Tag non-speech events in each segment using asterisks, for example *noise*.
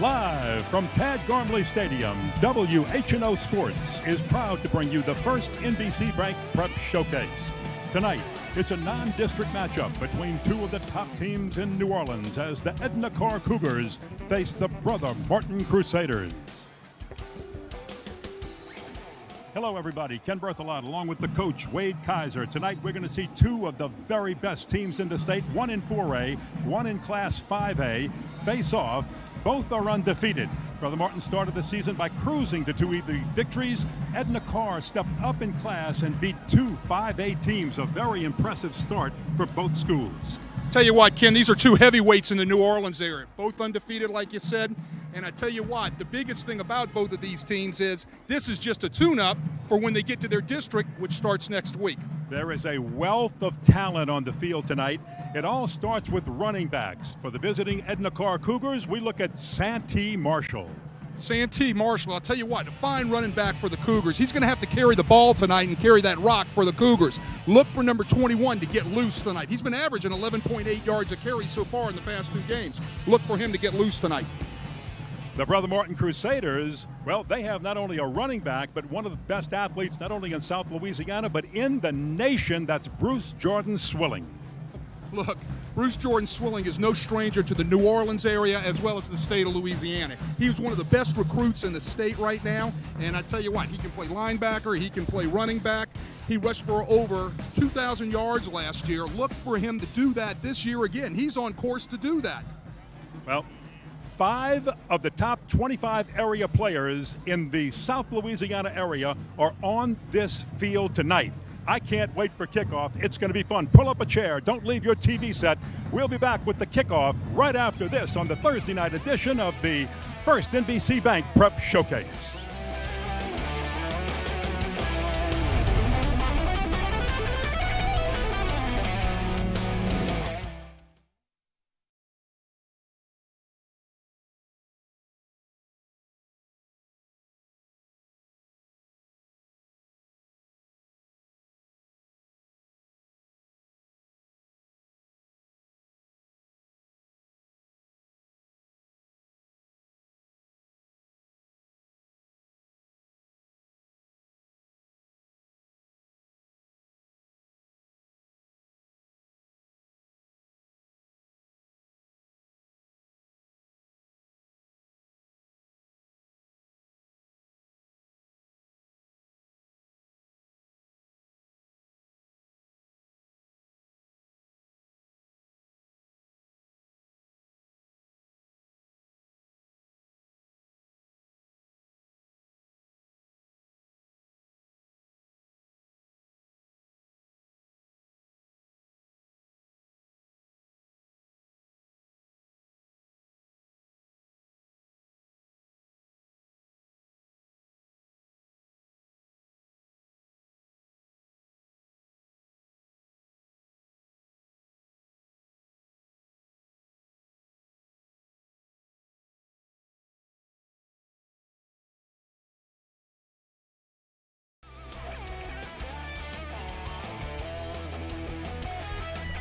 Live from Tad Gormley Stadium, WHNO Sports is proud to bring you the first NBC Bank Prep Showcase. Tonight, it's a non district matchup between two of the top teams in New Orleans as the Edna Karr Cougars face the Brother Martin Crusaders. Hello, everybody. Ken Berthelot along with the coach, Wade Kaiser. Tonight, we're going to see two of the very best teams in the state, one in 4A, one in Class 5A, face off. Both are undefeated. Brother Martin started the season by cruising to two easy victories. Edna Karr stepped up in class and beat two 5A teams. A very impressive start for both schools. Tell you what, Ken, these are two heavyweights in the New Orleans area, both undefeated, like you said. And I tell you what, the biggest thing about both of these teams is this is just a tune up for when they get to their district, which starts next week. There is a wealth of talent on the field tonight. It all starts with running backs. For the visiting Edna Karr Cougars, we look at Santee Marshall. Santee Marshall, I'll tell you what, a fine running back for the Cougars. He's going to have to carry the ball tonight and carry that rock for the Cougars. Look for number 21 to get loose tonight. He's been averaging 11.8 yards a carry so far in the past two games. Look for him to get loose tonight. The Brother Martin Crusaders, well, they have not only a running back, but one of the best athletes not only in South Louisiana, but in the nation. That's Bruce Jordan Swilling. Look, Bruce Jordan Swilling is no stranger to the New Orleans area as well as the state of Louisiana. He's one of the best recruits in the state right now, and I tell you what, he can play linebacker, he can play running back. He rushed for over 2,000 yards last year. Look for him to do that this year again. He's on course to do that. Well, five of the top 25 area players in the South Louisiana area are on this field tonight. I can't wait for kickoff. It's going to be fun. Pull up a chair. Don't leave your TV set. We'll be back with the kickoff right after this on the Thursday night edition of the first NBC Bank Prep Showcase.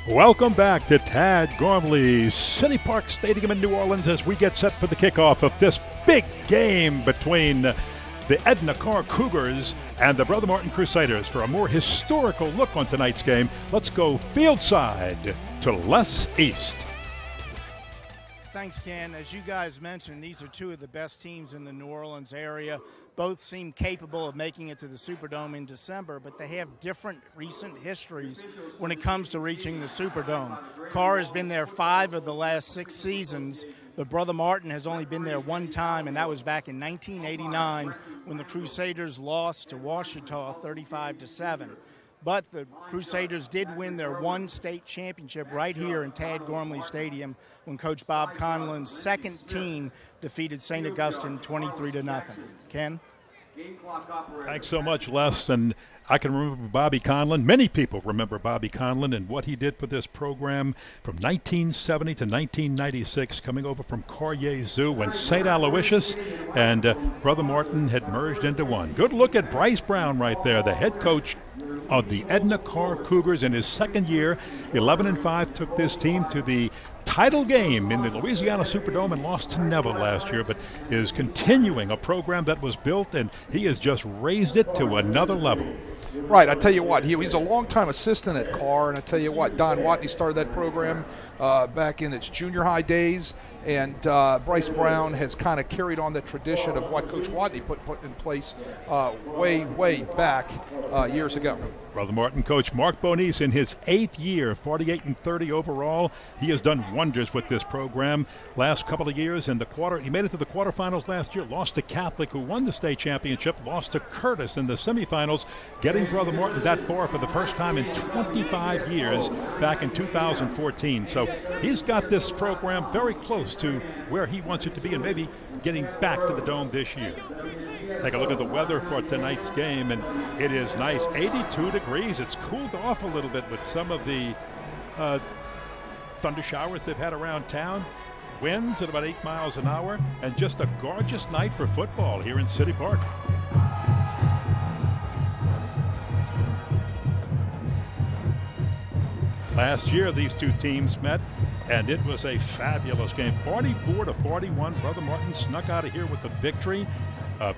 Welcome back to Tad Gormley's City Park Stadium in New Orleans as we get set for the kickoff of this big game between the Edna Karr Cougars and the Brother Martin Crusaders. For a more historical look on tonight's game, let's go field side to Les East. Thanks, Ken. As you guys mentioned, these are two of the best teams in the New Orleans area. Both seem capable of making it to the Superdome in December, but they have different recent histories when it comes to reaching the Superdome. Karr has been there five of the last six seasons, but Brother Martin has only been there one time, and that was back in 1989 when the Crusaders lost to Ouachita 35 to 7. But the Crusaders did win their one state championship right here in Tad Gormley Stadium when Coach Bob Conlon's second team defeated St. Augustine 23 to nothing. Ken? Thanks so much, Les. And I can remember Bobby Conlon. Many people remember Bobby Conlon and what he did for this program from 1970 to 1996, coming over from Cor Jesu when St. Aloysius and uh, Brother Martin had merged into one. Good look at Bryce Brown right there, the head coach of the Edna Karr Cougars in his second year. 11 and 5 took this team to the title game in the Louisiana Superdome and lost to Neville last year, but is continuing a program that was built, and he has just raised it to another level. Right, I tell you what, he, he's a longtime assistant at Karr, and I tell you what, Don Watney started that program uh, back in its junior high days, and uh, Bryce Brown has kind of carried on the tradition of what Coach Watney put, put in place uh, way, way back uh, years ago. Brother Martin coach Mark Bonis in his eighth year, 48 and 30 overall. He has done wonders with this program. Last couple of years in the quarter, he made it to the quarterfinals last year. Lost to Catholic, who won the state championship. Lost to Curtis in the semifinals, getting Brother Martin that far for the first time in 25 years back in 2014. So he's got this program very close to where he wants it to be, and maybe getting back to the dome this year. Take a look at the weather for tonight's game, and it is nice 82 degrees. It's cooled off a little bit with some of the uh, thunder showers they've had around town. Winds at about 8 miles an hour, and just a gorgeous night for football here in City Park. Last year, these two teams met, and it was a fabulous game. 44 to 41. Brother Martin snuck out of here with the victory. Uh,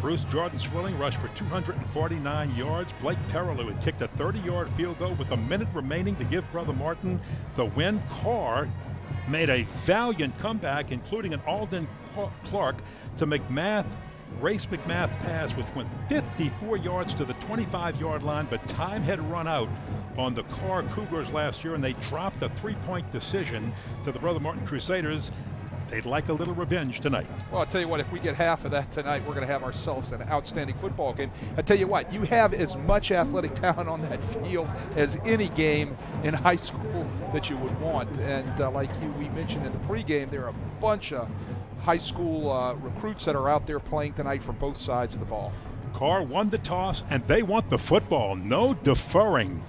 Bruce Jordan Swilling rushed for 249 yards. Blake Perilou had kicked a 30-yard field goal with a minute remaining to give Brother Martin the win. Karr made a valiant comeback, including an Alden Clark to McMath Race McMath pass, which went 54 yards to the 25 yard line, but time had run out on the Karr Cougars last year, and they dropped a three point decision to the Brother Martin Crusaders. They'd like a little revenge tonight. Well, I'll tell you what, if we get half of that tonight, we're going to have ourselves an outstanding football game. I tell you what, you have as much athletic *laughs* talent on that field as any game in high school that you would want. And uh, like you, we mentioned in the pregame, there are a bunch of high school uh, recruits that are out there playing tonight for both sides of the ball. Karr won the toss, and they want the football. No deferring.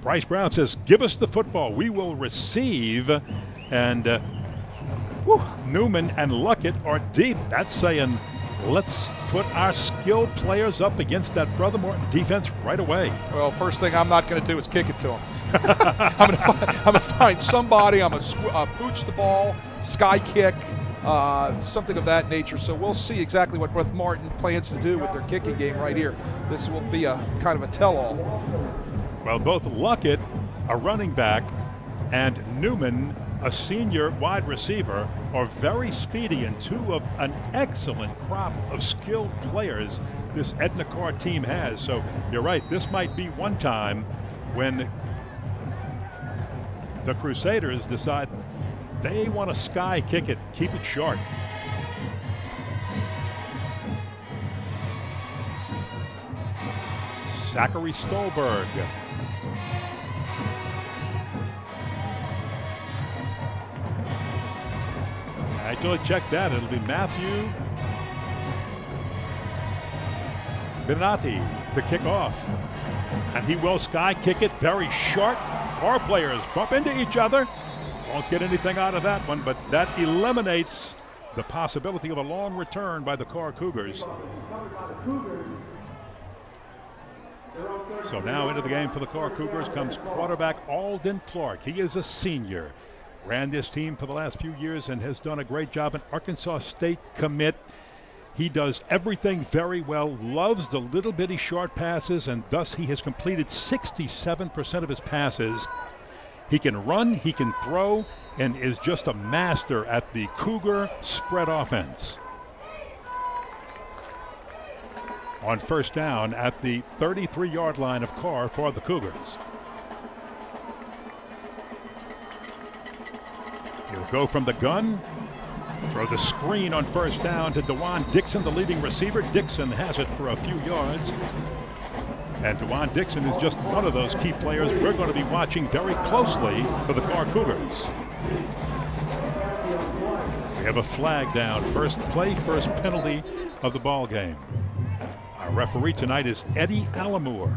Bryce Brown says, Give us the football. We will receive. And uh, whew, Newman and Luckett are deep. That's saying, Let's put our skilled players up against that Brother Martin defense right away. Well, first thing I'm not going to do is kick it to him. *laughs* I'm going to find somebody. I'm going to uh, pooch the ball, sky kick, uh, something of that nature. So we'll see exactly what Brother Martin plans to do with their kicking game right here. This will be a kind of a tell-all. Well, both Luckett, a running back, and Newman, a senior wide receiver, are very speedy and two of an excellent crop of skilled players this Edna Karr team has. So you're right, this might be one time when the Crusaders decide they want to sky kick it, keep it short. Zachary Stolberg. Actually, check that. It'll be Matthew Benatti to kick off. And he will sky kick it very short. Our players bump into each other. Won't get anything out of that one, but that eliminates the possibility of a long return by the Karr Cougars. So now into the game for the Karr Cougars comes quarterback Alden Clark. He is a senior. Ran this team for the last few years and has done a great job. An Arkansas State commit. He does everything very well, loves the little bitty short passes, and thus he has completed 67% of his passes he can run, he can throw, and is just a master at the Cougar spread offense. On first down at the 33 yard line of Karr for the Cougars. He'll go from the gun, throw the screen on first down to Dewan Dixon, the leading receiver. Dixon has it for a few yards. And Dewan Dixon is just one of those key players we're going to be watching very closely for the Karr Cougars. We have a flag down. First play, first penalty of the ball game. Our referee tonight is Eddie Alamour.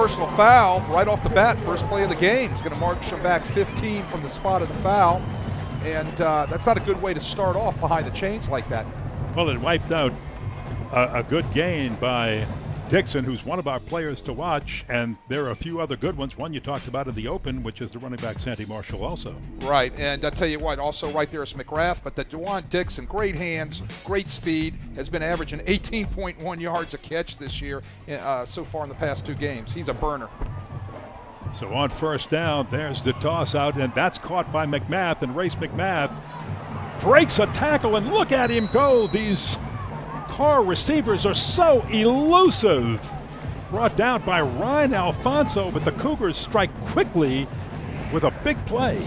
Personal foul right off the bat, first play of the game. He's going to march him back 15 from the spot of the foul. and uh, that's not a good way to start off behind the chains like that. Well, it wiped out a, a good gain by Dixon, who's one of our players to watch, and there are a few other good ones. One you talked about in the open, which is the running back Santee Marshall, also. Right, and I tell you what, also right there is McGrath, but the Dewan Dixon, great hands, great speed, has been averaging 18.1 yards a catch this year uh, so far in the past two games. He's a burner. So on first down, there's the toss out, and that's caught by McMath, and Race McMath breaks a tackle, and look at him go. These Karr receivers are so elusive. Brought down by Ryan Alfonso, but the Cougars strike quickly with a big play.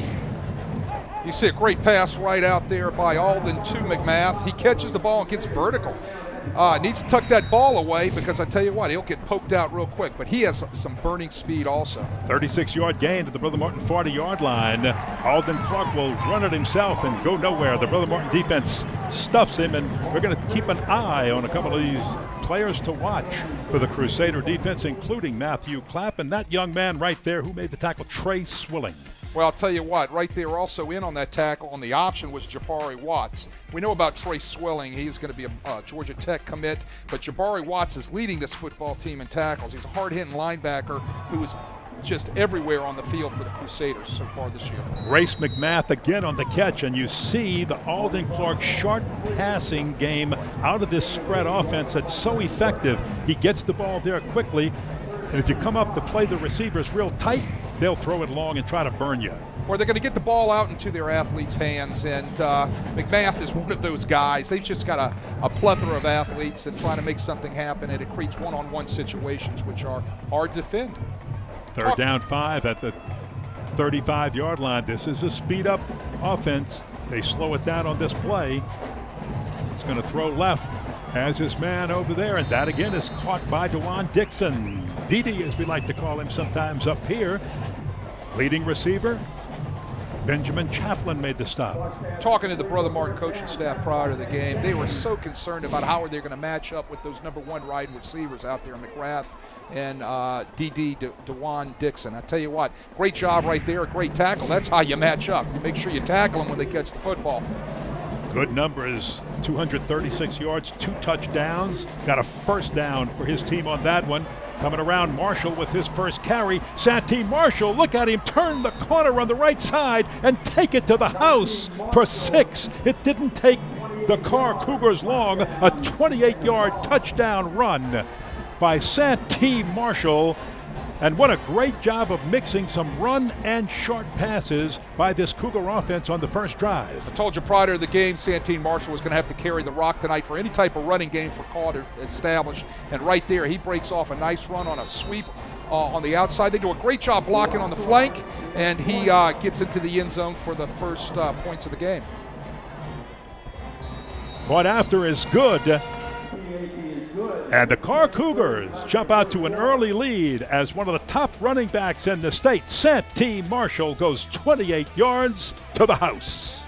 You see a great pass right out there by Alden to McMath. He catches the ball and gets vertical. Uh, needs to tuck that ball away because I tell you what, he'll get poked out real quick. But he has some burning speed also. 36 yard gain to the Brother Martin 40 yard line. Alden Clark will run it himself and go nowhere. The Brother Martin defense stuffs him, and we're going to keep an eye on a couple of these players to watch for the Crusader defense, including Matthew Clapp and that young man right there who made the tackle, Trey Swilling. Well, I'll tell you what, right there also in on that tackle on the option was Jabari Watts. We know about Trey Swilling. He's going to be a uh, Georgia Tech commit, but Jabari Watts is leading this football team in tackles. He's a hard hitting linebacker who is just everywhere on the field for the Crusaders so far this year. Race McMath again on the catch, and you see the Alden Clark short passing game out of this spread offense that's so effective. He gets the ball there quickly, and if you come up to play the receivers real tight, they'll throw it long and try to burn you. Or they're going to get the ball out into their athletes' hands. And uh, McMath is one of those guys. They've just got a, a plethora of athletes that try to make something happen, and it creates one on one situations which are hard to defend. Third down five at the 35 yard line. This is a speed up offense. They slow it down on this play. It's going to throw left. Has his man over there, and that again is caught by Dewan Dixon. DD, as we like to call him sometimes up here. Leading receiver, Benjamin Chaplin made the stop. Talking to the Brother Martin coaching staff prior to the game, they were so concerned about how are they're going to match up with those number one wide receivers out there, McGrath and uh, DD De- Dewan Dixon. I tell you what, great job right there, great tackle. That's how you match up. You Make sure you tackle them when they catch the football. Good numbers 236 yards, two touchdowns. Got a first down for his team on that one. Coming around Marshall with his first carry. Santee Marshall, look at him turn the corner on the right side and take it to the house for six. It didn't take the Karr Cougars long. A 28 yard touchdown run by Santee Marshall and what a great job of mixing some run and short passes by this Cougar offense on the first drive. I told you prior to the game, Santee Marshall was going to have to carry the rock tonight for any type of running game for Karr to establish. And right there, he breaks off a nice run on a sweep uh, on the outside. They do a great job blocking on the flank, and he uh, gets into the end zone for the first uh, points of the game. What after is good. And the Karr Cougars jump out to an early lead as one of the top running backs in the state, Santee Marshall, goes 28 yards to the house.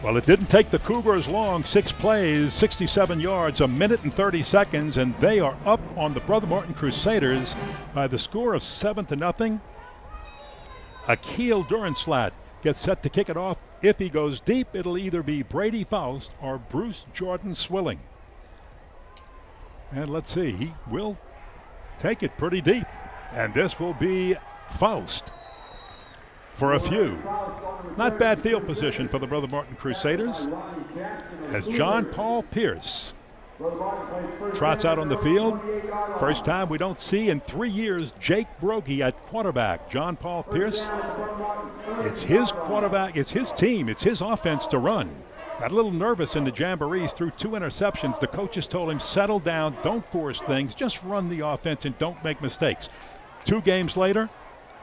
Well, it didn't take the Cougars long. Six plays, 67 yards, a minute and 30 seconds, and they are up on the Brother Martin Crusaders by the score of seven to nothing. Akil Duranslat gets set to kick it off. If he goes deep, it'll either be Brady Faust or Bruce Jordan Swilling. And let's see, he will take it pretty deep. And this will be Faust for a few. Not bad field position for the Brother Martin Crusaders as John Paul Pierce trots out on the field. First time we don't see in three years Jake Broggie at quarterback. John Paul Pierce. It's his quarterback, it's his team, it's his offense to run. Got a little nervous in the jamborees, threw two interceptions. The coaches told him, settle down, don't force things, just run the offense and don't make mistakes. Two games later,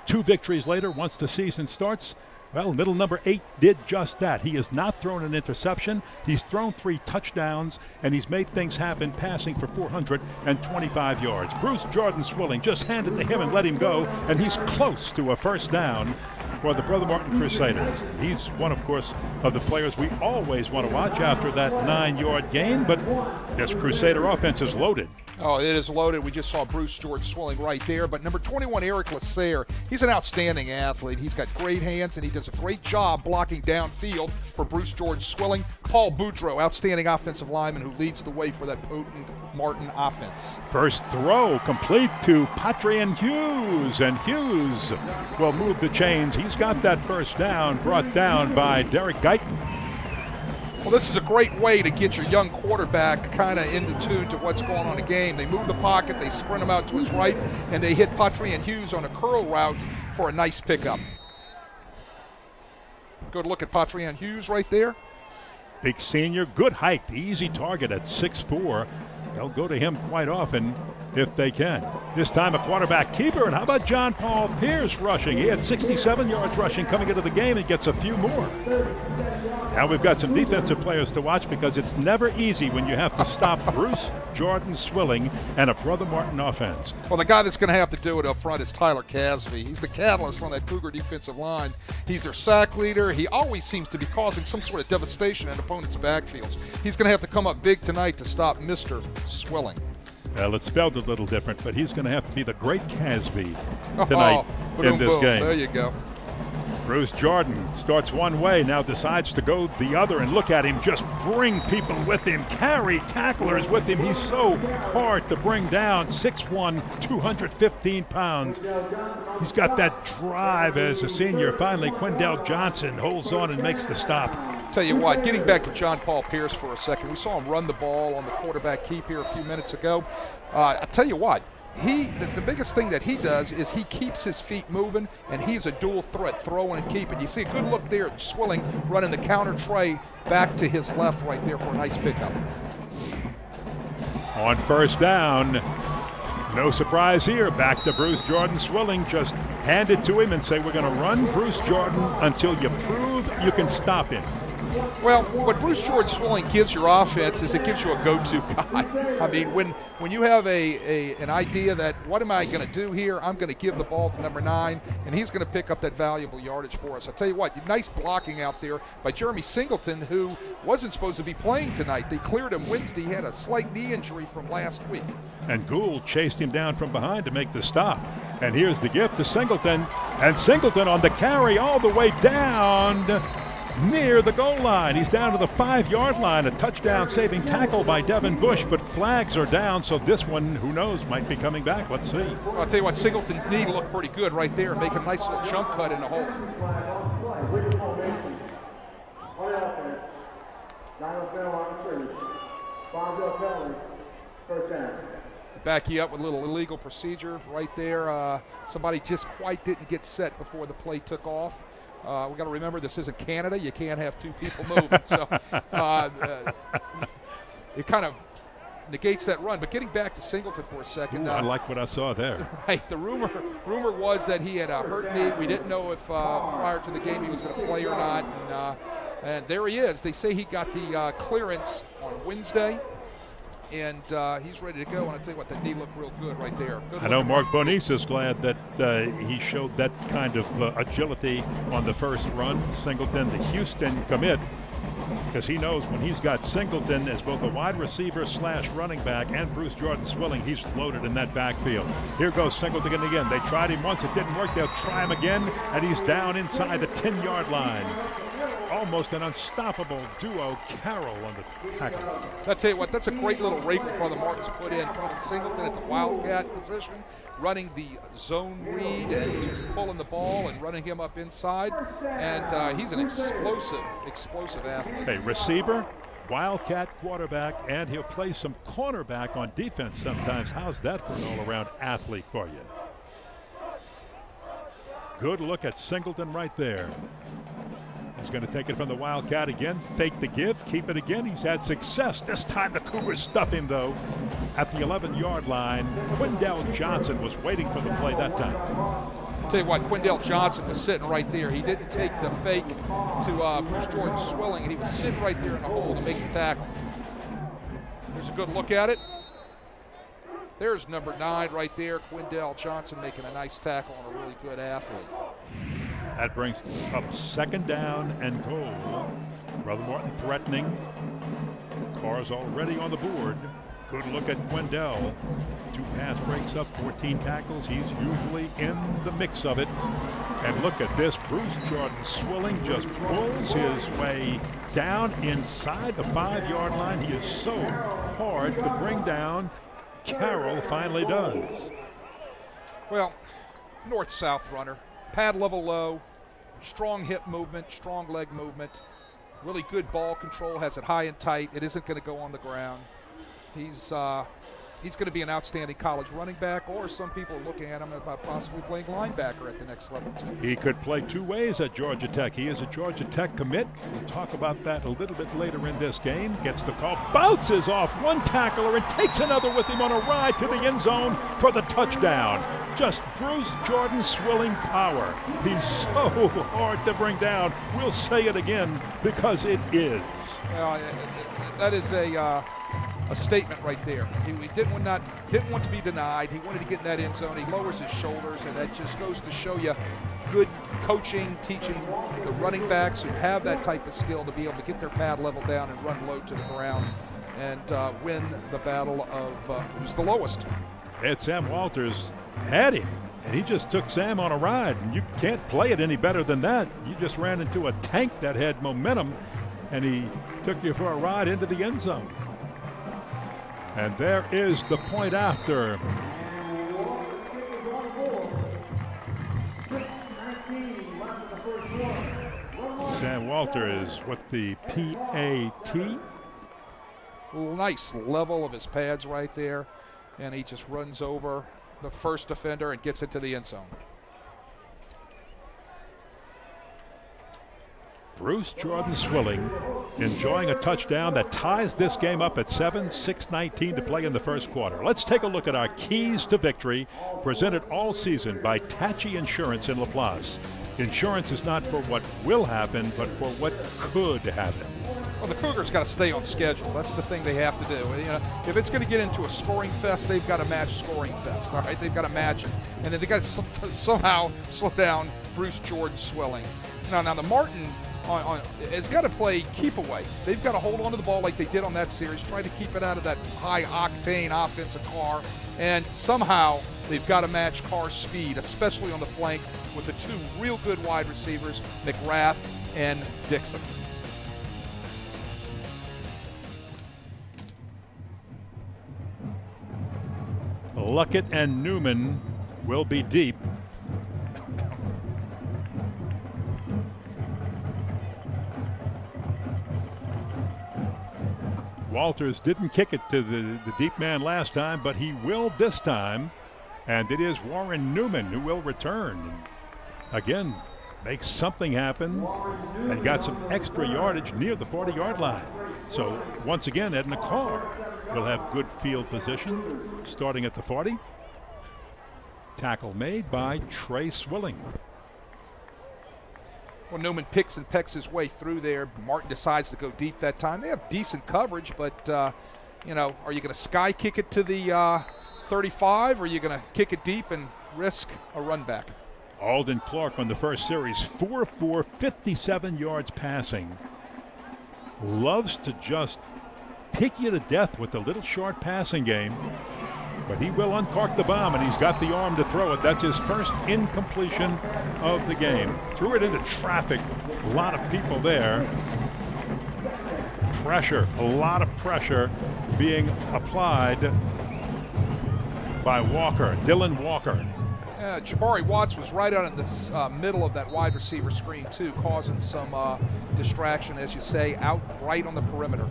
two victories later, once the season starts, well, middle number eight did just that. He has not thrown an interception. He's thrown three touchdowns, and he's made things happen passing for 425 yards. Bruce Jordan Swilling just handed to him and let him go, and he's close to a first down for the Brother Martin Crusaders. And He's one, of course, of the players we always want to watch after that nine yard gain, but this Crusader offense is loaded. Oh, it is loaded. We just saw Bruce Jordan Swilling right there. But number 21, Eric Lasser, he's an outstanding athlete. He's got great hands and he does a great job blocking downfield for Bruce Jordan Swilling. Paul Boudreau, outstanding offensive lineman who leads the way for that potent Martin offense. First throw complete to Patrian Hughes, and Hughes will move the chains. He's got that first down brought down by Derek Guyton. Well, this is a great way to get your young quarterback kind of into tune to what's going on in the game. They move the pocket, they sprint him out to his right, and they hit Patrian Hughes on a curl route for a nice pickup. Good look at Patrian Hughes right there. Big senior, good height, the easy target at 6'4. They'll go to him quite often if they can. This time a quarterback keeper. And how about John Paul Pierce rushing? He had 67 yards rushing coming into the game and gets a few more. Now we've got some defensive players to watch because it's never easy when you have to stop *laughs* Bruce Jordan Swilling and a Brother Martin offense. Well, the guy that's going to have to do it up front is Tyler Casby. He's the catalyst on that Cougar defensive line. He's their sack leader. He always seems to be causing some sort of devastation in opponents' backfields. He's going to have to come up big tonight to stop Mr. Swilling. Uh, well, it's spelled a little different, but he's going to have to be the great Casby *laughs* oh, tonight oh, in this game. There you go. Bruce Jordan starts one way, now decides to go the other, and look at him just bring people with him, carry tacklers with him. He's so hard to bring down. 6'1, 215 pounds. He's got that drive as a senior. Finally, Quindell Johnson holds on and makes the stop. Tell you what, getting back to John Paul Pierce for a second, we saw him run the ball on the quarterback keep here a few minutes ago. Uh, I tell you what, he the, the, biggest thing that he does is he keeps his feet moving and he's a dual threat throwing and keeping. You see a good look there at swilling running the counter tray back to his left right there for a nice pickup. On first down no surprise here. Back to bruce jordan. Swilling just hand it to him and say we're going to run bruce jordan until you prove you can stop him well, what Bruce Jordan Swilling gives your offense is it gives you a go-to *laughs* guy. I mean, when when you have a, a an idea that what am I going to do here? I'm going to give the ball to number nine, and he's going to pick up that valuable yardage for us. I tell you what, nice blocking out there by Jeremy Singleton, who wasn't supposed to be playing tonight. They cleared him Wednesday. He had a slight knee injury from last week. And Gould chased him down from behind to make the stop. And here's the gift to Singleton, and Singleton on the carry all the way down near the goal line. He's down to the five yard line. A touchdown saving tackle by Devin Bush, but flags are down, so this one, who knows, might be coming back. Let's see. Well, I'll tell you what, Singleton's knee looked pretty good right there, making a nice little jump cut in the hole. Back you up with a little illegal procedure right there. Uh, somebody just quite didn't get set before the play took off. Uh, we got to remember this isn't Canada. You can't have two people *laughs* moving. so uh, uh, it kind of negates that run. But getting back to Singleton for a second, Ooh, I uh, like what I saw there. *laughs* Right. The rumor rumor was that he had a hurt knee. We didn't know if uh, prior to the game he was going to play or not. And, uh, and there he is. They say he got the clearance on Wednesday and uh, he's ready to go. And I tell you what, that knee looked real good right there. Good I know Mark Bonis is glad that uh, he showed that kind of uh, agility on the first run. Singleton, the Houston commit, because he knows when he's got Singleton as both a wide receiver slash running back and Bruce Jordan Swilling, he's loaded in that backfield. Here goes Singleton again. They tried him once, it didn't work. They'll try him again, and he's down inside the 10 yard line almost an unstoppable duo. Carroll on the tackle. I tell you what, that's a great little rake that Brother Martin's put in, putting Singleton at the wildcat position, running the zone read and just pulling the ball and running him up inside. And uh, he's an explosive, explosive athlete. Hey, receiver, wildcat quarterback, and he'll play some cornerback on defense sometimes. How's that for an all-around athlete for you? Good look at Singleton right there. He's going to take it from the Wildcat again, fake the give, keep it again. He's had success. This time the Cougars stuff him, though, at the 11 yard line. Quindell Johnson was waiting for the play that time. Tell you what, Quindell Johnson was sitting right there. He didn't take the fake to uh, Bruce Jordan Swilling, and he was sitting right there in the hole to make the tackle. There's a good look at it. There's number nine right there, Quindell Johnson making a nice tackle on a really good athlete. That brings up second down and goal. Brother Martin threatening. Karr's already on the board. Good look at Quindell. Two pass breaks up, 14 tackles. He's usually in the mix of it. And look at this. Bruce Jordan Swilling just pulls his way down inside the five yard line. He is so hard to bring down. Carroll finally does. Well, north south runner pad level low, strong hip movement, strong leg movement, really good ball control, has it high and tight. It isn't going to go on the ground. He's uh, he's going to be an outstanding college running back, or some people are looking at him about possibly playing linebacker at the next level too. He could play two ways at Georgia Tech. He is a Georgia Tech commit. We'll talk about that a little bit later in this game. Gets the call, bounces off one tackler, and takes another with him on a ride to the end zone for the touchdown. Just Bruce Jordan swilling power. He's *laughs* so hard to bring down. We'll say it again because it is. Well, that is a. Uh, a statement right there. He, he, didn't want not didn't want to be denied. He wanted to get in that end zone. He lowers his shoulders, and that just goes to show you good coaching, teaching the running backs who have that type of skill to be able to get their pad level down and run low to the ground and uh, win the battle of uh, who's the lowest. Ed Sam Walters had him, and he just took Sam on a ride. And you can't play it any better than that. You just ran into a tank that had momentum, and he took you for a ride into the end zone. And there is the point after. Sam Walters with the PAT. Nice level of his pads right there. And he just runs over the first defender and gets into the end zone. Bruce Jordan Swilling enjoying a touchdown that ties this game up at 7, 6-19 to play in the first quarter. Let's take a look at our keys to victory presented all season by Tachi Insurance in Laplace. Insurance is not for what will happen, but for what could happen. Well, the Cougars got to stay on schedule. That's the thing they have to do. You know, if it's going to get into a scoring fest, they've got to match scoring fest. All right, they've got to match it, and then they got to *laughs* somehow slow down Bruce Jordan Swilling. Now, now the Martin on, on it's got to play keep away. They've got to hold on to the ball like they did on that series, try to keep it out of that high octane offensive car, and somehow they've got to match Karr's speed, especially on the flank with the two real good wide receivers, McGrath and Dixon. Luckett and Newman will be deep. Walters didn't kick it to the, the deep man last time, but he will this time. And it is Warren Newman who will return. Again, makes something happen and got some extra yardage near the 40 yard line. So once again, Edna Karr will have good field position starting at the 40. Tackle made by Trey Swilling. Well, Newman picks and pecks his way through there. Martin decides to go deep that time. They have decent coverage, but, uh, you know, are you going to sky kick it to the uh, 35 or are you going to kick it deep and risk a run back? Alden Clark on the first series, 4 4, 57 yards passing. loves to just pick you to death with the little short passing game. But he will uncork the bomb, and he's got the arm to throw it. That's his first incompletion of the game. Threw it into traffic. A lot of people there. Pressure, a lot of pressure being applied by Walker, Dylan Walker. Uh, Jabari Watts was right out in the uh, middle of that wide receiver screen, too, causing some uh, distraction, as you say, out right on the perimeter.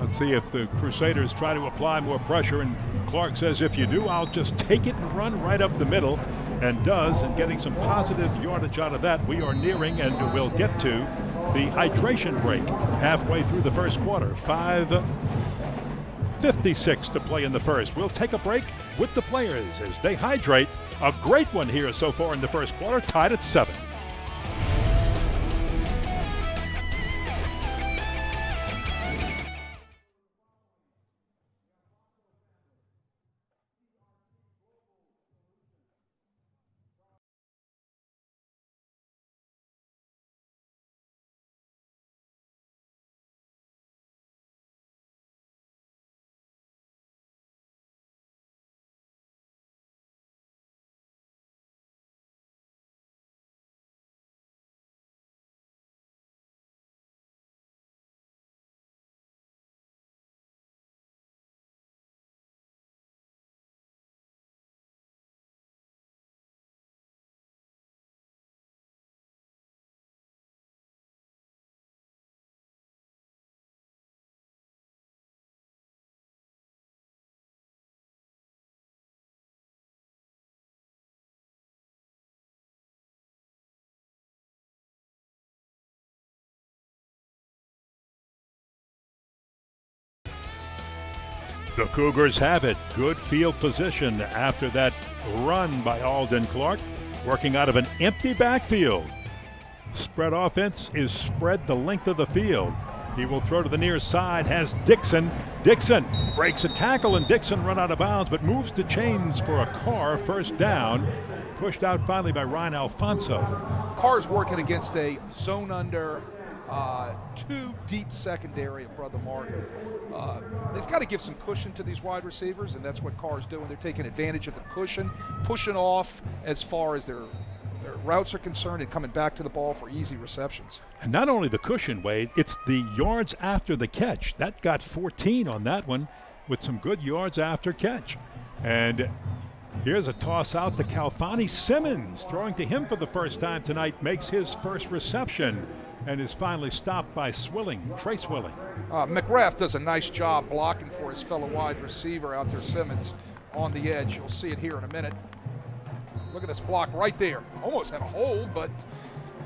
Let's see if the Crusaders try to apply more pressure. And Clark says, if you do, I'll just take it and run right up the middle. And does, and getting some positive yardage out of that. We are nearing, and we'll get to the hydration break halfway through the first quarter. 5.56 to play in the first. We'll take a break with the players as they hydrate. A great one here so far in the first quarter, tied at seven. The Cougars have it. Good field position after that run by Alden Clark, working out of an empty backfield. Spread offense is spread the length of the field. He will throw to the near side, has Dixon. Dixon breaks a tackle, and Dixon run out of bounds, but moves to chains for a Karr first down. Pushed out finally by Ryan Alfonso. Karr's working against a zone under uh, two deep secondary of Brother Martin. Uh, they've got to give some cushion to these wide receivers, and that's what Karr's doing. They're taking advantage of the cushion, pushing off as far as their their routes are concerned, and coming back to the ball for easy receptions. And not only the cushion, Wade, it's the yards after the catch. That got 14 on that one with some good yards after catch. And Here's a toss out to Calfani Simmons, throwing to him for the first time tonight, makes his first reception and is finally stopped by Swilling, Trey Swilling. Uh, McGrath does a nice job blocking for his fellow wide receiver out there, Simmons, on the edge. You'll see it here in a minute. Look at this block right there. Almost had a hold, but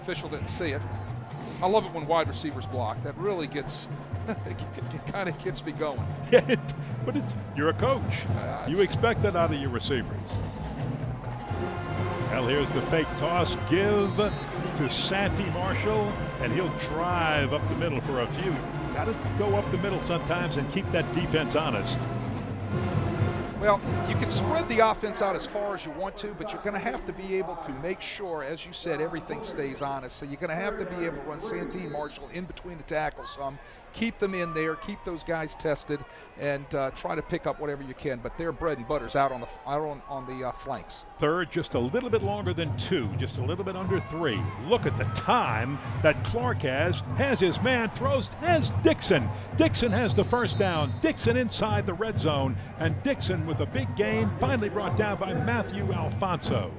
official didn't see it. I love it when wide receivers block. That really gets, *laughs* it kind of gets me going. *laughs* but it's, you're a coach. Uh, you expect that out of your receivers. Well, here's the fake toss. Give to Santee Marshall, and he'll drive up the middle for a few. Got to go up the middle sometimes and keep that defense honest. Well, you can spread the offense out as far as you want to, but you're going to have to be able to make sure, as you said, everything stays honest. So you're going to have to be able to run Santee Marshall in between the tackles some, keep them in there, keep those guys tested, and uh, try to pick up whatever you can. But their bread and butter's out on the out on, on the uh, flanks. Third, just a little bit longer than two, just a little bit under three. Look at the time that Clark has. Has his man throws has Dixon. Dixon has the first down. Dixon inside the red zone, and Dixon with a big gain, finally brought down by Matthew Alfonso.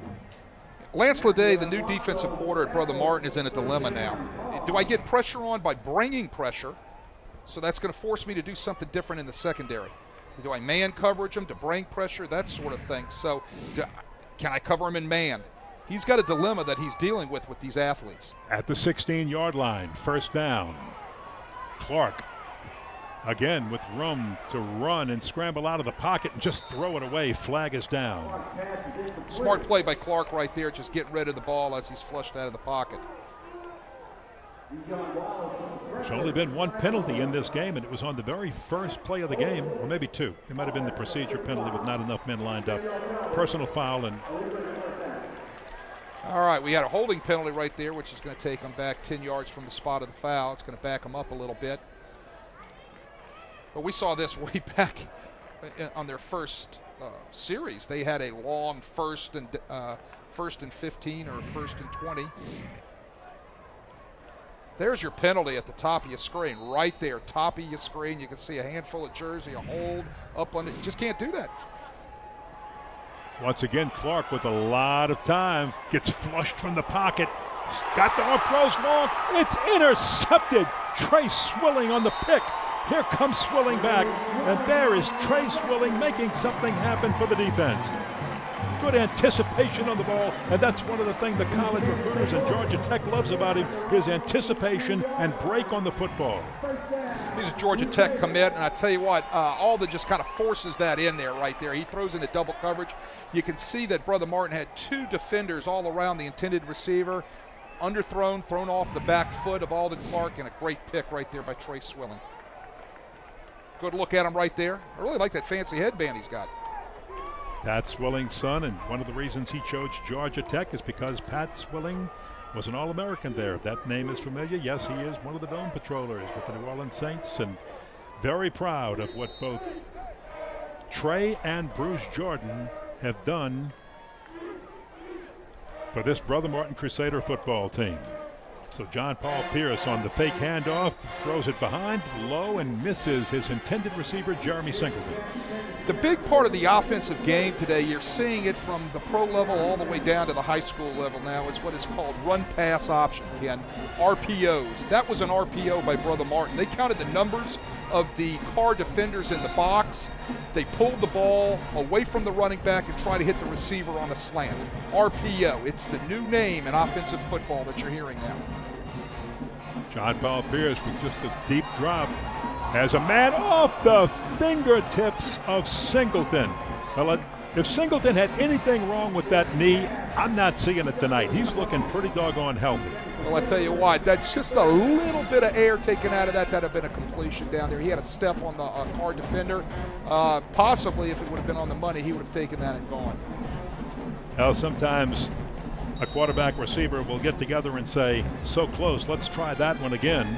Lance Lede, the new defensive quarter at Brother Martin, is in a dilemma now. Do I get pressure on by bringing pressure? So that's going to force me to do something different in the secondary. Do I man coverage him to bring pressure? That sort of thing. So do, can I cover him in man? He's got a dilemma that he's dealing with with these athletes. At the 16 yard line, first down. Clark Again, with room to run and scramble out of the pocket and just throw it away. Flag is down. Smart play by Clark right there, just getting rid of the ball as he's flushed out of the pocket. There's only been one penalty in this game, and it was on the very first play of the game, or maybe two. It might have been the procedure penalty with not enough men lined up. Personal foul, and All right, we had a holding penalty right there, which is going to take them back 10 yards from the spot of the foul. It's going to back them up a little bit. But we saw this *laughs* way back on their first uh, series. They had a long first and uh, first and 15 or first and 20. There's your penalty at the top of your screen, right there, top of your screen. You can see a handful of jersey, a hold up on it. You just can't do that. Once again, Clark with a lot of time gets flushed from the pocket. Got the throws long. It's intercepted. Trey Swilling on the pick. Here comes Swilling back, and there is Trey Swilling making something happen for the defense. Good anticipation on the ball, and that's one of the things the college recruiters and Georgia Tech loves about him, his anticipation and break on the football. He's a Georgia Tech commit, and I tell you what, uh, Alden just kind of forces that in there right there. He throws into double coverage. You can see that Brother Martin had two defenders all around the intended receiver, underthrown, thrown off the back foot of Alden Clark, and a great pick right there by Trey Swilling. Good look at him right there. I really like that fancy headband he's got. Pat Swilling's son, and one of the reasons he chose Georgia Tech is because Pat Swilling was an All American there. That name is familiar. Yes, he is one of the Dome Patrollers with the New Orleans Saints, and very proud of what both Trey and Bruce Jordan have done for this Brother Martin Crusader football team. So John Paul Pierce on the fake handoff throws it behind low and misses his intended receiver Jeremy Singleton. The big part of the offensive game today, you're seeing it from the pro level all the way down to the high school level now. is what is called run pass option, Ken. RPOs. That was an RPO by Brother Martin. They counted the numbers of the Karr defenders in the box. They pulled the ball away from the running back and tried to hit the receiver on a slant. RPO. It's the new name in offensive football that you're hearing now. John Paul Pierce with just a deep drop has a man off the fingertips of Singleton. Well, if Singleton had anything wrong with that knee, I'm not seeing it tonight. He's looking pretty doggone healthy. Well, I tell you what, that's just a little bit of air taken out of that. That'd have been a completion down there. He had a step on the uh, Karr defender. Uh, possibly, if it would have been on the money, he would have taken that and gone. Well, sometimes a quarterback receiver will get together and say, so close, let's try that one again.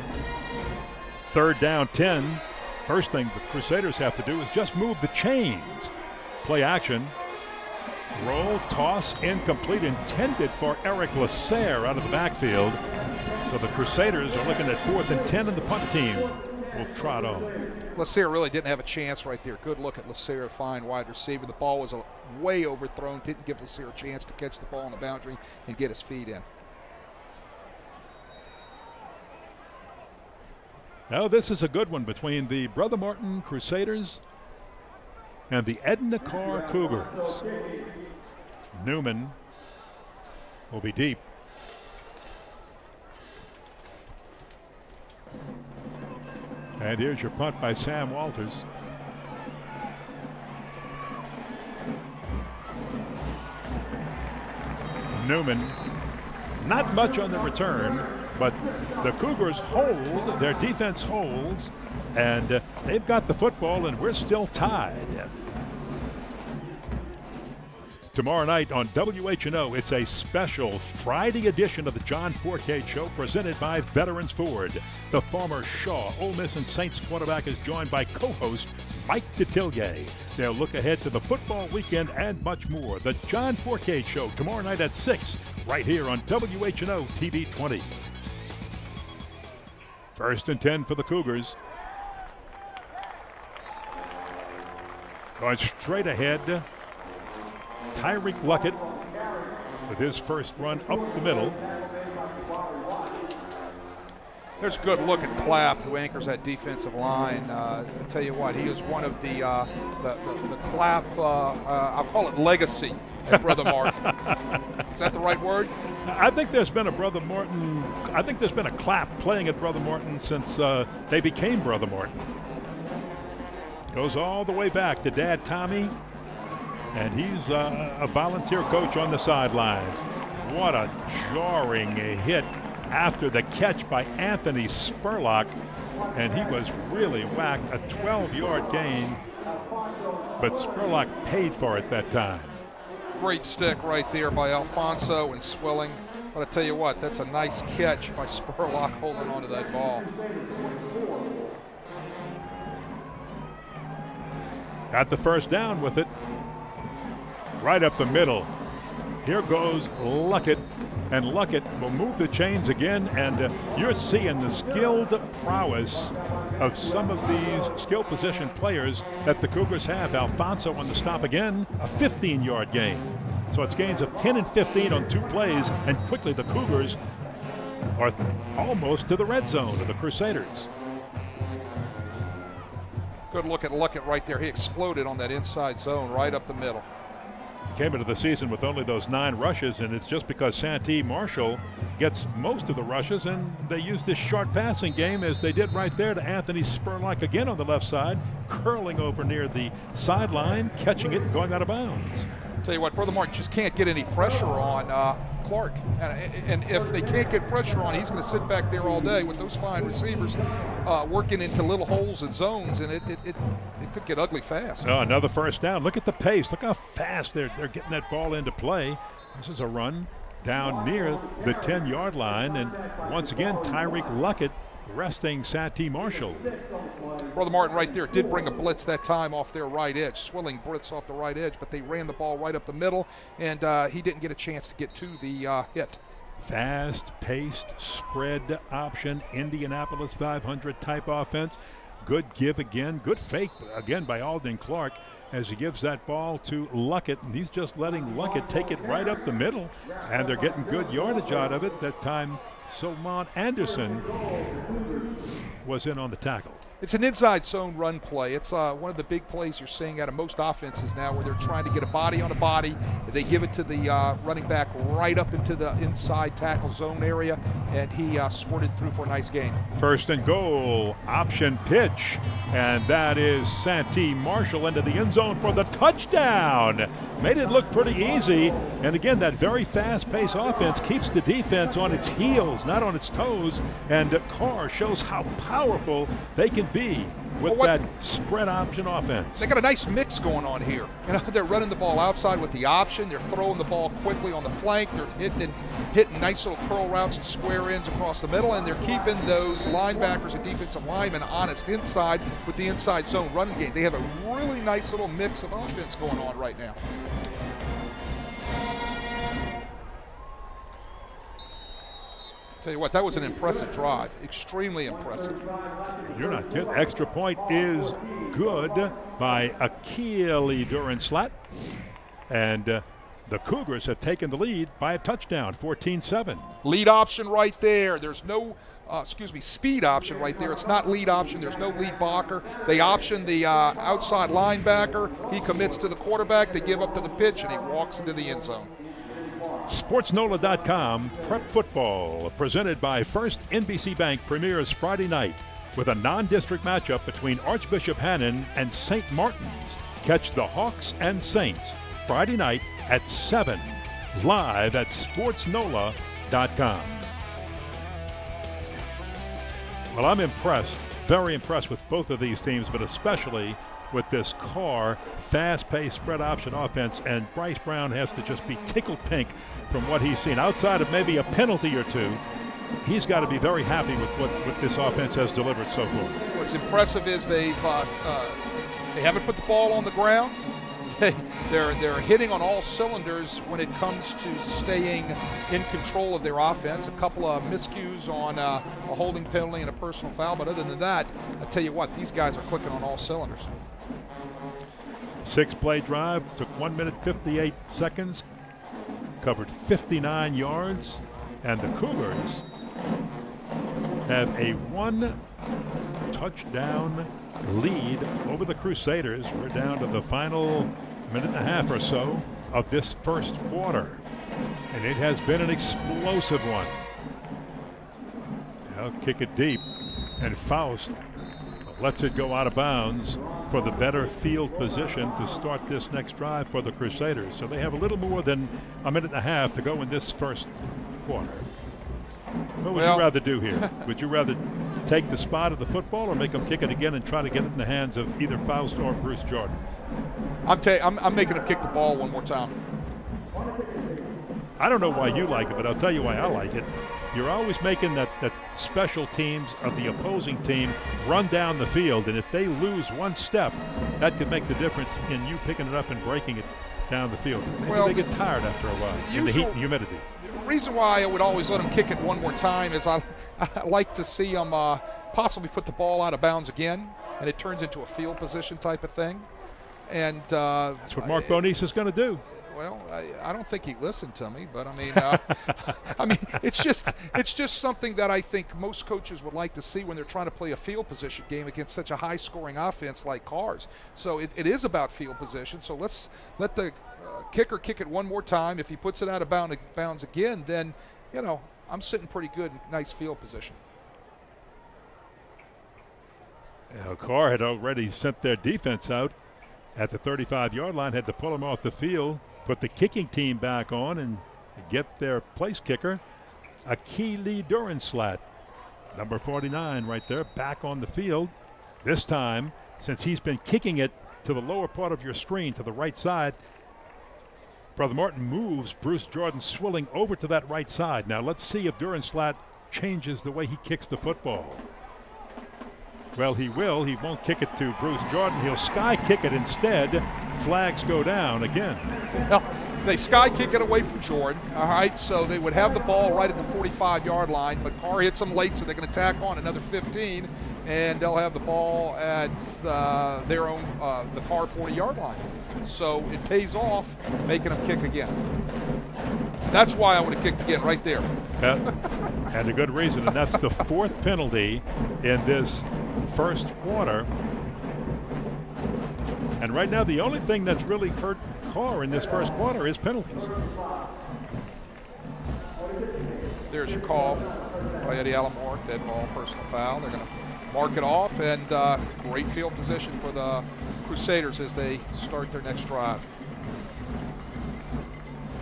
Third down 10. First thing the Crusaders have to do is just move the chains. Play action. Roll, toss, incomplete, intended for Eric Lasser out of the backfield. So the Crusaders are looking at fourth and 10 in the punt team will trot on. Lasser really didn't have a chance right there. Good look at Lasser, fine wide receiver. The ball was a way overthrown. Didn't give Lasser a chance to catch the ball on the boundary and get his feet in. Now this is a good one between the Brother Martin Crusaders and the Edna Karr Cougars. Newman will be deep. And here's your punt by Sam Walters. Newman, not much on the return, but the Cougars hold, their defense holds, and they've got the football, and we're still tied. Tomorrow night on WHNO, it's a special Friday edition of the John Fourcade Show presented by Veterans Ford. The former Shaw, Ole Miss, and Saints quarterback is joined by co-host Mike Detillier. They'll look ahead to the football weekend and much more. The John Fourcade Show tomorrow night at 6, right here on WHNO TV 20. First and 10 for the Cougars. Going straight ahead. Tyreek Luckett with his first run up the middle. There's a good look at Clapp, who anchors that defensive line. Uh, I tell you what, he is one of the uh, the, the, the, Clapp. Uh, uh I'll call it legacy at Brother *laughs* Martin. is that the right word? I think there's been a Brother Martin. I think there's been a Clapp playing at Brother Martin since uh, they became Brother Martin. Goes all the way back to Dad Tommy, and he's uh, a volunteer coach on the sidelines. What a jarring hit after the catch by Anthony Spurlock, and he was really whacked. A 12 yard gain, but Spurlock paid for it that time. great stick right there by Alfonso and Swilling. But I tell you what, that's a nice catch by *laughs* Spurlock holding onto that ball. Got the first down with it. Right up the middle. Here goes Luckett, and Luckett will move the chains again, and uh, you're seeing the skilled prowess of some of these skill position players that the Cougars have. Alfonso on the stop again, a 15-yard gain. So it's gains of 10 and 15 on two plays, and quickly the Cougars are almost to the red zone of the Crusaders. Good look at Luckett right there. He exploded on that inside zone right up the middle came into the season with only those nine rushes, and it's just because Santee Marshall gets most of the rushes, and they use this short passing game as they did right there to Anthony Spurlock again on the left side, curling over near the sideline, catching it, and going out of bounds. Tell you what, Brother Mark just can't get any pressure on uh, Clark. And, and, if they can't get pressure on, he's going to sit back there all day with those fine receivers uh, working into little holes and zones, and it, it, it, it, could get ugly fast. Oh, another first down. Look at the pace. Look how fast they're, they're getting that ball into play. This is a run down near the 10 yard line. And once again, Tyreek Luckett resting Santee Marshall. Brother Martin right there did bring a blitz that time off their right edge, Swilling blitz off the right edge, but they ran the ball right up the middle, and uh, he didn't get a chance to get to the uh, hit. Fast paced spread option, Indianapolis 500 type offense. Good give again, good fake again by Alden Clark as he gives that ball to Luckett, and he's just letting Luckett take it right up the middle, and they're getting good yardage out of it. That time, Salmon Anderson was in on the tackle. It's an inside zone run play. It's uh, one of the big plays you're seeing out of most offenses now where they're trying to get a body on a body. They give it to the uh, running back right up into the inside tackle zone area, and he uh, squirted through for a nice gain. First and goal, option pitch, and that is Santee Marshall into the end zone for the touchdown. Made it look pretty easy, and again, that very fast paced offense keeps the defense on its heels, not on its toes, and Karr shows how powerful they can be with well, that spread option offense. They got a nice mix going on here. You know, *laughs* they're running the ball outside with the option. They're throwing the ball quickly on the flank. They're hitting hitting nice little curl routes and square ends across the middle, and they're keeping those linebackers and defensive linemen honest inside with the inside zone running game. They have a really nice little mix of offense going on right now. Tell you what, that was an impressive drive. Extremely impressive. You're not kidding. Extra point is good by Akili Slat. And uh, the Cougars have taken the lead by a touchdown, 14 7. Lead option right there. There's no. Uh, excuse me, speed option right there. It's not lead option. There's no lead blocker. They option the uh, outside linebacker. He commits to the quarterback. They give up to the pitch, and he walks into the end zone. SportsNola.com Prep Football, presented by First NBC Bank, premieres Friday night with a non district matchup between Archbishop Hannon and St. Martin's. Catch the Hawks and Saints Friday night at 7, live at SportsNola.com. Well, I'm impressed, very impressed with both of these teams, but especially with this Karr, fast paced spread option offense, and Brice Brown has to just be tickled pink from what he's seen. Outside of maybe a penalty or two, he's got to be very happy with what, this offense has delivered so far. What's impressive is they've uh, uh, they haven't put the ball on the ground. *laughs* they're they're hitting on all cylinders when it comes to staying in control of their offense. A couple of miscues on uh, a holding penalty and a personal foul, but other than that, I tell you what, these guys are clicking on all cylinders. Six play drive, took 1 minute 58 seconds, covered 59 yards, and the Cougars have a one touchdown lead over the Crusaders. We're down to the final minute and a half or so of this first quarter, and it has been an explosive one. Now kick it deep, and Faust lets it go out of bounds for the better field position to start this next drive for the Crusaders. So they have a little more than a minute and a half to go in this first quarter. What would well, you rather do here? *laughs* would you rather take the spot of the football or make them kick it again and try to get it in the hands of either Faust or Bruce Jordan? I'm, ta- I'm, I'm making them kick the ball one more time. I don't know why you like it, but I'll tell you why I like it. You're always making that, that special teams of the opposing team run down the field, and if they lose one step, that could make the difference in you picking it up and breaking it down the field. Maybe Well, they get tired after a while in the heat and humidity. The reason why I would always let them kick it one more time is I, *laughs* I like to see them uh, possibly put the ball out of bounds again, and it turns into a field position type of thing. And uh, That's what Mark Bonis is going to do. Well, I, I don't think he listened to me, but I mean, uh, *laughs* I mean, it's just it's just something that I think most coaches would like to see when they're trying to play a field position game against such a high-scoring offense like Karr's. So it, it is about field position. So let's let the uh, kicker kick it one more time. If he puts it out of bound, bounds again, then you know I'm sitting pretty good, nice field position. Now, Karr had already sent their defense out at the 35 yard line, had to pull them off the field, put the kicking team back on, and get their place kicker, Akili Duranslat, number 49, right there, back on the field. This time, since he's been kicking it to the lower part of your screen, to the right side, Brother Martin moves Bruce Jordan Swilling over to that right side. Now let's see if Duranslat changes the way he kicks the football. Well, he will. He won't kick it to Bruce Jordan. He'll sky kick it instead. Flags go down again. Well, they sky kick it away from Jordan. All right, so they would have the ball right at the 45 yard line, but Karr hits them late, so they're going to tack on another 15, and they'll have the ball at uh, their own, uh, the Karr 40 yard line. So it pays off making them kick again. That's why I would have kicked again right there. Yeah, and a good reason. And that's the *laughs* fourth penalty in this first quarter. And right now, the only thing that's really hurt Karr in this first quarter is penalties. There's your call by Eddie Allamore, dead ball, personal foul. They're going to mark it off, and uh, great field position for the Crusaders as they start their next drive.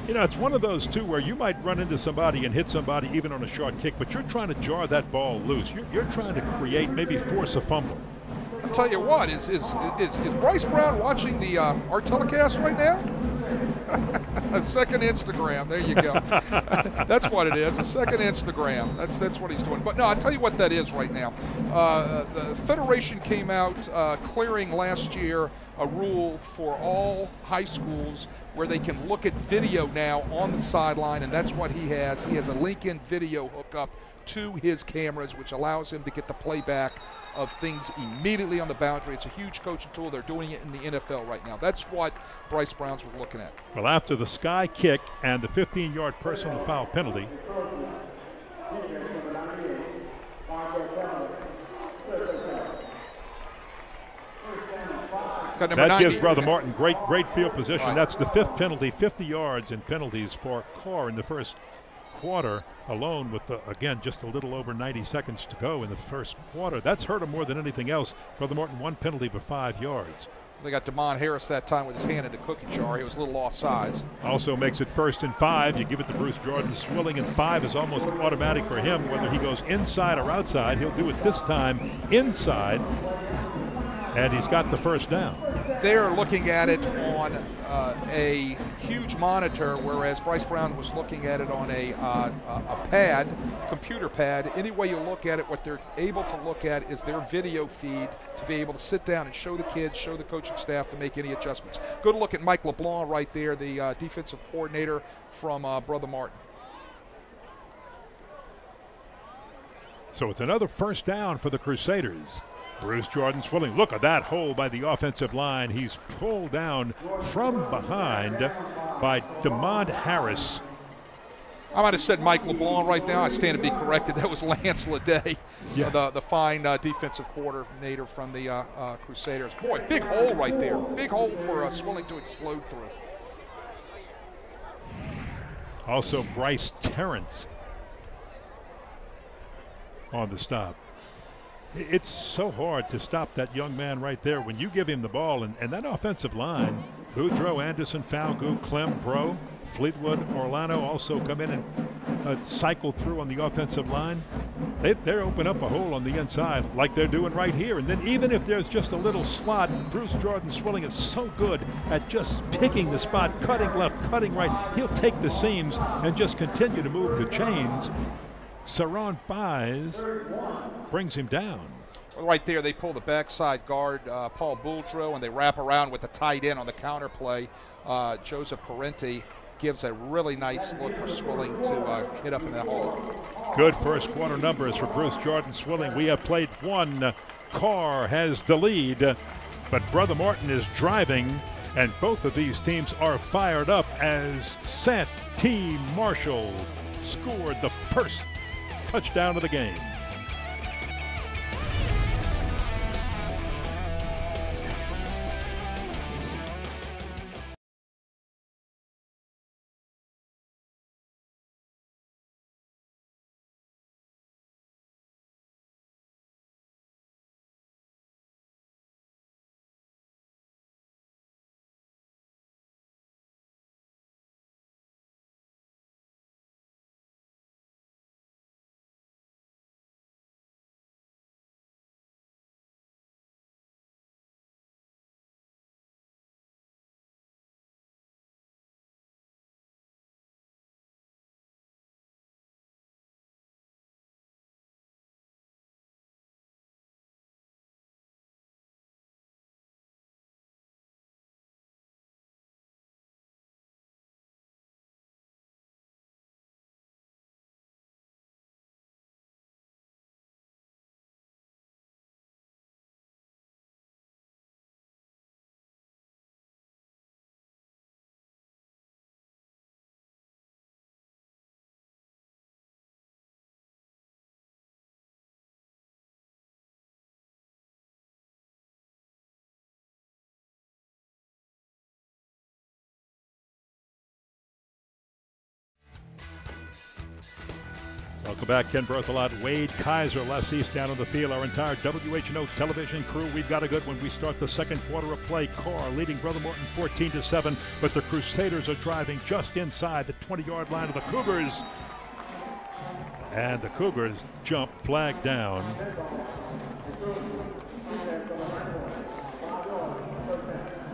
You know, it's one of those two where you might run into somebody and hit somebody even on a short kick, but you're trying to jar that ball loose. You're, you're trying to create, maybe force a fumble. I'll tell you what, is is is, is Brice Brown watching the uh, our telecast right now? *laughs* a second Instagram. There you go. *laughs* that's what it is. A second Instagram. That's that's what he's doing. But no, I'll tell you what that is right now. Uh, the Federation came out uh, clearing last year a rule for all high schools where they can look at video now on the sideline, and that's what he has. He has a Lincoln video hookup to his cameras, which allows him to get the playback of things immediately on the boundary. It's a huge coaching tool. They're doing it in the NFL right now. That's what Brice Brown's was looking at. Well, after the sky kick and the 15 yard personal foul penalty, that 90. gives Brother Martin great, great field position. Right. That's the fifth penalty, 50 yards in penalties for Karr in the first quarter alone with, the, again, just a little over 90 seconds to go in the first quarter. That's hurt him more than anything else. Brother Martin, one penalty for five yards. They got Damon Harris that time with his hand in the cookie jar. He was a little offsides. Also makes it first and five. You give it to Bruce Jordan. Swilling and five is almost automatic for him. Whether he goes inside or outside, he'll do it this time inside. And he's got the first down. They're looking at it on uh, a huge monitor, whereas Brice Brown was looking at it on a, uh, a a pad, computer pad. Any way you look at it, what they're able to look at is their video feed to be able to sit down and show the kids, show the coaching staff to make any adjustments. Good look at Mike LeBlanc right there, the uh, defensive coordinator from uh, Brother Martin. So it's another first down for the Crusaders. Bruce Jordan Swilling. Look at that hole by the offensive line. He's pulled down from behind by Demond Harris. I might have said Mike LeBlanc right now. I stand to be corrected. *laughs* That was Lance Leday, Yeah. the, the fine uh, defensive coordinator from the uh, uh, Crusaders. Boy, big hole right there. Big hole for uh, Swilling to explode through. Also, Bryce Terrence on the stop. It's so hard to stop that young man right there when you give him the ball. And, and that offensive line, Boudreaux, Anderson, Falgout, Clem, Bro, Fleetwood, Orlando also come in and uh, cycle through on the offensive line. They, they open up a hole on the inside like they're doing right here. And then even if there's just a little slot, Bruce Jordan Swilling is so good at just picking the spot, cutting left, cutting right. He'll take the seams and just continue to move the chains. Saron Buys brings him down. Right there, they pull the backside guard, uh, Paul Boudreaux, and they wrap around with the tight end on the counter play. Uh, Joseph Parenti gives a really nice look for Swilling to uh, hit up in that hole. Good first quarter numbers for Bruce Jordan Swilling. We have played one. Karr has the lead, but Brother Martin is driving, and both of these teams are fired up as Santee Marshall scored the first touchdown of the game. Welcome back, Ken Berthelot, Wade Kaiser, Les East down on the field. Our entire WHNO television crew. We've got a good one. We start the second quarter of play. Karr leading Brother Martin 14 to 7, but the Crusaders are driving just inside the 20-yard line of the Cougars. And the Cougars jump flag down.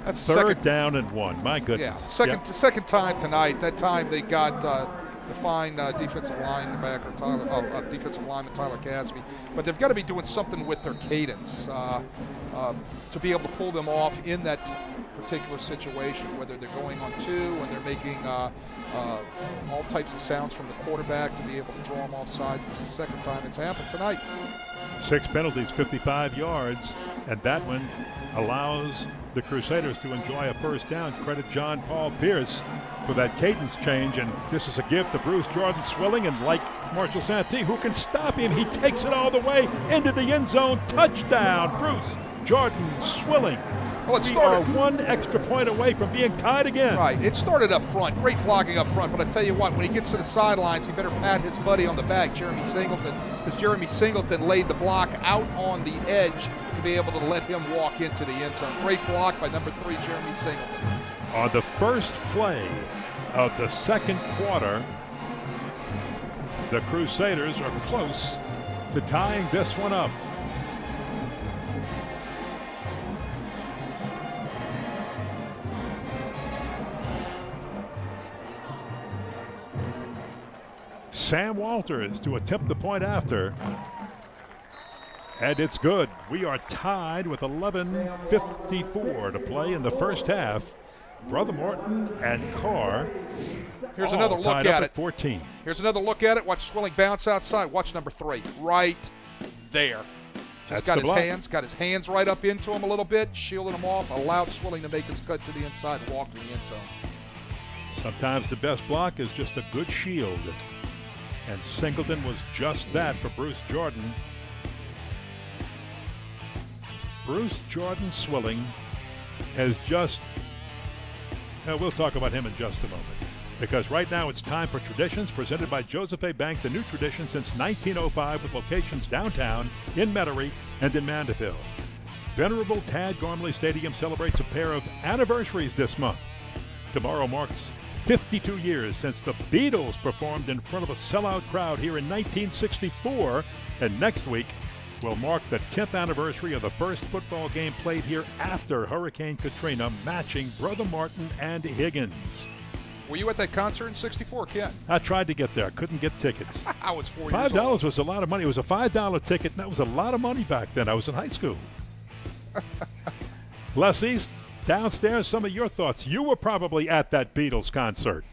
That's Third second, down and one. My goodness. Yeah, second Yep. second time tonight. That time they got uh, the fine uh, defensive linebacker Tyler, oh, uh, defensive lineman Tyler Casby, but they've got to be doing something with their cadence uh, uh, to be able to pull them off in that particular situation. Whether they're going on two and they're making uh, uh, all types of sounds from the quarterback to be able to draw them off sides. This is the second time it's happened tonight. Six penalties, 55 yards, and that one allows the Crusaders to enjoy a first down. Credit John Paul Pierce for that cadence change, and this is a gift to Bruce Jordan Swilling, and like Marshall Santee, who can stop him, he takes it all the way into the end zone. Touchdown, Bruce Jordan Swilling. Well, it started- one extra point away from being tied again. Right. It started up front. Great blocking up front. But I tell you what, when he gets to the sidelines, he better pat his buddy on the back, Jeremy Singleton, because Jeremy Singleton laid the block out on the edge to be able to let him walk into the end zone. Great block by number three, Jeremy Singleton. On the first play of the second quarter, the Crusaders are close to tying this one up. Sam Walters to attempt the point after. And it's good. We are tied with 11.54 to play in the first half. Brother Martin and Karr. Here's another look at it. 14. Here's another look at it. Watch Swilling bounce outside. Watch number three, right there. That's Just got his block. hands, got his hands right up into him a little bit, shielding him off, allowed Swilling to make his cut to the inside, and walk to the end zone. Sometimes the best block is just a good shield. And Singleton was just that for Bruce Jordan. Bruce Jordan Swilling has just. uh, we'll talk about him in just a moment. Because right now it's time for Traditions, presented by Joseph A. Bank, the new tradition since 1905 with locations downtown, in Metairie, and in Mandeville. Venerable Tad Gormley Stadium celebrates a pair of anniversaries this month. Tomorrow marks 52 years since the Beatles performed in front of a sellout crowd here in 1964, and next week will mark the 10th anniversary of the first football game played here after Hurricane Katrina, matching Brother Martin and Higgins. Were you at that concert in '64, Ken? I tried to get there, couldn't get tickets. *laughs* I was four Five dollars was a lot of money. It was a five dollar ticket, and that was a lot of money back then. I was in high school. *laughs* Les East, downstairs, some of your thoughts. You were probably at that Beatles concert.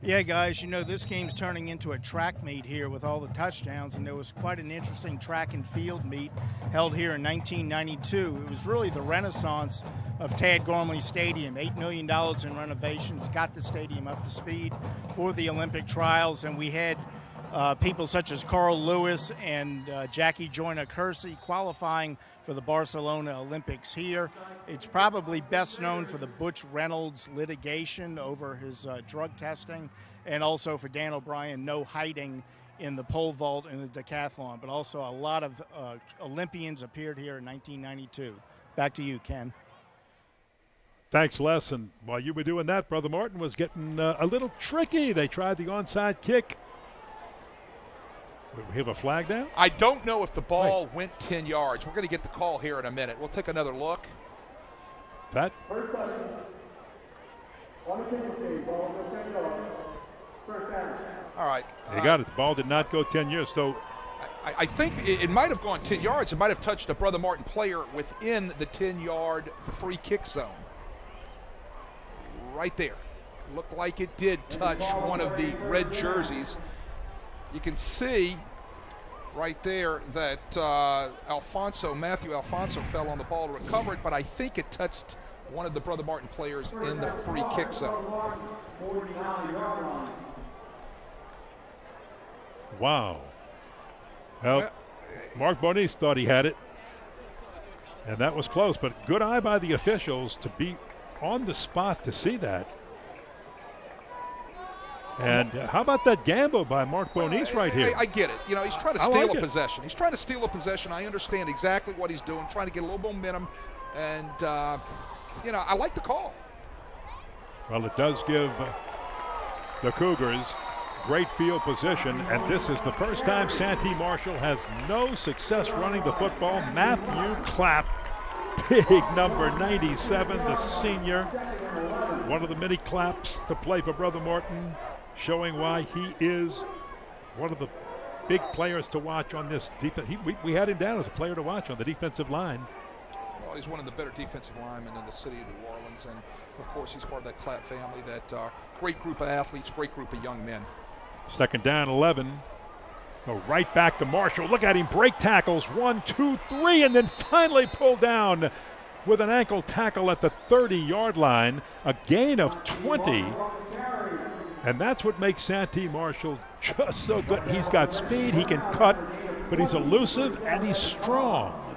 Yeah, guys, you know, this game's turning into a track meet here with all the touchdowns, and there was quite an interesting track and field meet held here in 1992. It was really the renaissance of Tad Gormley Stadium. $8 million in renovations got the stadium up to speed for the Olympic trials, and we had uh, people such as Carl Lewis and uh, Jackie Joyner Kersee qualifying for the Barcelona Olympics here. It's probably best known for the Butch Reynolds litigation over his uh, drug testing and also for Dan O'Brien no hiding in the pole vault and the decathlon. But also a lot of uh, Olympians appeared here in 1992. Back to you, Ken. Thanks, Les. And while you were doing that, Brother Martin was getting uh, a little tricky. They tried the onside kick. We have a flag down? I don't know if the ball went 10 yards. We're going to get the call here in a minute. We'll take another look. That? All right. You uh, got it. The ball did not go 10 yards. So I, I think it, it might have gone 10 yards. It might have touched a Brother Martin player within the 10 yard free kick zone. Right there. Looked like it did touch one of the red jerseys. You can see right there that uh, Alfonso, Matthew Alfonso, fell on the ball to recover it, but I think it touched one of the Brother Martin players in the free kick zone. Wow. Well, Mark Bonis thought he had it. And that was close, but good eye by the officials to be on the spot to see that. And how about that gamble by Mark Bonis right here? I, I get it. You know, he's trying to steal like a it. possession. He's trying to steal a possession. I understand exactly what he's doing, trying to get a little momentum. And, uh, you know, I like the call. Well, it does give the Cougars great field position, and this is the first time Santee Marshall has no success running the football. Matthew Clapp, big *laughs* number 97, the senior, one of the many Clapps to play for Brother Martin, showing why he is one of the big players to watch on this defense. He, we, we had him down as a player to watch on the defensive line. Well, he's one of the better defensive linemen in the city of New Orleans. And, of course, he's part of that Clapp family, that uh, great group of athletes, great group of young men. Second down, 11. Go right back to Marshall. Look at him break tackles. One, two, three, and then finally pull down with an ankle tackle at the 30 yard line. A gain of 20. And that's what makes Santee Marshall just so good. He's got speed, he can cut, but he's elusive and he's strong.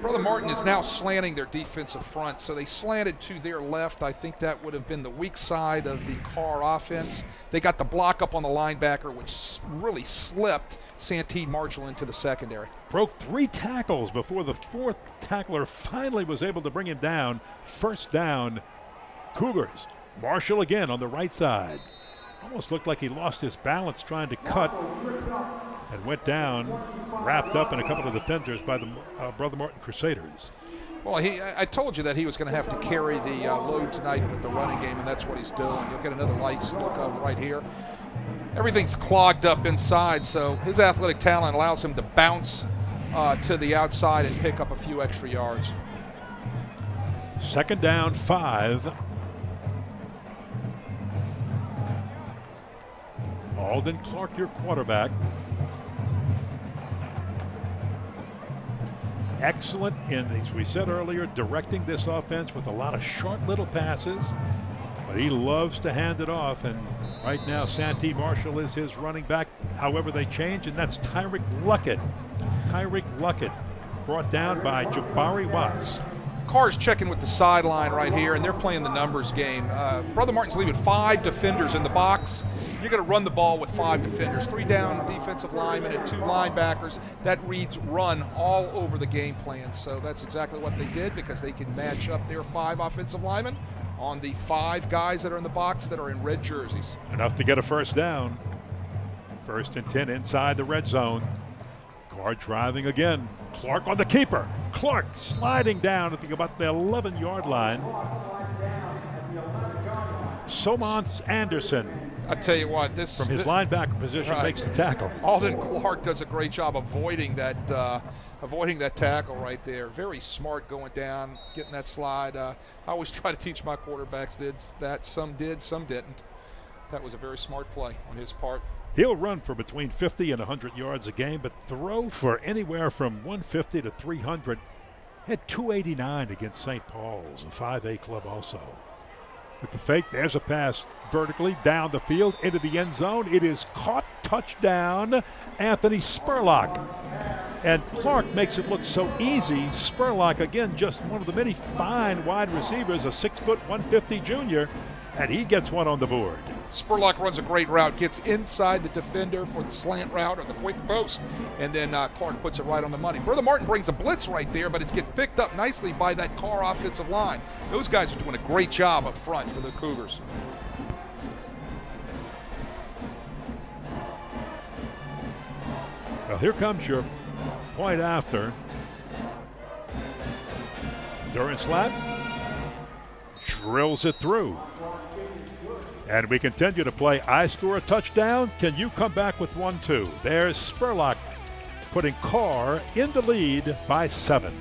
Brother Martin is now slanting their defensive front, so they slanted to their left. I think that would have been the weak side of the Karr offense. They got the block up on the linebacker, which really slipped Santee Marshall into the secondary. Broke three tackles before the fourth tackler finally was able to bring him down. First down, Cougars. Marshall again on the right side. Almost looked like he lost his balance trying to cut and went down, wrapped up in a couple of defenders by the uh, Brother Martin Crusaders. Well, he, I told you that he was going to have to carry the uh, load tonight with the running game, and that's what he's doing. You'll get another lights look over right here. Everything's clogged up inside, so his athletic talent allows him to bounce uh, to the outside and pick up a few extra yards. Second down, five. Alden Clark, your quarterback. Excellent in, as we said earlier, directing this offense with a lot of short little passes. But he loves to hand it off, and right now Santee Marshall is his running back. However, they change, and that's Tyreek Luckett. Tyreek Luckett, brought down by Jabari Watts. Karr's checking with the sideline right here, and they're playing the numbers game. Uh, Brother Martin's leaving five defenders in the box. You're going to run the ball with five defenders, three down defensive linemen and two linebackers. That reads run all over the game plan. So that's exactly what they did because they can match up their five offensive linemen on the five guys that are in the box that are in red jerseys. Enough to get a first down. First and 10 inside the red zone. Karr driving again. Clark on the keeper. Clark sliding down at the, about the 11 yard line. Somance Anderson I tell you what, this from his this, linebacker position right. makes the tackle. Alden Clark does a great job avoiding that uh, avoiding that tackle right there. Very smart going down, getting that slide. Uh, I always *laughs* try to teach my quarterbacks did that. Some did, some didn't. That was a very smart play on his part. He'll run for between 50 and 100 yards a game, but throw for anywhere from 150 to 300. Had 289 against St. Paul's, a 5A club also. With the fake, there's a pass vertically down the field into the end zone. It is caught, touchdown, Anthony Spurlock. And Clark makes it look so easy. Spurlock, again, just one of the many fine wide receivers, a six foot 150 junior, and he gets one on the board. Spurlock runs a great route, gets inside the defender for the slant route or the quick post, and then uh, Clark puts it right on the money. Brother Martin brings a blitz right there, but it's get picked up nicely by that Karr offensive line. Those guys are doing a great job up front for the Cougars. Well, here comes your point after. Durant Lap drills it through. And we continue to play I score a touchdown. Can you come back with one, too? There's Spurlock putting Karr in the lead by seven.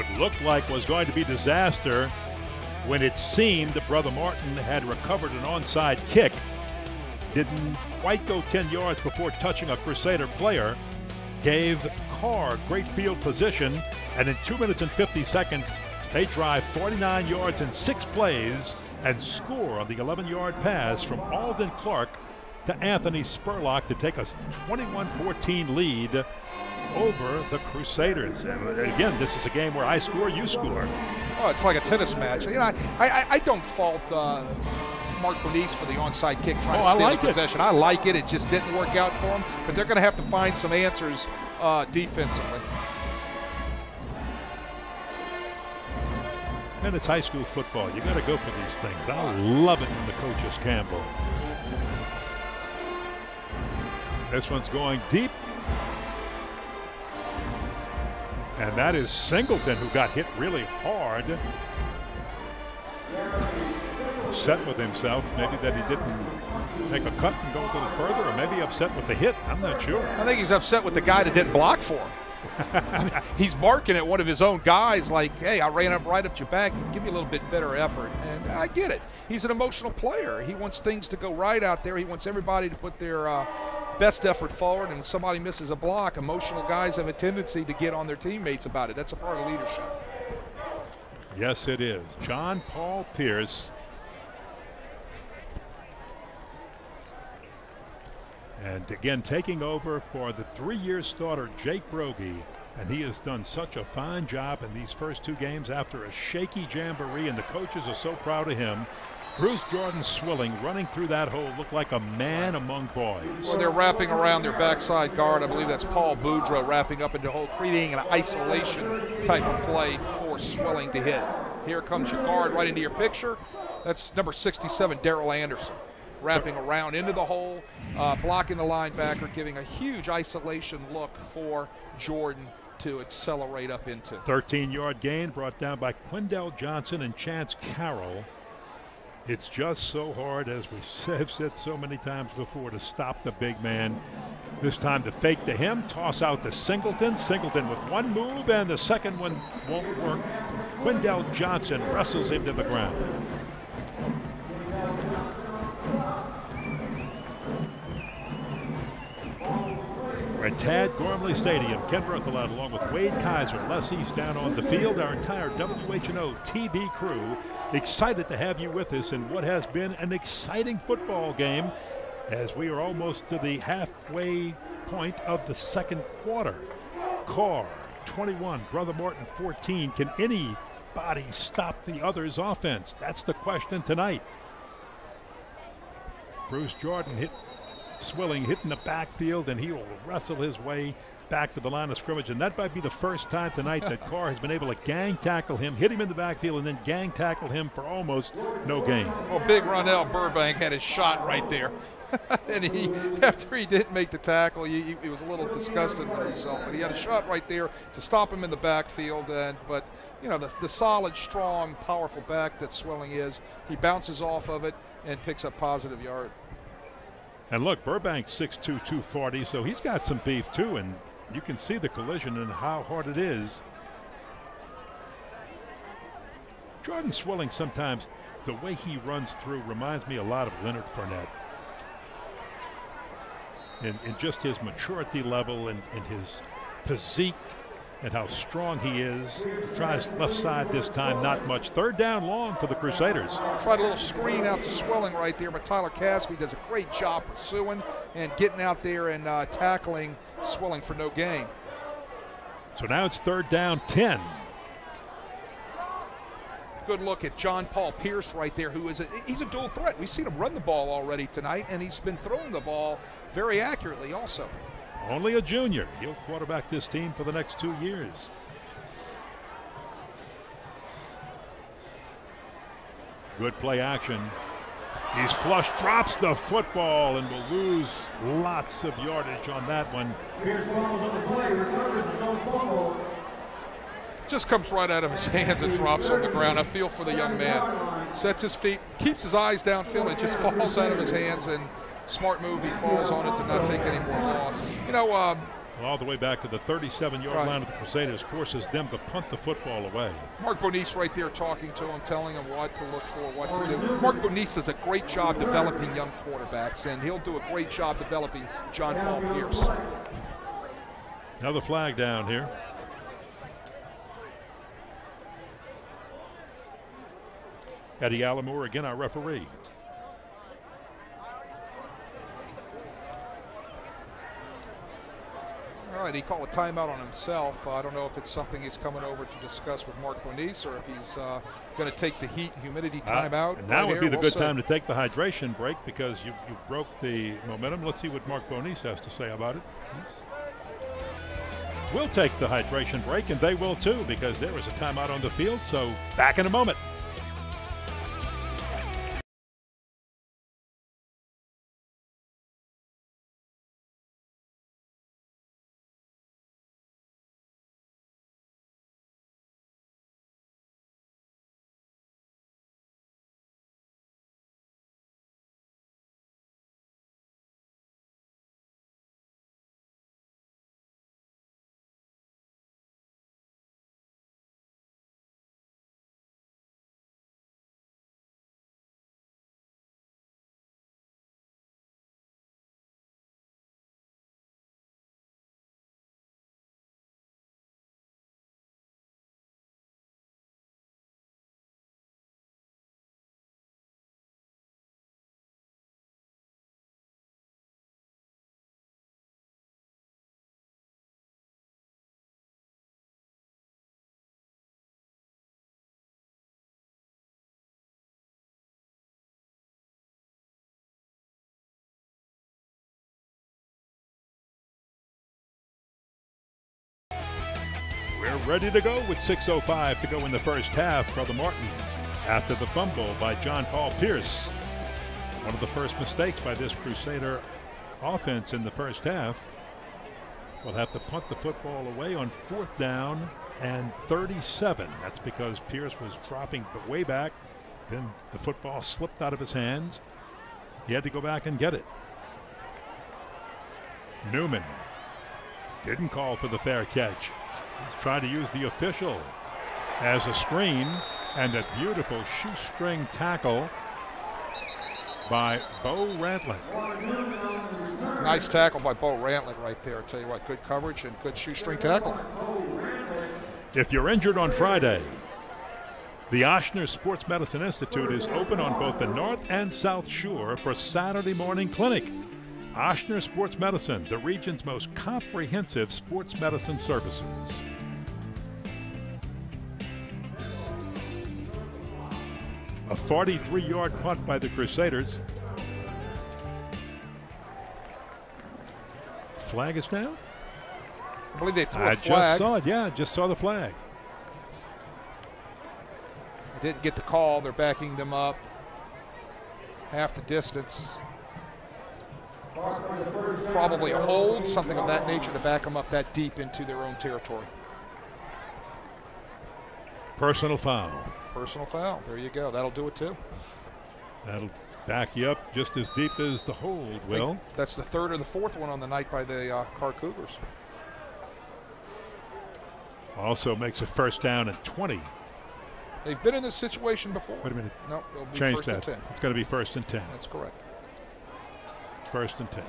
What looked like was going to be disaster when it seemed that Brother Martin had recovered an onside kick. Didn't quite go 10 yards before touching a Crusader player. Gave Karr great field position, and in 2 minutes and 50 seconds, they drive 49 yards in six plays and score on the 11 yard pass from Alden Clark to Anthony Spurlock to take a 21 14 lead over the Crusaders. And again, this is a game where I score, you score. Oh, it's like a tennis match. You know, I, I, I don't fault uh, Mark Bonis for the onside kick trying oh, to steal like the possession. It. I like it. It just didn't work out for them. But they're going to have to find some answers uh, defensively. And it's high school football. You got to go for these things. I love it when the coaches gamble. This one's going deep. And that is Singleton who got hit really hard. Upset with himself, maybe that he didn't make a cut and go a little further, or maybe upset with the hit. I'm not sure. I think he's upset with the guy that didn't block for him. I mean, *laughs* he's barking at one of his own guys like, hey, I ran up right up your back. Give me a little bit better effort. And I get it. He's an emotional player. He wants things to go right out there. He wants everybody to put their uh, best effort forward. And somebody misses a block, emotional guys have a tendency to get on their teammates about it. That's a part of leadership. Yes, it is. John Paul Pierce. And again, taking over for the three year starter, Jake Brogy, And he has done such a fine job in these first two games after a shaky jamboree, and the coaches are so proud of him. Bruce Jordan Swilling running through that hole looked like a man among boys. Well, they're wrapping around their backside guard. I believe that's Paul Boudreaux wrapping up into hole, creating an isolation type of play for Swilling to hit. Here comes your guard right into your picture. That's number 67, Daryl Anderson wrapping around into the hole, uh, blocking the linebacker, giving a huge isolation look for Jordan to accelerate up into. 13 yard gain brought down by Quindell Johnson and Chance Carroll. It's just so hard, as we *laughs* have said so many times before, to stop the big man. This time to fake to him, toss out to Singleton. Singleton with one move, and the second one won't work. Quindell Johnson wrestles him to the ground. We're at Tad Gormley Stadium. Ken Berthelot along with Wade Kaiser, Les East down on the field. Our entire WHNO TV crew excited to have you with us in what has been an exciting football game as we are almost to the halfway point of the second quarter. Karr 21, Brother Martin 14. Can anybody stop the other's offense? That's the question tonight. Bruce Jordan hit Swilling hitting the backfield, and he will wrestle his way back to the line of scrimmage. And that might be the first time tonight that Karr has been able to gang tackle him, hit him in the backfield, and then gang tackle him for almost no gain. Well, Big Ronell Burbank had his shot right there. *laughs* and he, after he didn't make the tackle, he, he, was a little disgusted with himself. But he had a shot right there to stop him in the backfield. And but you know the, the solid, strong, powerful back that Swilling is, he bounces off of it and picks up positive yard. And look, Burbank's 6'2", 240, so he's got some beef too, and you can see the collision and how hard it is. Jordan Swilling sometimes, the way he runs through reminds me a lot of Leonard Fournette. In, in just his maturity level and, and his physique and how strong he is. Tries left side this time, not much. Third down long for the Crusaders. Tried a little screen out to Swilling right there, but Tyler Caspi does a great job pursuing and getting out there and uh, tackling Swilling for no gain. So now it's third down 10. Good look at John Paul Pierce right there, who is a, he's a dual threat. We've seen him run the ball already tonight, and he's been throwing the ball very accurately also. Only a junior. He'll quarterback this team for the next two years. Good play action. He's flush, drops the football, and will lose lots of yardage on that one. Just comes right out of his hands and drops on the ground. I feel for the young man. Sets his feet, keeps his eyes downfield, and just falls out of his hands and smart move. He falls on it to not take any more loss. You know, um, all the way back to the 37-yard right. line of the Crusaders forces them to punt the football away. Mark Bonis right there talking to him, telling him what to look for, what to do. Mark Bonis does a great job developing young quarterbacks, and he'll do a great job developing John Paul Pierce. Another flag down here. Eddie Alamore again, our referee. All right, he called a timeout on himself. Uh, I don't know if it's something he's coming over to discuss with Mark Bonis or if he's uh, going to take the heat and humidity uh, timeout. Uh, now right would be the we'll good time to take the hydration break because you, you broke the momentum. Let's see what Mark Bonis has to say about it. We'll take the hydration break, and they will too, because there is a timeout on the field. So back in a moment. We're ready to go with 6.05 to go in the first half. Brother Martin after the fumble by John Paul Pierce. One of the first mistakes by this Crusader offense in the first half. Will have to punt the football away on fourth down and 37. That's because Pierce was dropping way back. Then the football slipped out of his hands. He had to go back and get it. Newman didn't call for the fair catch. He's trying to use the official as a screen and a beautiful shoestring tackle by Bo Rantlet. Nice tackle by Bo Rantlet right there. I tell you what, good coverage and good shoestring tackle. If you're injured on Friday, the Ochsner Sports Medicine Institute is open on both the North and South Shore for Saturday morning clinic. Ochsner Sports Medicine, the region's most comprehensive sports medicine services. A 43 yard punt by the Crusaders. Flag is down? I believe they threw I a flag. just saw it. Yeah, just saw the flag. Didn't get the call. They're backing them up half the distance. Probably a hold, something of that nature, to back them up that deep into their own territory. Personal foul. Personal foul. There you go. That'll do it too. That'll back you up just as deep as the hold will. That's the third or the fourth one on the night by the uh, Karr Cougars. Also makes a first down and 20. They've been in this situation before. Wait a minute. No, it'll be Change first that. It's going to be first and 10. That's correct. First and 10.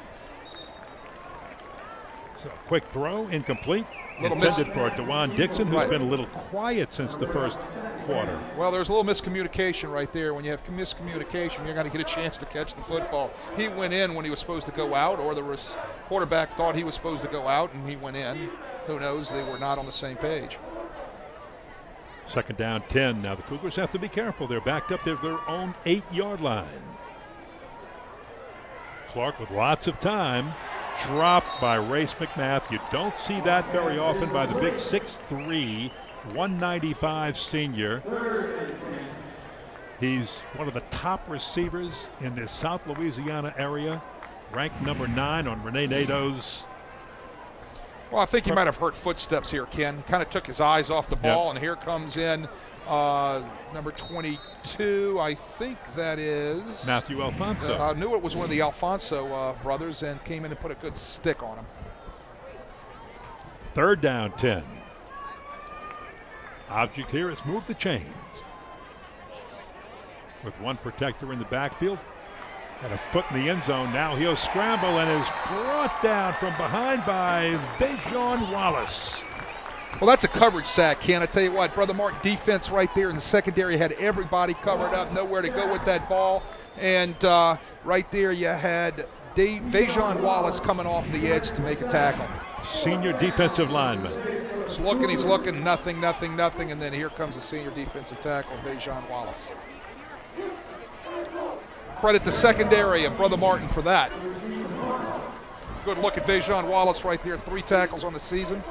So quick throw, incomplete. Little miss- Intended for Dewan Dixon, who's Right. been a little quiet since the first quarter. Well, there's a little miscommunication right there. When you have miscommunication, you're going to get a chance to catch the football. He went in when he was supposed to go out, or the res- quarterback thought he was supposed to go out and he went in. Who knows? They were not on the same page. Second down, 10. Now the Cougars have to be careful. They're backed up to their own eight yard line. Clark with lots of time. Dropped by Race McMath. You don't see that very often by the big 6'3, 195 senior. He's one of the top receivers in this South Louisiana area, ranked number nine on Rene Nadeau's. Well, I think he might have hurt footsteps here, Ken. Kind of took his eyes off the ball, and here comes in uh, number 22. I think that is Matthew Alfonso. I knew it was one of the Alfonso uh, brothers, and came in and put a good stick on him. Third down, 10. Object here is move the chains. With one protector in the backfield and a foot in the end zone. Now he'll scramble and is brought down from behind by Vajon Wallace. Well, that's a coverage sack, Ken. I tell you what, Brother Mark, defense right there in the secondary had everybody covered up, nowhere to go with that ball. And uh, right there, you had Vajon Wallace coming off the edge to make a tackle. Senior defensive lineman. He's looking, he's looking, nothing, nothing, nothing. And then here comes the senior defensive tackle, Vajon Wallace. Credit the secondary and Brother Martin for that. Good look at Vajon Wallace right there. Three tackles on the season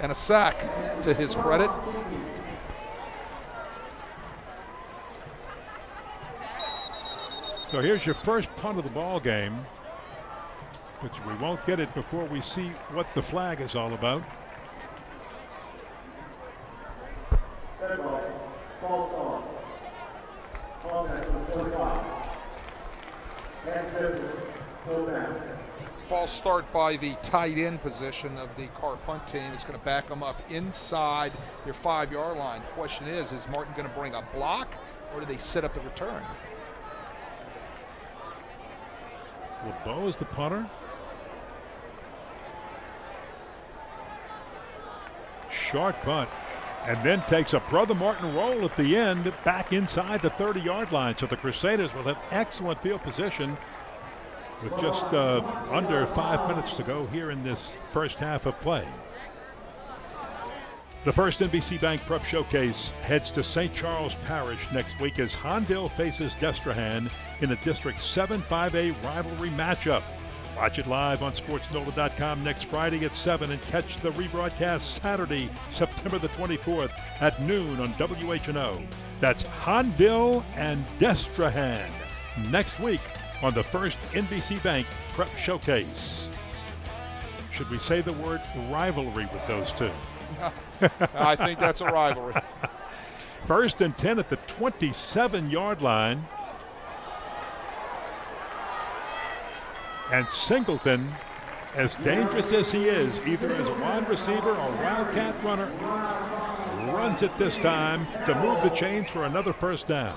and a sack to his credit. So here's your first punt of the ball game. But we won't get it before we see what the flag is all about. False start by the tight end position of the Karr punt team. It's going to back them up inside their five yard line. The question is is Martin going to bring a block or do they set up the return? LeBeau is the punter. Short punt. And then takes a Brother Martin roll at the end back inside the 30 yard line. So the Crusaders will have excellent field position with just uh, under five minutes to go here in this first half of play. The first NBC Bank Prep Showcase heads to St. Charles Parish next week as Hahnville faces Destrehan in a District 7 5A rivalry matchup. Watch it live on SportsNola.com next Friday at 7 and catch the rebroadcast Saturday, September the 24th at noon on WHNO. That's Hahnville and Destrehan next week on the first NBC Bank Prep Showcase. Should we say the word rivalry with those two? *laughs* I think that's a rivalry. *laughs* First and 10 at the 27 yard line. And Singleton, as dangerous as he is, either as a wide receiver or wildcat runner, runs it this time to move the chains for another first down.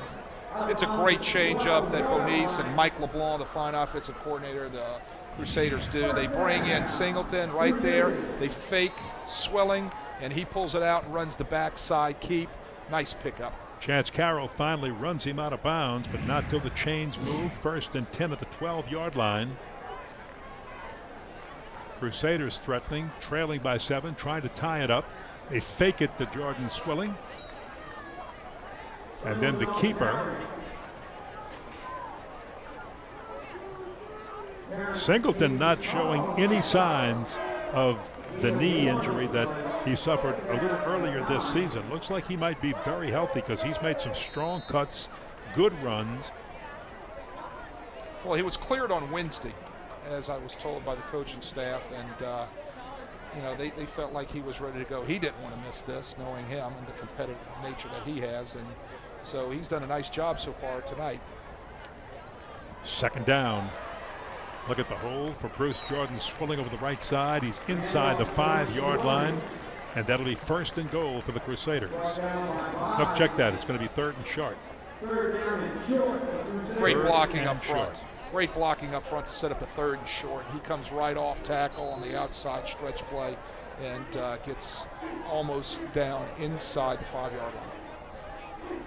It's a great changeup that Bonis and Mike LeBlanc, the fine offensive coordinator, of the Crusaders do. They bring in Singleton right there. They fake Swilling, and he pulls it out and runs the backside keep. Nice pickup. Chance Carroll finally runs him out of bounds, but not till the chains move. First and 10 at the 12 yard line. Crusaders threatening, trailing by seven, trying to tie it up. They fake it to Jordan Swilling. And then the keeper. Singleton not showing any signs of the knee injury that he suffered a little earlier this season. Looks like he might be very healthy because he's made some strong cuts, good runs. Well, he was cleared on Wednesday as I was told by the coaching staff, and uh, you know they, they felt like he was ready to go. He didn't want to miss this, knowing him and the competitive nature that he has, and so he's done a nice job so far tonight. Second down. Look at the hole for Bruce Jordan Swilling over the right side. He's inside the five yard line. And that'll be first and goal for the Crusaders. Look, check that. It's going to be third and short. Great blocking up front. Short. Great blocking up front to set up the third and short. He comes right off tackle on the outside stretch play and uh, gets almost down inside the five yard line.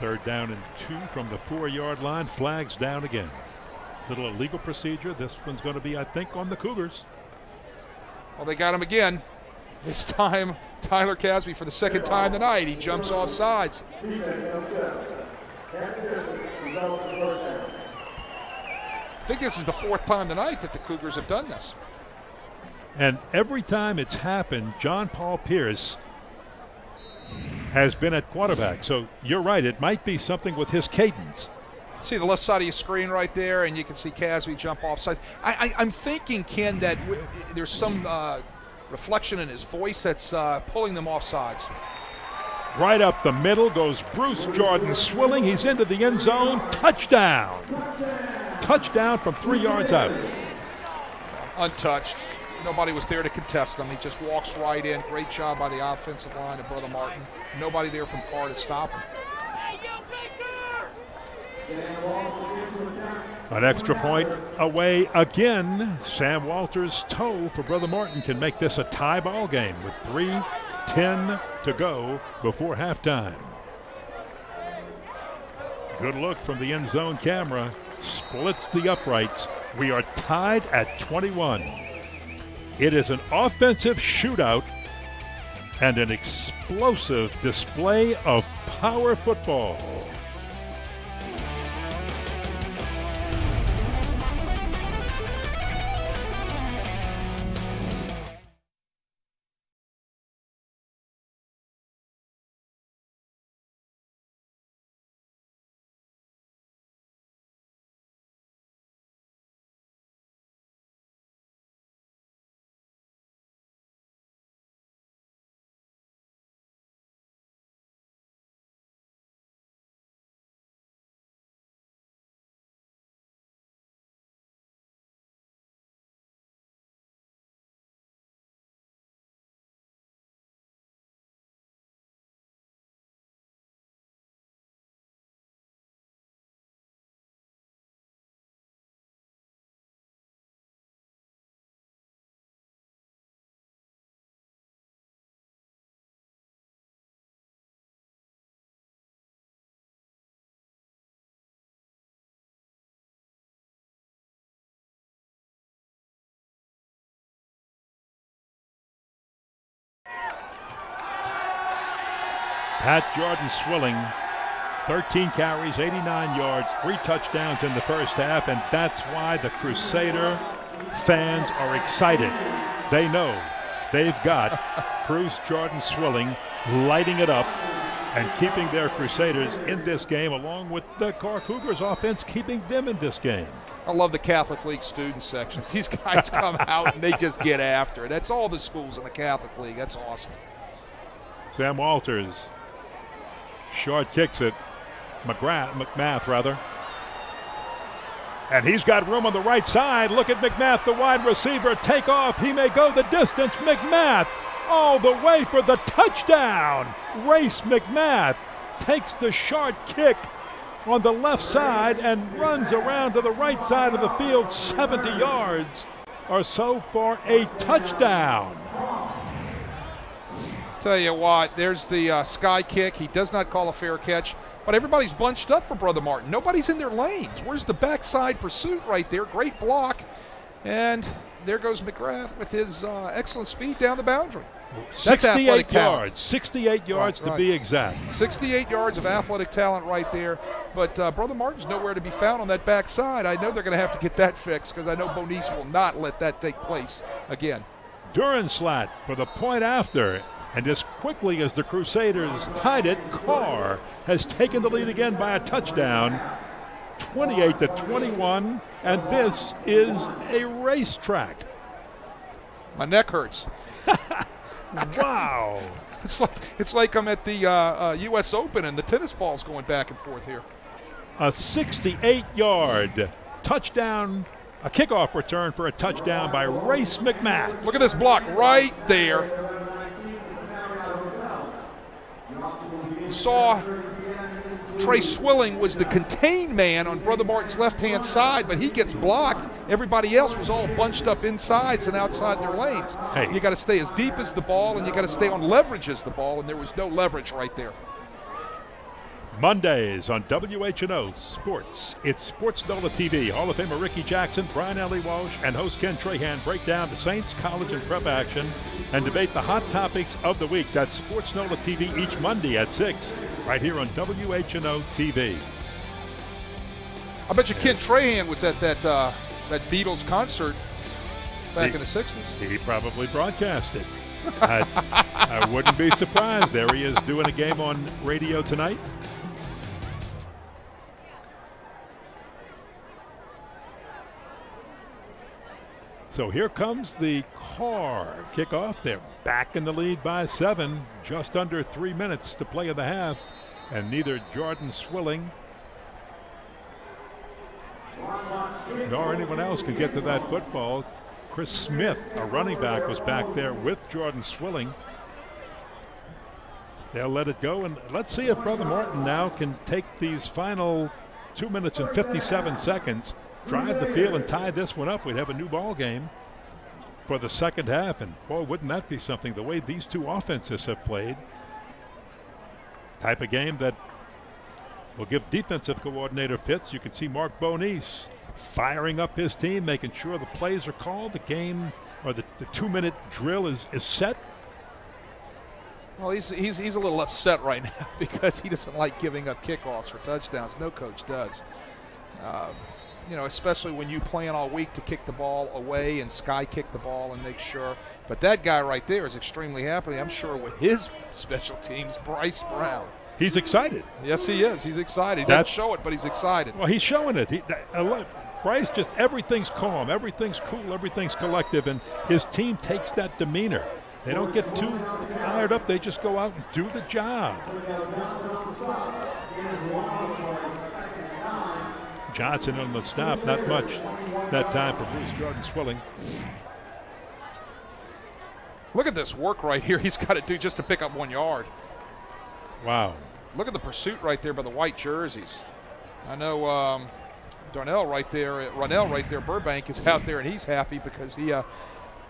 Third down and two from the four yard line. Flags down again. Little illegal procedure. This one's going to be, I think, on the Cougars. Well, they got him again. This time, Tyler Casby for the second time tonight. He jumps off sides. I think this is the fourth time tonight that the Cougars have done this. And every time it's happened, John Paul Pierce has been at quarterback. So you're right, it might be something with his cadence. See the left side of your screen right there, and you can see Casby jump off sides. I, am thinking, Ken, that w- there's some uh, reflection in his voice that's uh, pulling them off sides. Right up the middle goes Bruce Jordan Swilling. He's into the end zone. Touchdown. Touchdown from three yards out. Untouched. Nobody was there to contest him. He just walks right in. Great job by the offensive line of Brother Martin. Nobody there from Karr to stop him. An extra point away again. Sam Walters' toe for Brother Martin can make this a tie ball game with three 10 to go before halftime. Good look from the end zone camera. Splits the uprights. We are tied at 21. It is an offensive shootout and an explosive display of power football. Pat Jordan Swilling 13 carries, 89 yards, three touchdowns in the first half, and that's why the Crusader fans are excited. They know they've got *laughs* Bruce Jordan Swilling lighting it up and keeping their Crusaders in this game, along with the Karr Cougars offense keeping them in this game. I love the Catholic League student sections. These guys come *laughs* out and they just get after it. That's all the schools in the Catholic League. That's awesome. Sam Walters short kicks it. McGrath, McMath, rather. And he's got room on the right side. Look at McMath, the wide receiver. Take off. He may go the distance. McMath all the way for the touchdown. Race McMath takes the short kick on the left side and runs around to the right side of the field 70 yards or so for a touchdown. Tell you what, there's the uh, sky kick. He does not call a fair catch, but everybody's bunched up for Brother Martin. Nobody's in their lanes. Where's the backside pursuit right there? Great block. And there goes McGrath with his uh, excellent speed down the boundary. That's 68 yards. 68 yards right, to right. be exact. 68 yards of athletic talent right there. But uh, Brother Martin's nowhere to be found on that backside. I know they're going to have to get that fixed because I know Bonis will not let that take place again. Durinslat for the point after. And as quickly as the Crusaders tied it, Karr has taken the lead again by a touchdown. 28 to 21, and this is a racetrack. My neck hurts. *laughs* wow. *laughs* It's like it's like I'm at the uh, uh, U.S. Open and the tennis ball's going back and forth here. A 68-yard touchdown, a kickoff return for a touchdown by Race McMath. Look at this block right there. Saw Trey Swilling was the contained man on Brother Martin's left hand side, but he gets blocked. Everybody else was all bunched up insides and outside their lanes. Hey. You got to stay as deep as the ball and you got to stay on leverage as the ball, and there was no leverage right there. Mondays on WHNO Sports. It's Sports Nola TV. Hall of Famer Ricky Jackson, Brian Allee-Walsh, and host Ken Trahan break down the Saints college and prep action and debate the hot topics of the week. That's Sports Nola TV each Monday at 6, right here on WHNO TV. I bet you Ken Trahan was at that uh, that Beatles concert back he, in the 60s. He probably broadcast it. I, I wouldn't be surprised. There he is doing a game on radio tonight. So here comes the Karr kickoff. They're back in the lead by seven, just under three minutes to play in the half. And neither Jordan Swilling nor anyone else can get to that football. Chris Smith, a running back, was back there with Jordan Swilling. They'll let it go, and let's see if Brother Martin now can take these final two minutes and 57 seconds drive the field and tie this one up, we'd have a new ball game for the second half. And boy, wouldn't that be something? The way these two offenses have played, type of game that will give defensive coordinator fits. You can see Mark Bonis firing up his team, making sure the plays are called, the game or the, the two minute drill is, is set. Well, he's, he's, he's a little upset right *laughs* now because he doesn't like giving up kickoffs for touchdowns. No coach does. Um, you know, especially when you plan all week to kick the ball away and sky kick the ball and make sure. But that guy right there is extremely happy, I'm sure, with his special teams, Brice Brown. He's excited. Yes, he is. He's excited. He doesn't show it, but he's excited. Well, he's showing it. He, uh, Brice just everything's calm, everything's cool, everything's collective, and his team takes that demeanor. They don't get too fired up. They just go out and do the job. Johnson on the stop, not much that time for Bruce Jordan Swilling. Look at this work right here *laughs* he's got to do just to pick up one yard. Wow. Look at the pursuit right there by the white jerseys. I know um, Darnell right there, uh, Ronell right there, Burbank is out there and he's happy because he uh,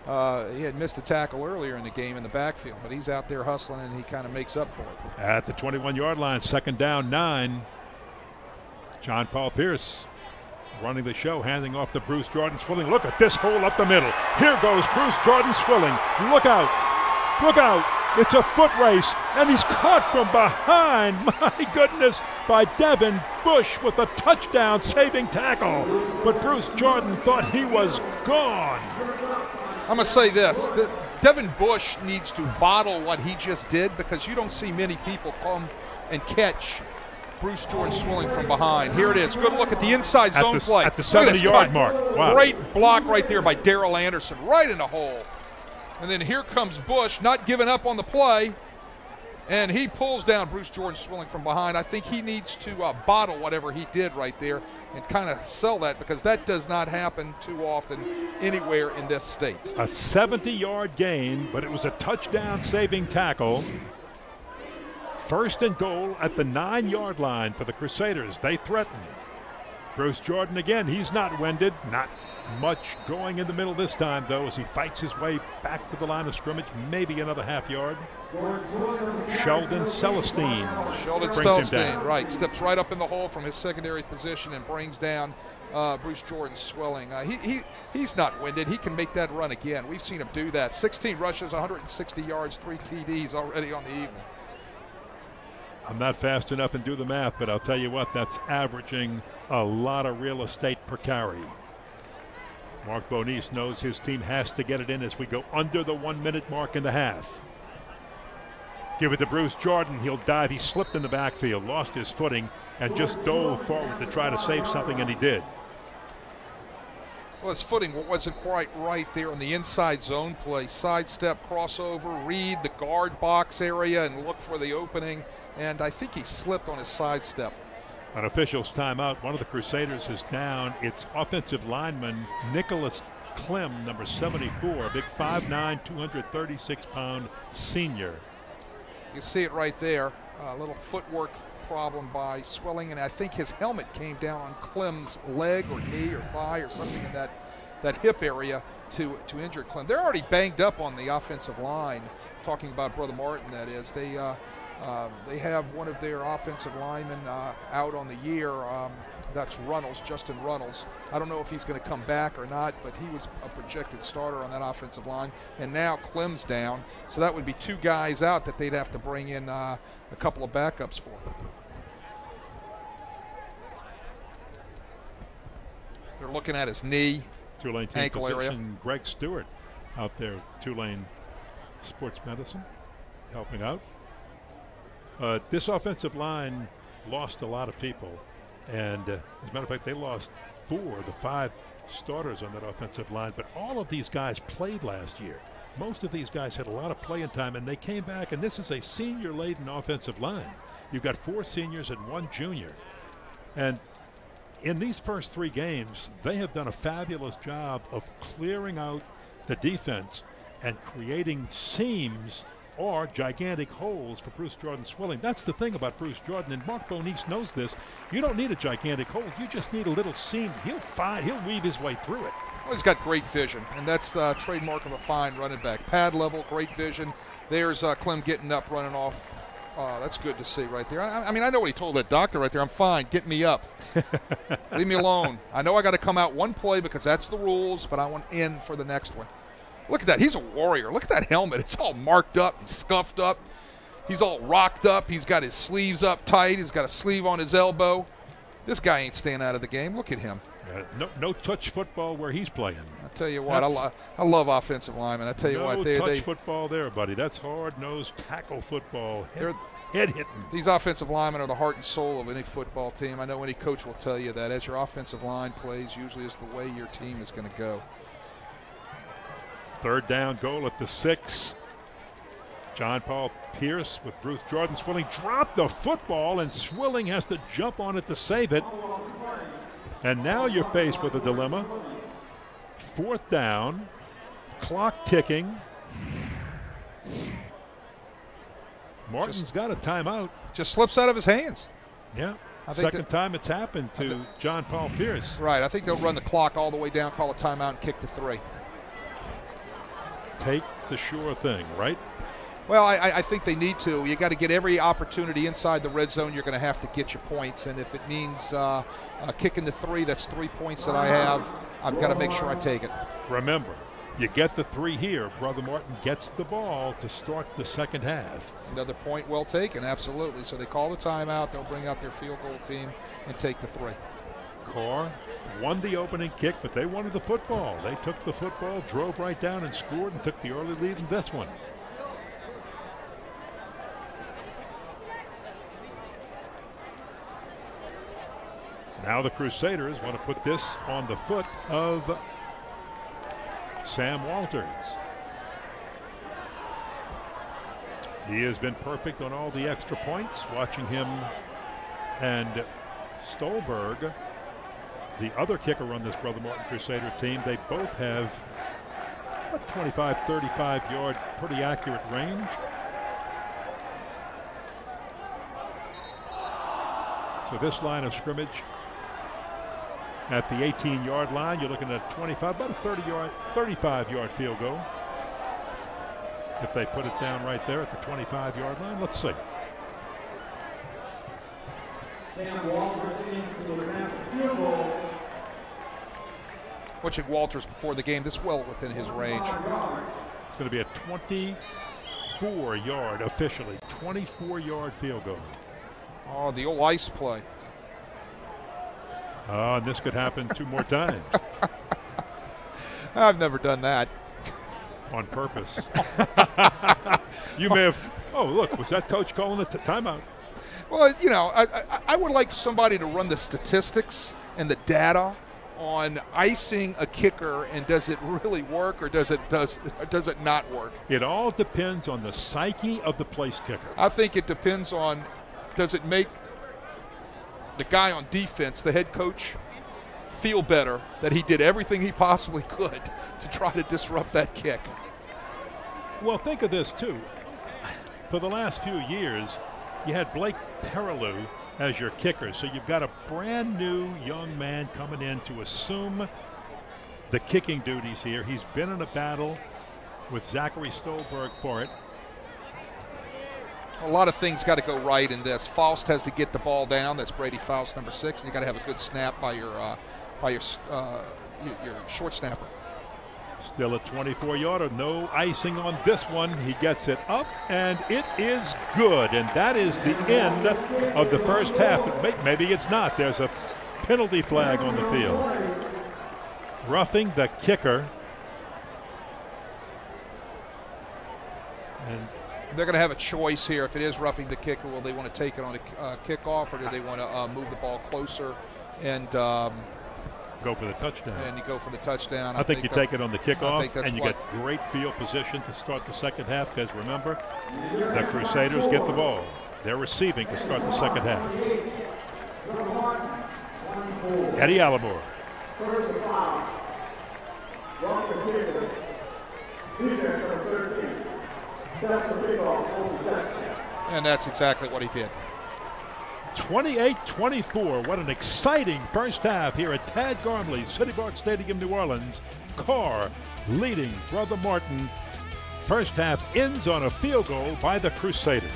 uh, he had missed a tackle earlier in the game in the backfield, but he's out there hustling and he kind of makes up for it. At the 21 yard line, second down, nine. John Paul Pierce running the show, handing off to Bruce Jordan Swilling. Look at this hole up the middle. Here goes Bruce Jordan Swilling. Look out. Look out. It's a foot race, and he's caught from behind. *laughs* My goodness, by Devin Bush with a touchdown saving tackle. But Bruce Jordan thought he was gone. I'm going to say this. Devin Bush needs to bottle what he just did because you don't see many people come and catch Bruce Jordan Swilling from behind. Here it is. Good look at the inside zone at the, play. At the 70 yard mark. Wow. Great block right there by Daryl Anderson, right in the hole. And then here comes Bush, not giving up on the play. And he pulls down Bruce Jordan Swilling from behind. I think he needs to uh, bottle whatever he did right there and kind of sell that because that does not happen too often anywhere in this state. A 70 yard gain, but it was a touchdown saving tackle. First and goal at the nine yard line for the Crusaders. They threaten. Bruce Jordan again, he's not winded, not much going in the middle this time, though, as he fights his way back to the line of scrimmage, maybe another half yard. Sheldon Celestine. Sheldon Celestine, right, steps right up in the hole from his secondary position and brings down uh, Bruce Jordan Swilling. Uh, he, he, he's not winded. He can make that run again. We've seen him do that. 16 rushes, 160 yards, three TDs already on the evening. I'm not fast enough and do the math, but I'll tell you what, that's averaging a lot of real estate per carry. Mark Bonis knows his team has to get it in as we go under the one minute mark in the half. Give it to Bruce Jordan. He'll dive. He slipped in the backfield, lost his footing, and just dove forward to try to save something, and he did. Well, his footing wasn't quite right there in the inside zone play. Sidestep, crossover, read the guard box area, and look for the opening. And I think he slipped on his sidestep. An official's timeout. One of the Crusaders is down. It's offensive lineman Nicholas Clem, number 74, a big 5'9, 236 pound senior. You see it right there. A little footwork problem by Swilling, and I think his helmet came down on Clem's leg or knee or thigh or something in that that hip area to to injure Clem. They're already banged up on the offensive line. Talking about Brother Martin, that is. They uh, uh, they have one of their offensive linemen uh, out on the year. Um, that's Runnels, Justin Runnels. I don't know if he's going to come back or not, but he was a projected starter on that offensive line. And now Clem's down, so that would be two guys out that they'd have to bring in uh, a couple of backups for. They're looking at his knee, Tulane team ankle area. Greg Stewart out there at Tulane Sports Medicine helping out. Uh, this offensive line lost a lot of people. And uh, as a matter of fact, they lost four of the five starters on that offensive line. But all of these guys played last year. Most of these guys had a lot of playing time, and they came back. And this is a senior laden offensive line. You've got four seniors and one junior. And in these first three games, they have done a fabulous job of clearing out the defense and creating seams or gigantic holes for Bruce Jordan Swilling. That's the thing about Bruce Jordan, and Mark Bonis knows this. You don't need a gigantic hole; you just need a little seam. He'll find, he'll weave his way through it. Well, he's got great vision, and that's uh, trademark of a fine running back. Pad level, great vision. There's uh, Clem getting up, running off. Uh, that's good to see right there. I, I, mean, I know what he told that doctor right there. I'm fine. Get me up. *laughs* Leave me alone. I know I got to come out one play because that's the rules, but I want in for the next one. Look at that. He's a warrior. Look at that helmet. It's all marked up and scuffed up. He's all rocked up. He's got his sleeves up tight. He's got a sleeve on his elbow. This guy ain't staying out of the game. Look at him. Uh, no, no touch football where he's playing. I tell you what, I, lo- I, love offensive linemen. I tell you no what, they, touch they football there, buddy. That's hard-nosed tackle football. Head, head hitting. these offensive linemen are the heart and soul of any football team. I know any coach will tell you that. As your offensive line plays, usually is the way your team is going to go. Third down goal at the six. John Paul Pierce with Bruce Jordan Swilling dropped the football, and Swilling has to jump on it to save it. And now you're faced with a dilemma. Fourth down, clock ticking. Martin's Just- got a timeout. Just slips out of his hands. Yeah. I Second that- time it's happened to John Paul Pierce. Right. I think they'll run the clock all the way down, call a timeout, and kick to three. Take the sure thing, right? Well, I, I- think they need to. You got to get every opportunity inside the red zone. You're going to have to get your points, and if it means uh, uh, kicking the three, that's three points that I have. I've got to make sure I take it. Remember, You get the three here. Brother Martin gets the ball to start the second half. Another point well taken, absolutely. So they call the timeout. They'll bring out their field goal team and take the three. Karr won the opening kick, but they wanted the football. They took the football, drove right down, and scored and took the early lead in this one. Now the Crusaders want to put this on the foot of Sam Walters. He has been perfect on all the extra points. Watching him and Stolberg, the other kicker on this Brother Martin Crusader team, they both have a 25 35 yard, pretty accurate range. So this line of scrimmage at the 18 yard line. You're looking at 25, about a 30 yard, 35 yard field goal. If they put it down right there at the 25 yard line, let's see. Watching Walters before the game, this well within his range. It's going to be a 24 yard officially, 24 yard field goal. Oh, the old ice play. Oh, and this could happen two more *laughs* times. I've never done that. On purpose. *laughs* you may have. Oh, look, was that coach calling a t- timeout? Well, you know, I, I, I would like somebody to run the statistics and the data on icing a kicker and does it really work or does it does does it not work? It all depends on the psyche of the place kicker. I think it depends on does it make the guy on defense, the head coach, feel better that he did everything he possibly could to try to disrupt that kick. Well, think of this too. For the last few years, you had Blake Perilou as your kicker, so you've got a brand new young man coming in to assume the kicking duties here. He's been in a battle with Zachary Stolberg for it. A lot of things got to go right in this. Faust has to get the ball down. That's Brady Faust, number six, and you got to have a good snap by your uh, by your, uh, your your short snapper. Still a 24 yarder, no icing on this one. He gets it up, and it is good. And that is the end of the first half. But maybe it's not. There's a penalty flag on the field. Roughing the kicker. And they're going to have a choice here. If it is roughing the kicker, will they want to take it on a uh, kickoff, or do they want to uh, move the ball closer and um, go for the touchdown? And you go for the touchdown. I, I think, think, you take it on the kickoff, and you what, get great field position to start the second half. Because remember, the Crusaders get the ball; they're receiving to start the second half. Eddie Alabor. And that's exactly what he did. 28 24. What an exciting first half here at Tad Gormley, City Park Stadium, New Orleans. Karr leading Brother Martin. First half ends on a field goal by the Crusaders.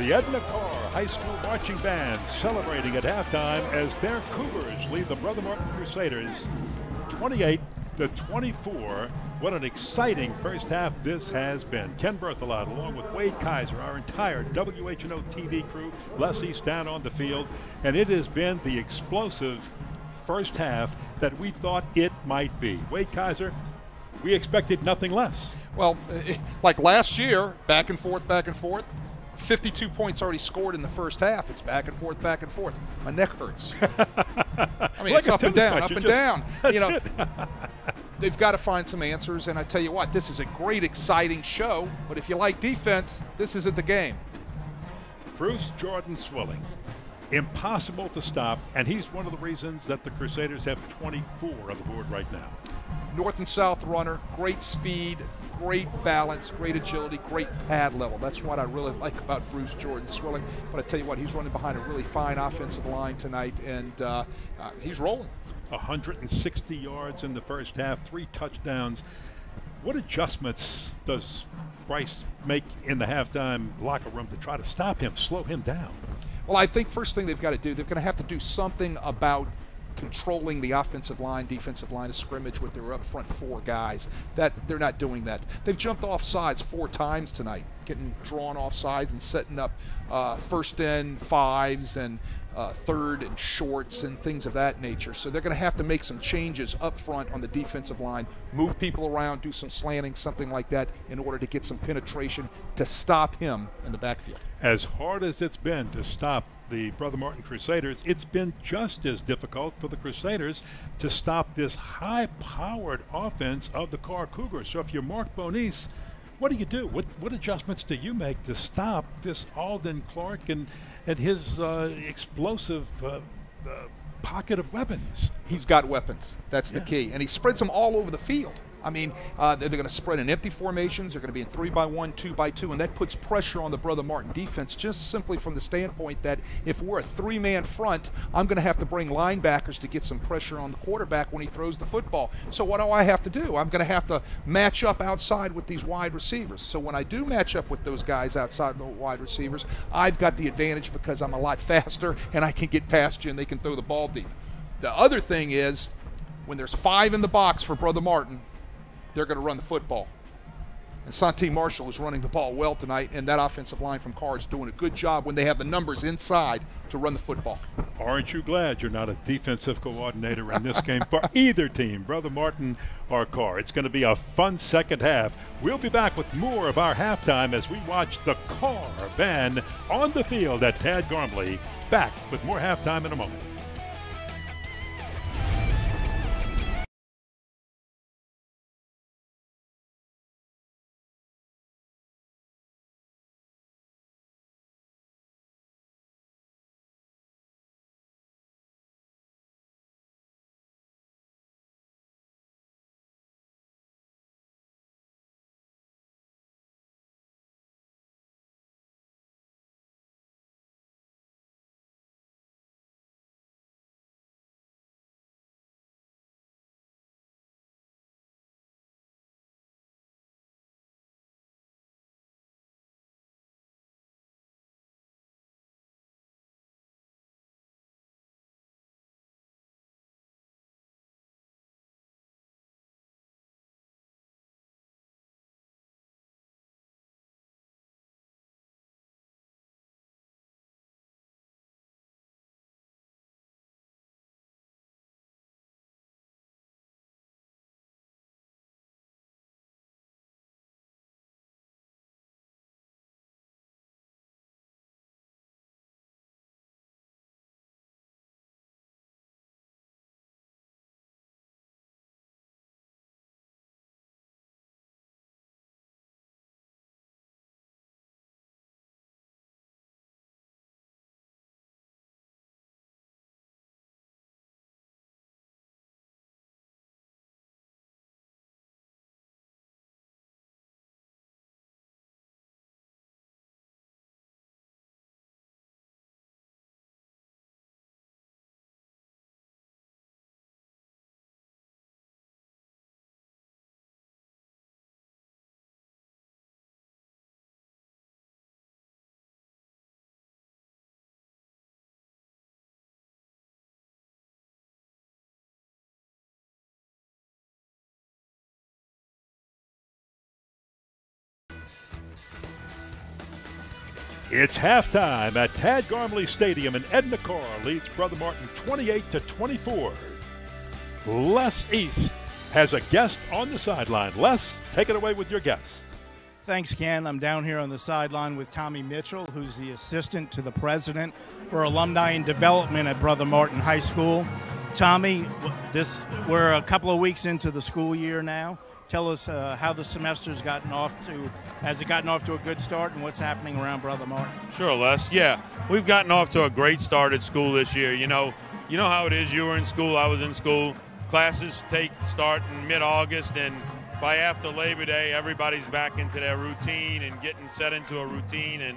The Edna Karr High School Marching Band celebrating at halftime as their Cougars lead the Brother Martin Crusaders 28 to 24. What an exciting first half this has been. Ken Berthelot, along with Wade Kaiser, our entire WHNO TV crew, Les down on the field, and it has been the explosive first half that we thought it might be. Wade Kaiser, we expected nothing less. Well, eh, like last year, back and forth, back and forth. 52 points already scored in the first half. It's back and forth, back and forth. My neck hurts. *laughs* I mean, Like it's up and down, up and just- down. *laughs* You know, *laughs* they've got to find some answers. And I tell you what, this is a great, exciting show. But if you like defense, this isn't the game. Bruce Jordan Swilling. Impossible to stop, and he's one of the reasons that the Crusaders have 24 on the board right now. North and south runner, great speed, great balance, great agility, great pad level. That's what I really like about Bruce Jordan Swilling. But I tell you what, he's running behind a really fine offensive line tonight, and uh, uh, he's rolling. 160 yards in the first half, three touchdowns. What adjustments does Brice make in the halftime locker room to try to stop him, slow him down? Well, I think first thing they've got to do, they're going to have to do something about controlling the offensive line, defensive line of scrimmage with their up front four guys. That they're not doing that. They've jumped off sides four times tonight, getting drawn off sides and setting up uh, first in fives and uh, third and shorts and things of that nature. So they're going to have to make some changes up front on the defensive line, move people around, do some slanting, something like that, in order to get some penetration to stop him in the backfield. As hard as it's been to stop the Brother Martin Crusaders, it's been just as difficult for the Crusaders to stop this high powered offense of the Karr Cougars. So if you're Mark Bonis, what do you do? What, what adjustments do you make to stop this Alden Clark and, and his uh, explosive uh, uh, pocket of weapons? He's got weapons. That's the key. And he spreads them all over the field. I mean, uh, they're, going to spread in empty formations. They're going to be in three by one, two by two, and that puts pressure on the Brother Martin defense just simply from the standpoint that if we're a three man front, I'm going to have to bring linebackers to get some pressure on the quarterback when he throws the football. So, what do I have to do? I'm going to have to match up outside with these wide receivers. So, when I do match up with those guys outside the wide receivers, I've got the advantage because I'm a lot *laughs* faster and I can get past you and they can throw the ball deep. The other thing is, when there's five in the box for Brother Martin, they're going to run the football. And Santee Marshall is running the ball well tonight, and that offensive line from Karr is doing a good job when they have the numbers inside to run the football. Aren't you glad you're not a defensive coordinator in this game for *laughs* either team, Brother Martin or Karr? It's going to be a fun second half. We'll be back with more of our halftime as we watch the Karr band on the field at Tad Gormley. Back with more halftime in a moment. It's halftime at Tad Gormley Stadium, and Edna Karr leads Brother Martin 28 to 24. Les East has a guest on the sideline. Les, take it away with your guest. Thanks, Ken. I'm down here on the sideline with Tommy Mitchell, who's the assistant to the president for alumni and development at Brother Martin High School. Tommy, this we're a couple of weeks into the school year now tell us uh, how the semester's gotten off to has it gotten off to a good start and what's happening around Brother Martin? Sure Les. Yeah we've gotten off to a great start at school this year. You know you know how it is. You were in school i was in school. Classes take start in mid-august and by after labor day everybody's back into their routine and getting set into a routine and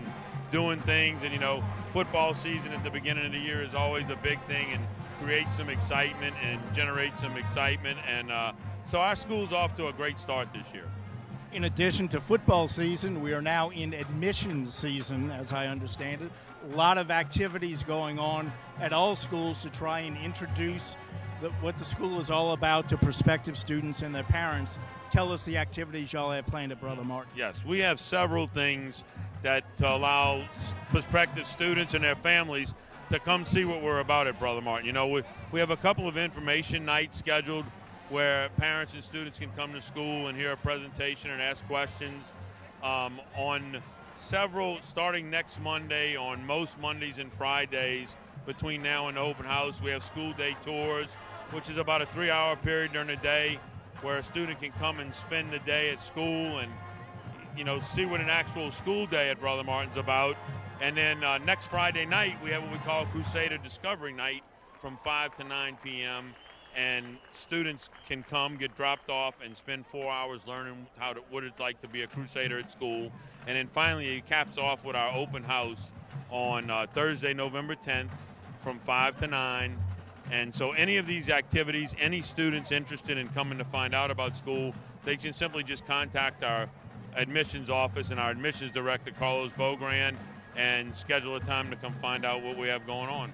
doing things. And you know football season at the beginning of the year is always a big thing and creates some excitement and generates some excitement. And uh, so our school's off to a great start this year. In addition to football season, we are now in admissions season, as I understand it. A lot of activities going on at all schools to try and introduce the, what the school is all about to prospective students and their parents. Tell us the activities y'all have planned at Brother Martin. Yes, we have several things that to allow prospective students and their families to come see what we're about at Brother Martin. You know, we, we have a couple of information nights scheduled where parents and students can come to school and hear a presentation and ask questions um, on several, starting next Monday, on most Mondays and Fridays between now and open house. We have school day tours, which is about a three hour period during the day where a student can come and spend the day at school and you know see what an actual school day at Brother Martin's about. And then uh, next Friday night we have what we call Crusader Discovery Night from 5 to 9 p.m and students can come, get dropped off, and spend four hours learning how to, what it's like to be a crusader at school. And then finally, it caps off with our open house on uh, Thursday, November 10th, from 5 to 9. And so, any of these activities, any students interested in coming to find out about school, they can simply just contact our admissions office and our admissions director, Carlos Bogrand, and schedule a time to come find out what we have going on.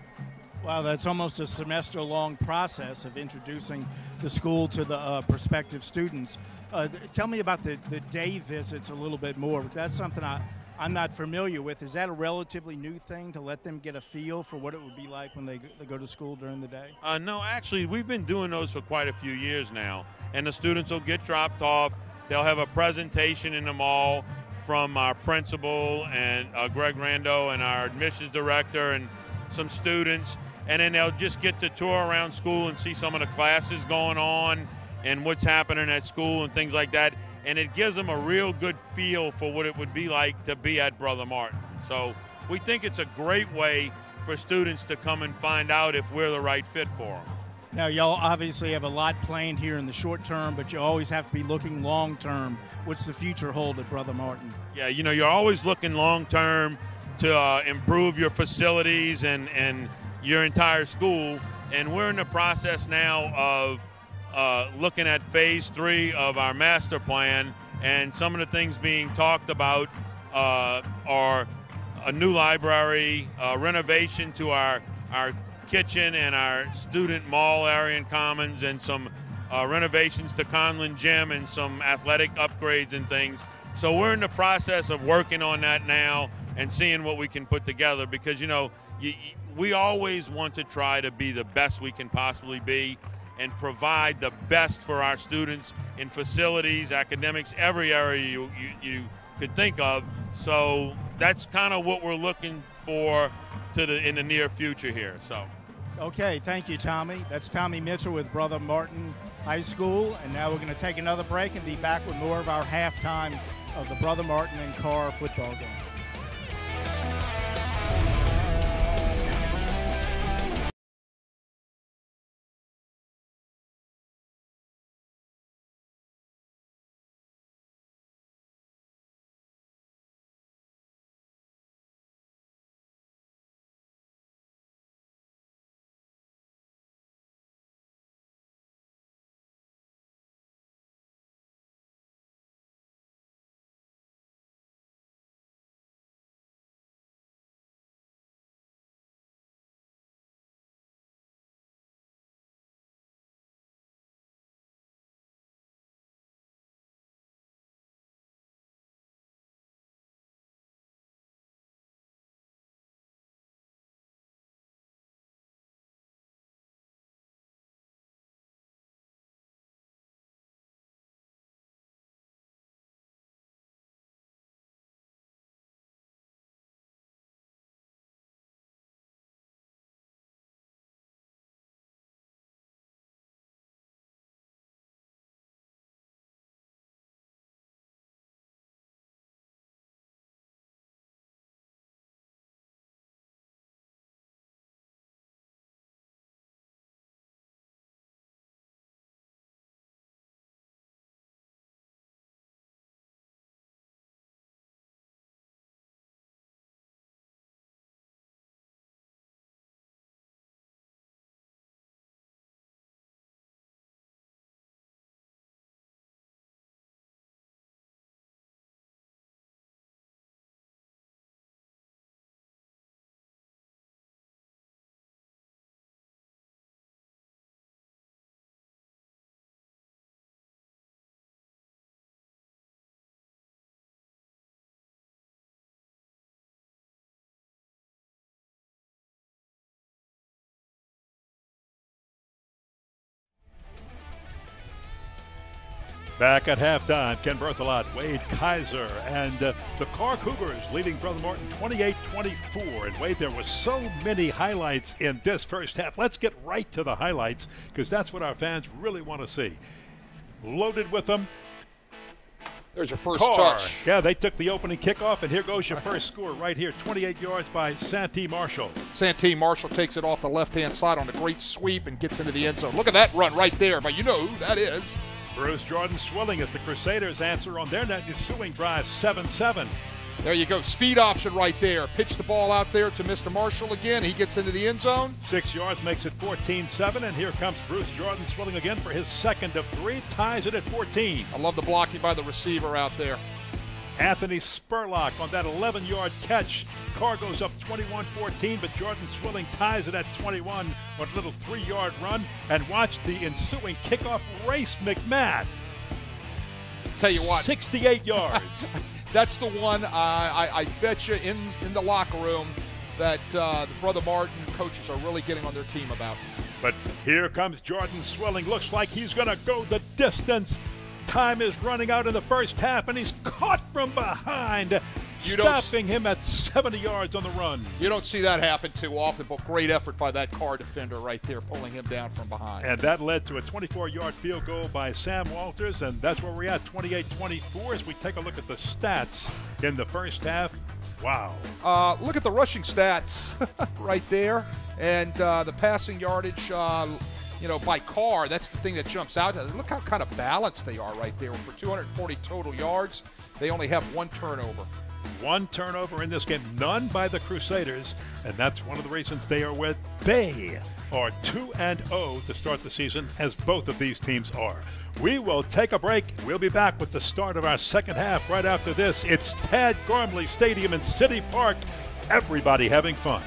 Wow, that's almost a semester long process of introducing the school to the uh, prospective students. Uh, tell me about the, the day visits a little bit more, that's something I, I'm not familiar with. Is that a relatively new thing to let them get a feel for what it would be like when they, they go to school during the day? Uh, no, actually, we've been doing those for quite a few years now. And the students will get dropped off. They'll have a presentation in the mall from our principal and uh, Greg Rando and our admissions director and some students and then they'll just get to tour around school and see some of the classes going on and what's happening at school and things like that. And it gives them a real good feel for what it would be like to be at Brother Martin. So we think it's a great way for students to come and find out if we're the right fit for them. Now, y'all obviously have a lot planned here in the short term, but you always have to be looking long term. What's the future hold at Brother Martin? Yeah, you know, you're always looking long term to uh, improve your facilities and, and your entire school. And we're in the process now of uh, looking at phase three of our master plan. And some of the things being talked about uh, are a new library, renovation to our, our kitchen and our student mall area and commons, and some uh, renovations to Conlin Gym and some athletic upgrades and things. So we're in the process of working on that now and seeing what we can put together because, you know, you, we always want to try to be the best we can possibly be and provide the best for our students in facilities, academics, every area you, you, you could think of. So that's kind of what we're looking for to the in the near future here. So. Okay, thank you, Tommy. That's Tommy Mitchell with Brother Martin High School, and now we're going to take another break and be back with more of our halftime of the Brother Martin and Karr football game. Back at halftime, Ken Berthelot, Wade Kaiser, and uh, the Karr Cougars leading Brother Martin 28-24. And Wade, there was so many highlights in this first half. Let's get right to the highlights because that's what our fans really want to see. Loaded with them. There's your first Karr. touch. Yeah, they took the opening kickoff, and here goes your first score right here. 28 yards by Santee Marshall. Santee Marshall takes it off the left-hand side on a great sweep and gets into the end zone. Look at that run right there, but you know who that is. Bruce Jordan Swilling as the Crusaders answer on their net ensuing drive 7-7. There you go. Speed option right there. Pitch the ball out there to Mr. Marshall again. He gets into the end zone. Six yards makes it 14-7, and here comes Bruce Jordan Swilling again for his second of three, ties it at 14. I love the blocking by the receiver out there. Anthony Spurlock on that 11-yard catch. Karr goes up 21-14, but Jordan Swilling ties it at 21 on a little three-yard run. And watch the ensuing kickoff Race, McMath. Tell you what, 68 *laughs* yards. that's the one I, I, I bet you in, in the locker room that uh, the Brother Martin coaches are really getting on their team about. But here comes Jordan Swilling. Looks like he's going to go the distance. Time is running out in the first half, and he's caught from behind, You stopping him at 70 yards on the run. You don't see that happen too often, but great effort by that Karr defender right there, pulling him down from behind. And that led to a 24-yard field goal by Sam Walters, and that's where we're at, 28-24. As we take a look at the stats in the first half, wow. Uh, look at the rushing stats *laughs* right there, and uh, the passing yardage. Uh, you know, by Karr, that's the thing that jumps out. Look how kind of balanced they are right there. For 240 total yards, they only have one turnover. One turnover in this game, none by the Crusaders, and that's one of the reasons they are where they are 2 and 0 to start the season, as both of these teams are. We will take a break. We'll be back with the start of our second half right after this. It's Tad Gormley Stadium in City Park. Everybody having fun.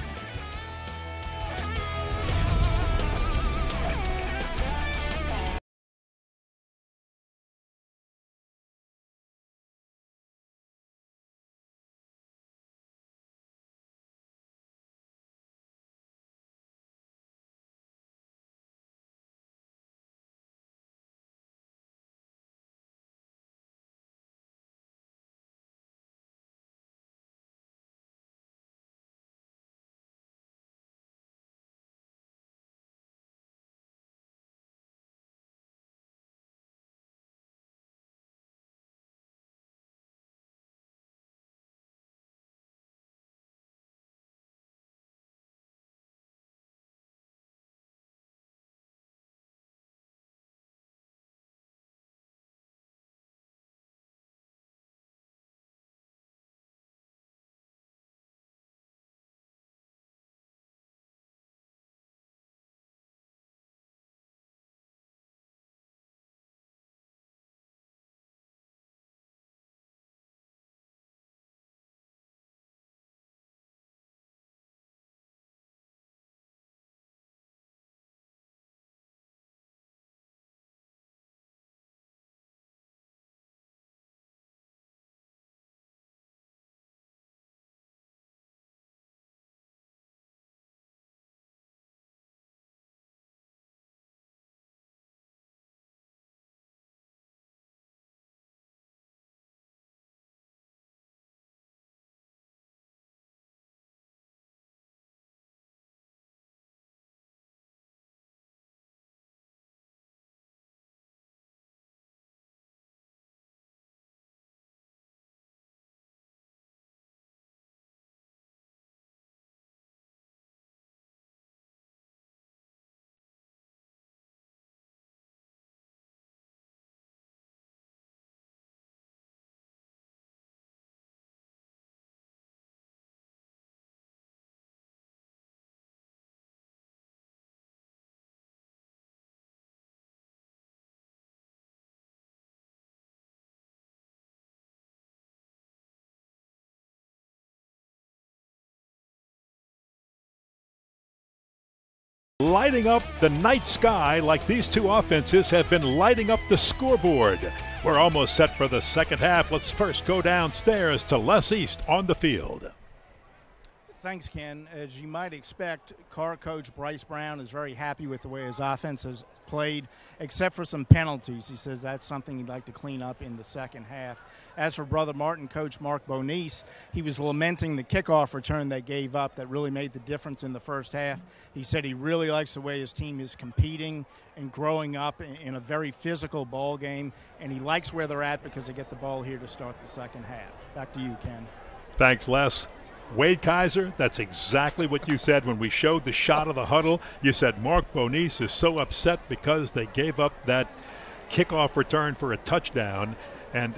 Lighting up the night sky like these two offenses have been lighting up the scoreboard. We're almost set for the second half. Let's first go downstairs to Les East on the field. Thanks, Ken. As you might expect, Karr coach Brice Brown is very happy with the way his offense has played, except for some penalties. He says that's something he'd like to clean up in the second half. As for Brother Martin coach Mark Bonis, he was lamenting the kickoff return they gave up that really made the difference in the first half. He said he really likes the way his team is competing and growing up in a very physical ball game, and he likes where they're at because they get the ball here to start the second half. Back to you, Ken. Thanks, Les. Wade Kaiser, that's exactly what you said when we showed the shot of the huddle. You said Mark Bonis is so upset because they gave up that kickoff return for a touchdown. And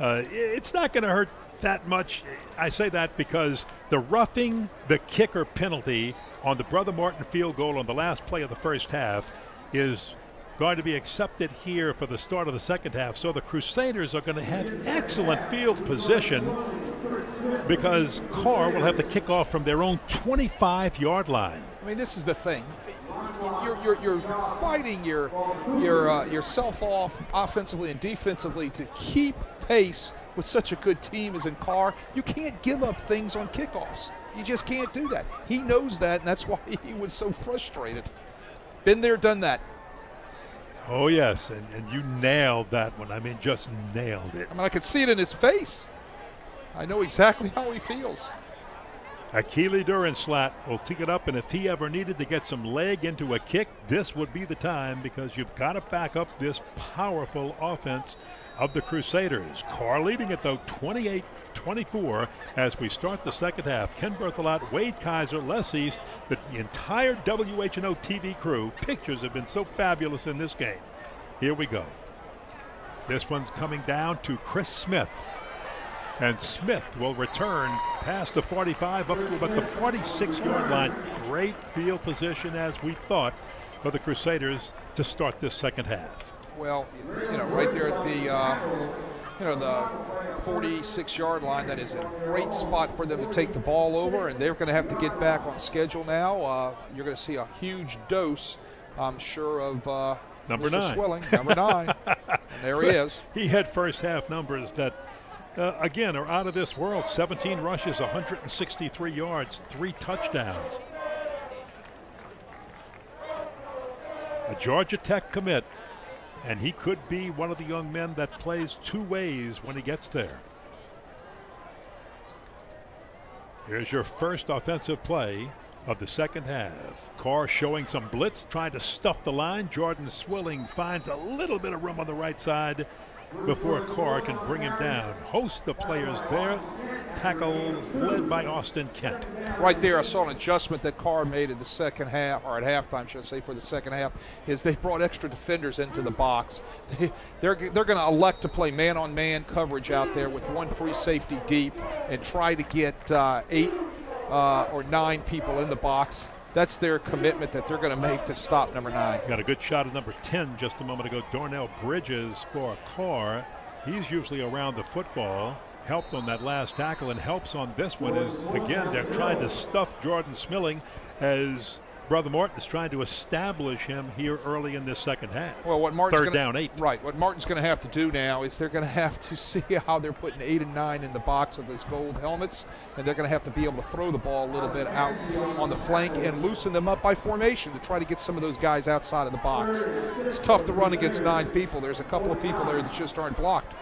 uh, it's not going to hurt that much. I say that because the roughing the kicker penalty on the Brother Martin field goal on the last play of the first half is going to be accepted here for the start of the second half. So the Crusaders are going to have excellent field position because Karr will have to kick off from their own 25 yard line. I mean, this is the thing. You're, you're, you're fighting your, your, uh, yourself off offensively and defensively to keep pace with such a good team as in Karr. You can't give up things on kickoffs. You just can't do that. He knows that, and that's *laughs* why he was so frustrated. Been there, done that. Oh, yes, and, and you nailed that one. I mean, just nailed it. I mean, I could see it in his face. I know exactly how he feels. Akili Durinslat will tee it up, and if he ever needed to get some leg into a kick, this would be the time because you've got to back up this powerful offense of the Crusaders. Karr leading it, though, 28 24 as we start the second half. Ken Berthelot, Wade Kaiser, Les East, the entire WHNO TV crew. Pictures have been so fabulous in this game. Here we go. This one's coming down to Chris Smith. And Smith will return past the 45 up to about the 46 yard line. Great field position as we thought for the Crusaders to start this second half. Well, you know, right there at the, uh, you know, the 46 yard line, that is a great spot for them to take the ball over, and they're going to have to get back on schedule now. Uh, you're going to see a huge dose, I'm sure, of. Uh, number Mr. nine. Swilling, number nine. *laughs* there he is. He had first half numbers that uh, again, are out of this world. 17 rushes, 163 yards, three touchdowns. A Georgia Tech commit, and he could be one of the young men that plays two ways when he gets there. Here's your first offensive play of the second half. Karr showing some blitz, trying to stuff the line. Jordan Swilling finds a little bit of room on the right side before Karr can bring him down. Host the players there. Tackles led by Austin Kent. Right there, I saw an adjustment that Karr made in the second half, or at halftime, should I say, for the second half, is they brought extra defenders into the box. They, they're they're going to elect to play man-on-man coverage out there with one free safety deep and try to get uh, eight uh, or nine people in the box that's their commitment that they're going to make to stop number nine. Got a good shot at number 10 just a moment ago. Darnell Bridges for a Karr. He's usually around the football. Helped on that last tackle and helps on this one is, again, they're trying to stuff Jordan Swilling as Brother Martin is trying to establish him here early in this second half. Well, what Martin's 3rd gonna, down eight. Right. What Martin's going to have to do now is they're going *laughs* to have to see how they're putting eight and nine in the box of those gold helmets, and they're going to have to be able to throw the ball a little bit out on the flank and loosen them up by formation to try to get some of those guys outside of the box. It's tough to run against nine people. There's a couple of people there that just aren't blocked.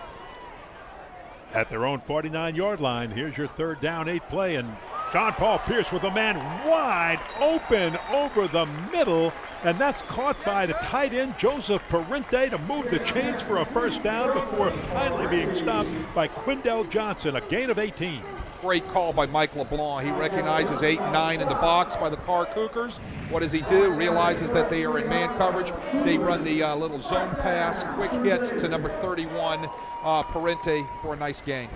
At their own 49 yard line, here's your third down, eight play, and John Paul Pierce with a man wide open over the middle, and that's caught by the tight end Joseph Parente to move the chains for a first down before finally being stopped by Quindell Johnson, a gain of 18. Great call by Mike LeBlanc. He recognizes eight and nine in the box by the Karr Cougars. What does he do? Realizes that they are in man coverage. They run the uh, little zone pass, quick hit to number 31, uh, Parente, for a nice gain.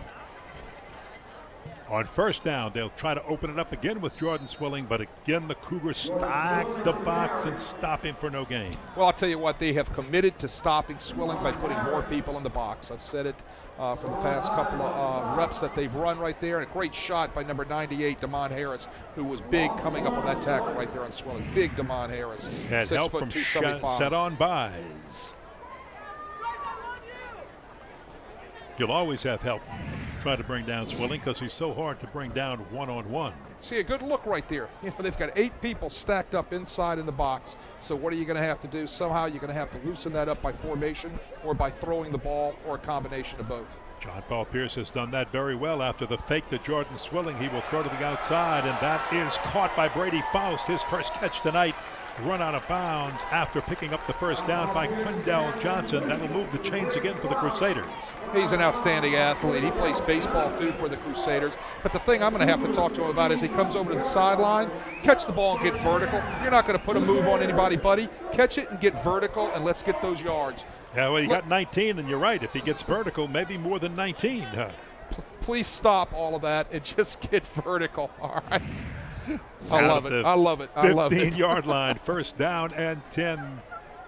On first down, they'll try to open it up again with Jordan Swilling, but again, the Cougars stack the box and stop him for no gain. Well, I'll tell you what, they have committed to stopping Swilling by putting more people in the box. I've said it uh, for the past couple of uh, reps that they've run right there. And a great shot by number 98, Damon Harris, who was big coming up on that tackle right there on Swilling. Big Damon Harris. And six help foot from Sh- set on buys. You'll always have help try to bring down Swilling because he's so hard to bring down one on one. See a good look right there. You know they've got eight people stacked up inside in the box. So what are you going to have to do? Somehow you're going to have to loosen that up by formation or by throwing the ball or a combination of both. John Paul Pierce has done that very well after the fake to Jordan Swilling. He will throw to the outside, and that is caught by Brady Faust, his first catch tonight run out of bounds after picking up the first down by Quindell Johnson. That'll move the chains again for the Crusaders. He's an outstanding athlete. He plays baseball too for the Crusaders. But the thing I'm going to have to talk to him about is he comes over to the sideline, catch the ball and get vertical. You're not going to put a move on anybody, buddy. Catch it and get vertical, and let's get those yards. Yeah, well, he got 19, and you're right. If he gets vertical, maybe more than 19. Huh? Please stop all of that and *laughs* just get vertical. All right. I love it. I love it. I love it. 15 yard line, first down and 10.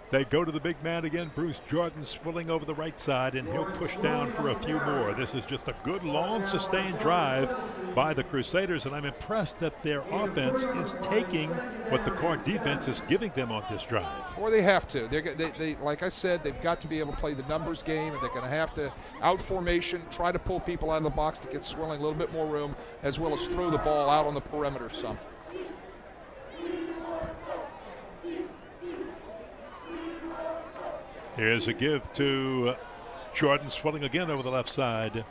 They go to the big man again. Bruce Jordan Swilling over the right side, and he'll push down for a few more. This is just a good, long, sustained drive by the Crusaders, and I'm impressed that their offense is taking what the Karr defense is giving them on this drive. Or they have to. They, they, like I said, they've got to be able to play the numbers game, and they're going to have to out formation, try to pull people out of the box to get Swilling a little bit more room, as well as throw the ball out on the perimeter some. Here's a give to Jordan Swilling again over the left side.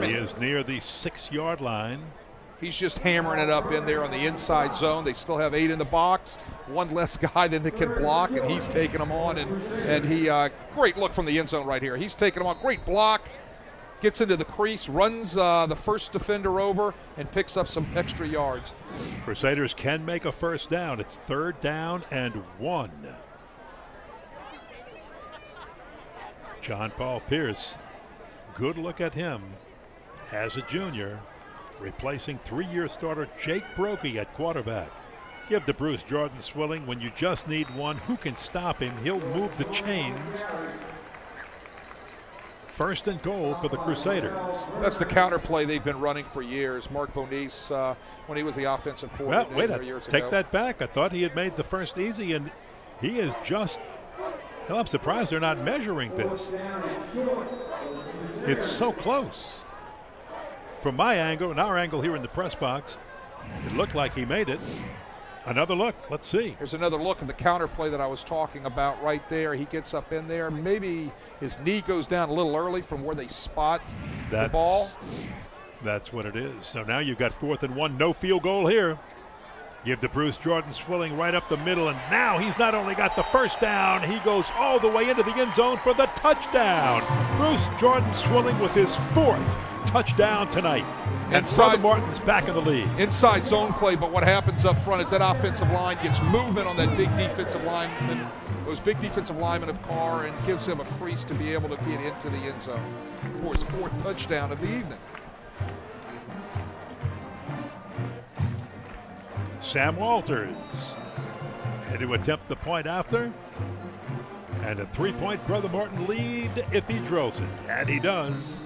He is near the six yard line. He's just hammering it up in there on the inside zone. They still have eight in the box, one less *laughs* guy than they can block, and he's taking them on. And and he uh, great look from the end zone right here. He's taking them on. Great block. Gets into the crease, runs uh, the first defender over, and picks up some extra yards. Crusaders can make a first down. It's third down and one. John Paul Pierce, good look at him as a junior, replacing three year starter Jake Brokey at quarterback. Give the Bruce Jordan Swilling when you just need one. Who can stop him? He'll move the chains. First and goal for the Crusaders. That's the counter play they've been running for years. Mark Bonis, uh, when he was the offensive coordinator well, wait years take ago. that back. I thought he had made the first easy, and he is just Hell, I'm surprised they're not measuring this. It's so close. From my angle and our angle here in the press box, it looked like he made it. Another look. Let's see. Here's another look at the counter play that I was talking about right there. He gets up in there. Maybe his knee goes down a little early from where they spot that's, the ball. That's what it is. So now you've got fourth and one. No field goal here. Give to Bruce Jordan Swilling right up the middle, and now he's not only got the first down, he goes all the way into the end zone for the touchdown. Bruce Jordan Swilling with his fourth touchdown tonight. And inside, Martin's back in the lead. Inside zone play, but what happens up front is that offensive line gets movement on that big defensive lineman, those big defensive linemen of Karr, and gives him a crease to be able to get into the end zone for his fourth touchdown of the evening. Sam Walters. And to attempt the point after. And a three point Brother Martin lead if he drills it. And he does.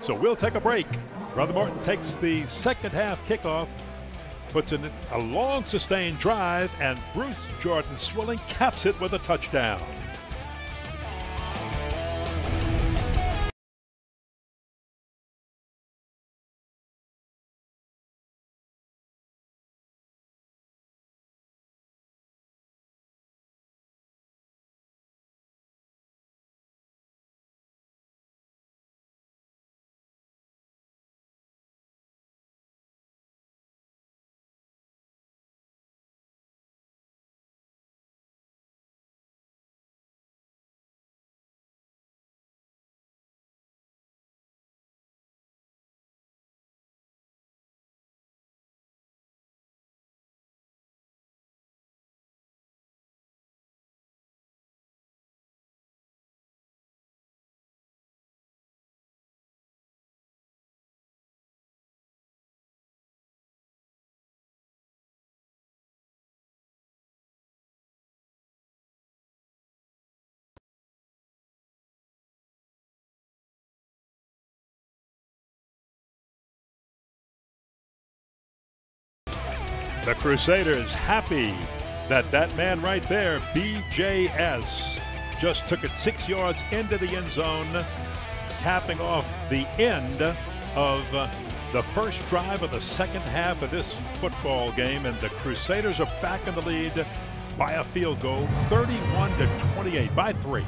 So we'll take a break. Brother Martin takes the second half kickoff, puts in a long sustained drive, and Bruce Jordan Swilling caps it with a touchdown. The Crusaders happy that that man right there, BJS, just took it six yards into the end zone. capping off the end of uh, the first drive of the second half of this football game, and the Crusaders are back in the lead by a field goal, 31 to 28, by three.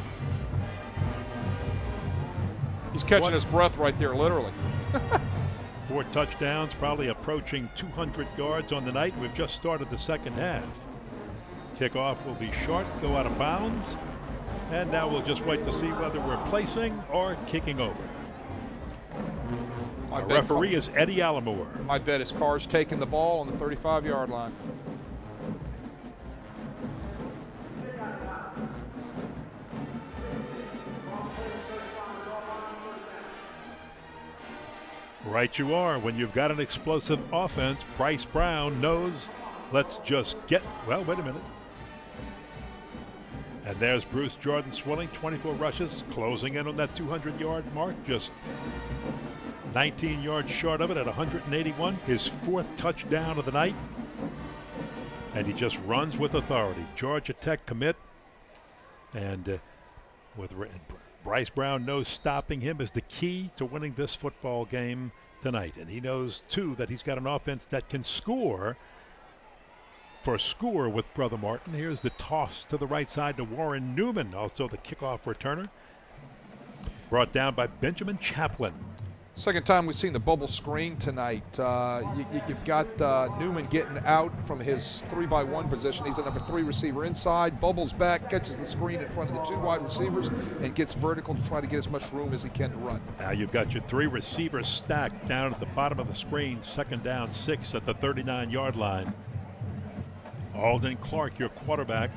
He's catching what? his breath right there, literally. *laughs* Four touchdowns, probably approaching 200 yards on the night. We've just started the second half. Kickoff will be short, go out of bounds. And now we'll just wait to see whether we're placing or kicking over. Our referee is Eddie Alamore. My bet is Karr's taking the ball on the 35 yard line. Right, you are. When you've got an explosive offense, Brice Brown knows let's just get. Well, wait a minute. And there's Bruce Jordan Swilling, 24 rushes, closing in on that 200 yard mark, just 19 yards short of it at 181. His fourth touchdown of the night. And he just runs with authority. Georgia Tech commit. And uh, with Brice Brown knows stopping him is the key to winning this football game tonight. And he knows, too, that he's got an offense that can score for score with Brother Martin. Here's the toss to the right side to Warren Newman, also the kickoff returner. Brought down by Benjamin Chaplin. Second time we've seen the bubble screen tonight. Uh, you, have got uh, Newman getting out from his three by one position. He's a number three receiver inside. Bubbles back, catches the screen in front of the two wide receivers, and gets vertical to try to get as much room as he can to run. Now you've got your three receivers stacked down at the bottom of the screen. Second down, six at the 39 yard line. Alden Clark, your quarterback,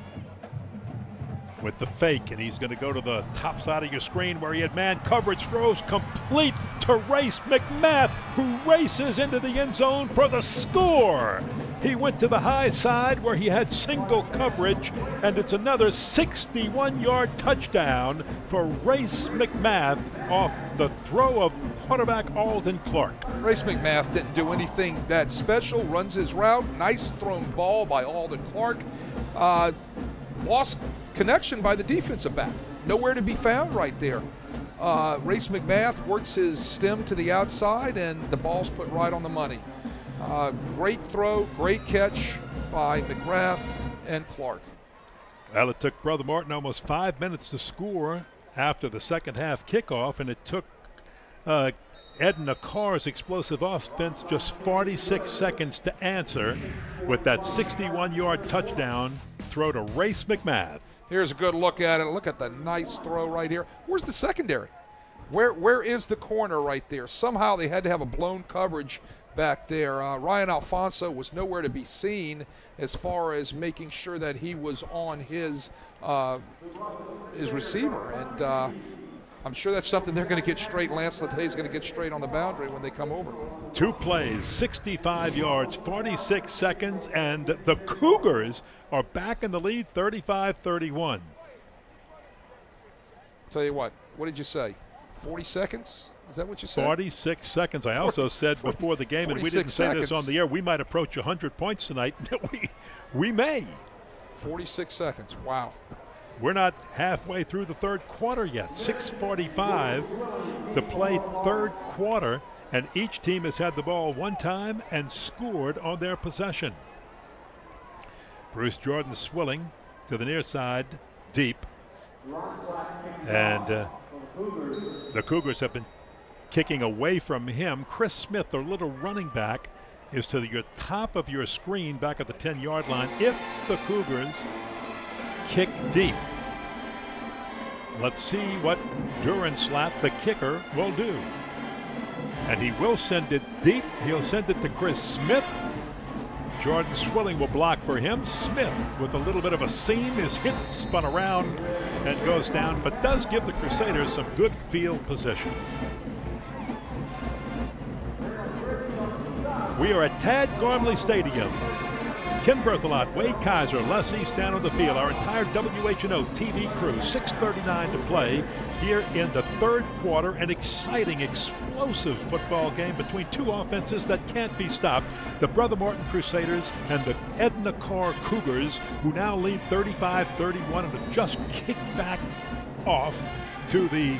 with the fake, and he's going to go to the top side of your screen where he had man coverage, throws complete to Race McMath, who races into the end zone for the score. He went to the high side where he had single coverage, and it's another 61 yard touchdown for Race McMath off the throw of quarterback Alden Clark. Race McMath didn't do anything that special, runs his route, nice thrown ball by Alden Clark. Uh, lost connection by the defensive back. Nowhere to be found right there. Uh, Race McMath works his stem to the outside, and the ball's put right on the money. Uh, great throw, great catch by McMath and Clark. Well, it took Brother Martin almost five minutes to score after the second half kickoff, and it took uh, Edna Karr's explosive offense just 46 seconds to answer with that 61 yard touchdown throw to Race McMath. Here's a good look at it. Look at the nice throw right here. Where's the secondary? Where where is the corner right there? Somehow they had to have a blown coverage back there. Uh, Ryan Alfonso was nowhere to be seen as far as making sure that he was on his uh, his receiver, and uh, I'm sure that's something they're going to get straight. Lance is going to get straight on the boundary when they come over. Two plays, 65 yards, 46 seconds, and the Cougars are back in the lead 35 31. Tell you what, what did you say? 40 seconds? Is that what you said? 46 seconds. I also said before the game, and we didn't say this on the air, we might approach 100 points tonight. *laughs* we, we may. 46 seconds. Wow. We're not halfway through the third quarter yet. 6:45 to play third quarter, and each team has had the ball one time and scored on their possession. Bruce Jordan Swilling to the near side, deep, and uh, the Cougars have been kicking away from him. Chris Smith, their little running back, is to your top of your screen back at the 10 yard line if the Cougars kick deep. Let's see what Durenslap, the kicker, will do. And he will send it deep. He'll send it to Chris Smith. Jordan Swilling will block for him. Smith, with a little bit of a seam, is hit, spun around, and goes down, but does give the Crusaders some good field position. We are at Tad Gormley Stadium. Ken Berthelot, Wade Kaiser, Les East on the field. Our entire WHNO TV crew, 6.39 to play here in the third quarter. An exciting, explosive football game between two offenses that can't be stopped. The Brother Martin Crusaders and the Edna Karr Cougars, who now lead 35-31 and have just kicked back off to the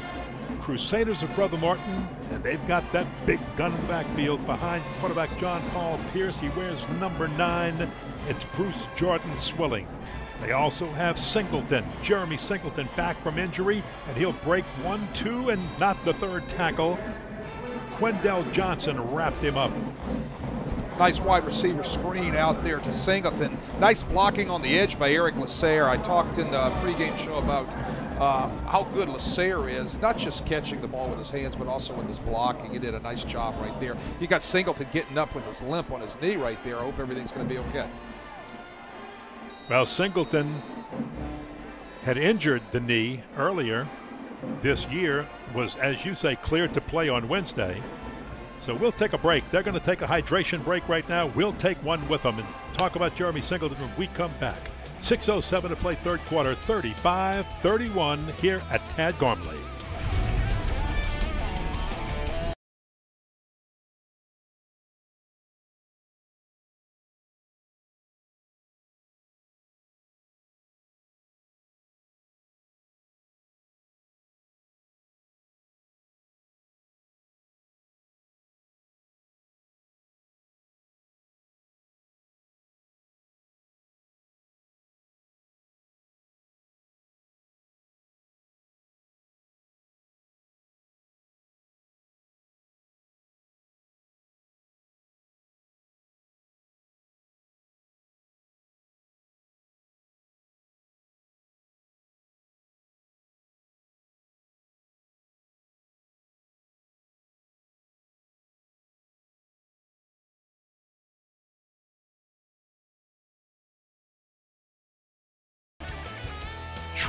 Crusaders of Brother Martin, and they've got that big gun in the backfield behind quarterback John Paul Pierce. He wears number nine. It's Bruce Jordan Swilling. They also have Singleton, Jeremy Singleton, back from injury, and he'll break one, two, and not the third tackle. Quendell Johnson wrapped him up. Nice wide receiver screen out there to Singleton. Nice blocking on the edge by Eric Lasser. I talked in the pregame show about uh, how good Lasser is, not just catching the ball with his hands, but also with his blocking. He did a nice job right there. You got Singleton getting up with his limp on his knee right there. I hope everything's going to be okay. Well, Singleton had injured the knee earlier this year, was, as you say, cleared to play on Wednesday. So we'll take a break. They're going to take a hydration break right now. We'll take one with them and talk about Jeremy Singleton when we come back. 6.07 to play third quarter, 35 31 here at Tad Gormley.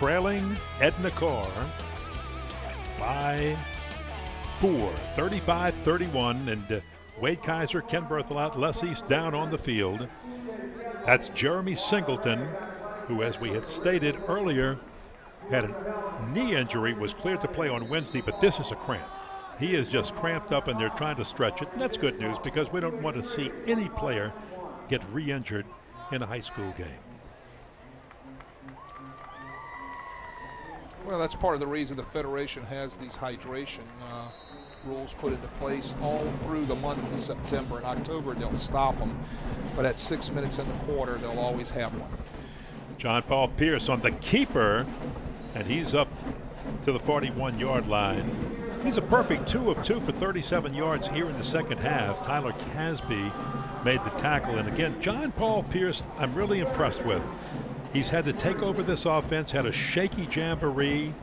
Trailing Edna Karr by four, 35 31. And uh, Wade Kaiser, Ken Berthelot, Les East down on the field. That's Jeremy Singleton, who, as we had stated earlier, had a knee injury, was cleared to play on Wednesday, but this is a cramp. He is just cramped up and they're trying to stretch it. And that's good news because we don't want to see any player get re injured in a high school game. Well, that's part of the reason the Federation has these hydration uh, rules put into place all through the month of September. and October, they'll stop them, but at six minutes in the quarter, they'll always have one. John Paul Pierce on the keeper, and he's up to the 41 yard line. He's a perfect two of two for 37 yards here in the second half. Tyler Casby made the tackle. And again, John Paul Pierce, I'm really impressed with. He's had to take over this offense, had a shaky jamboree.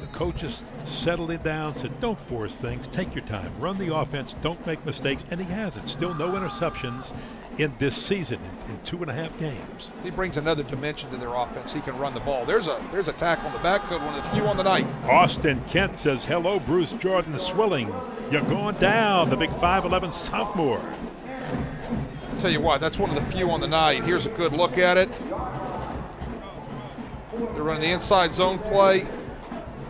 The coaches settled it down, said, don't force things, take your time, run the offense, don't make mistakes, and he hasn't. Still no interceptions in this season in, in, two and a half games. He brings another dimension to their offense. He can run the ball. There's a there's a tackle in the backfield, one of the few on the night. Austin Kent says, hello, Bruce Jordan Swilling. You're going down, the big 5'11 sophomore. Tell you what, that's one of the few on the night. Here's a good look at it. They're running the inside zone play.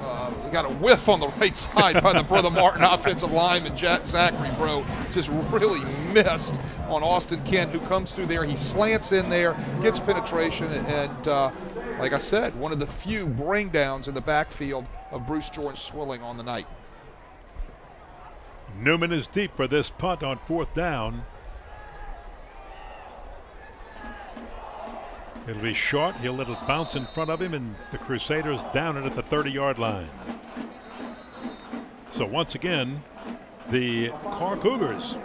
Uh, they got a whiff on the *laughs* right side by the Brother Martin offensive lineman, Jack Zachary Bro. Just really missed on Austin Kent, who comes through there. He slants in there, gets penetration, and uh, like I said, one of the few bring downs in the backfield of Bruce Jordan Swilling on the night. Newman is deep for this punt on fourth down. It'll be short. He'll let it bounce in front of him, and the Crusaders down it at the 30 yard line. So once again, the Karr Cougars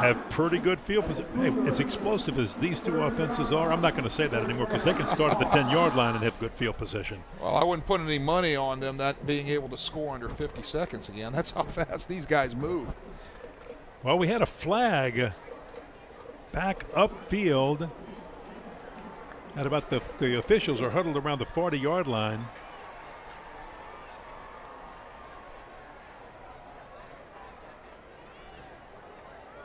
have pretty good field position. Hey, as explosive as these two offenses are, I'm not going to say that anymore because they can start at the 10 yard line and have good field position. Well, I wouldn't put any money on them that being able to score under 50 seconds again. That's how fast these guys move. Well, we had a flag back upfield at about the, the officials are huddled around the 40 yard line.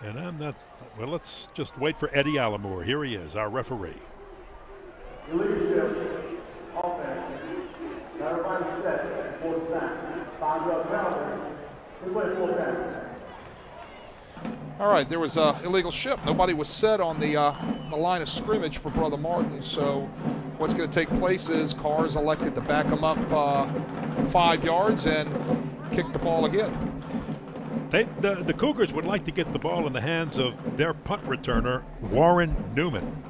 And um, I'm not, well, let's just wait for Eddie Allamore. Here he is, our referee. Set, Five penalty. All right, there was a illegal ship. Nobody was set on the uh, the line of scrimmage for Brother Martin. So what's going to take place is Karr's elected to back him up uh, five yards and kick the ball again. They, the, the Cougars would like to get the ball in the hands of their punt returner, Warren Newman.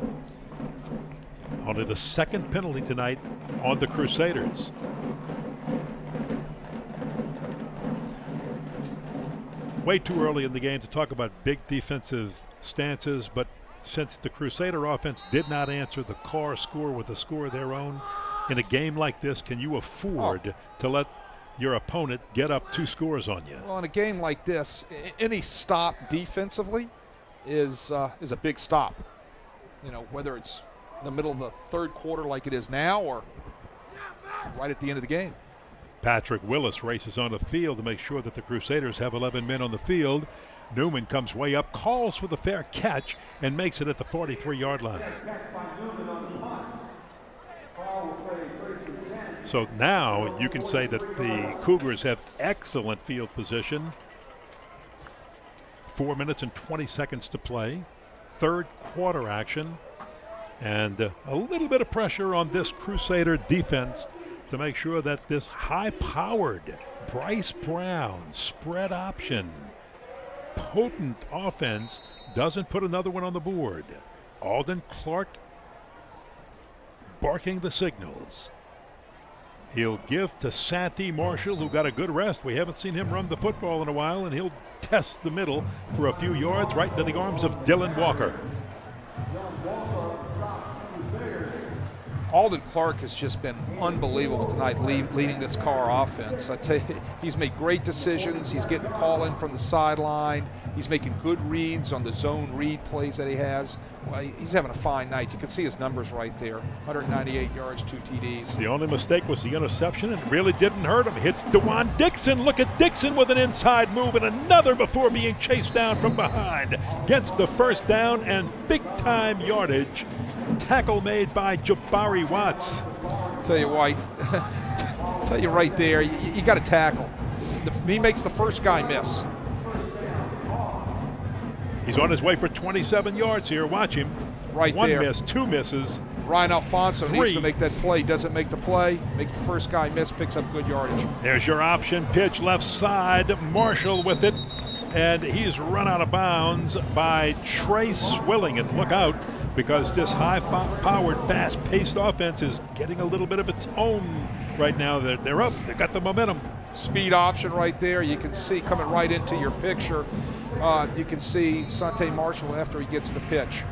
Only the second penalty tonight on the Crusaders. Way too early in the game to talk about big defensive stances, but since the Crusader offense did not answer the Karr score with a score of their own, in a game like this, can you afford oh. to let your opponent get up two scores on you? Well, in a game like this, any stop defensively is uh, is a big stop. You know, whether it's in the middle of the third quarter like it is now or right at the end of the game. Patrick Willis races on the field to make sure that the Crusaders have 11 men on the field. Newman comes way up, calls for the fair catch, and makes it at the 43 yard line. So now you can say that the Cougars have excellent field position. Four minutes and 20 seconds to play. Third quarter action. And uh, a little bit of pressure on this Crusader defense to make sure that this high powered Brice Brown spread option, potent offense doesn't put another one on the board. Alden Clark barking the signals. He'll give to Santee Marshall, who got a good rest. We haven't seen him run the football in a while, and he'll test the middle for a few yards right into the arms of Dylan Walker. Alden Clark has just been unbelievable tonight lead, leading this Karr offense. I tell you, *laughs* he's made great decisions. He's getting call in from the sideline. He's making good reads on the zone read plays that he has. Well, he's having a fine night. You can see his numbers right there 198 yards, two TDs. The only mistake was the interception. It really didn't hurt him. Hits Dewan Dixon. Look at Dixon with an inside move and another before being chased down from behind. Gets the first down and big time yardage. Tackle made by Jabari Watts. Tell you why. *laughs* tell you right there, you, you got to tackle. The, he makes the first guy miss. He's on his way for 27 yards here. Watch him. Right One there. miss, two misses. Ryan Alfonso Three. needs to make that play. Doesn't make the play. Makes the first guy miss. Picks up good yardage. There's your option pitch left side. Marshall with it. And he's run out of bounds by Trey Swilling. And look out because this high powered, fast paced offense is getting a little bit of its own right now. They're, they're up, they've got the momentum. Speed option right there. You can see coming right into your picture. Uh, you can see Santee Marshall after he gets the pitch.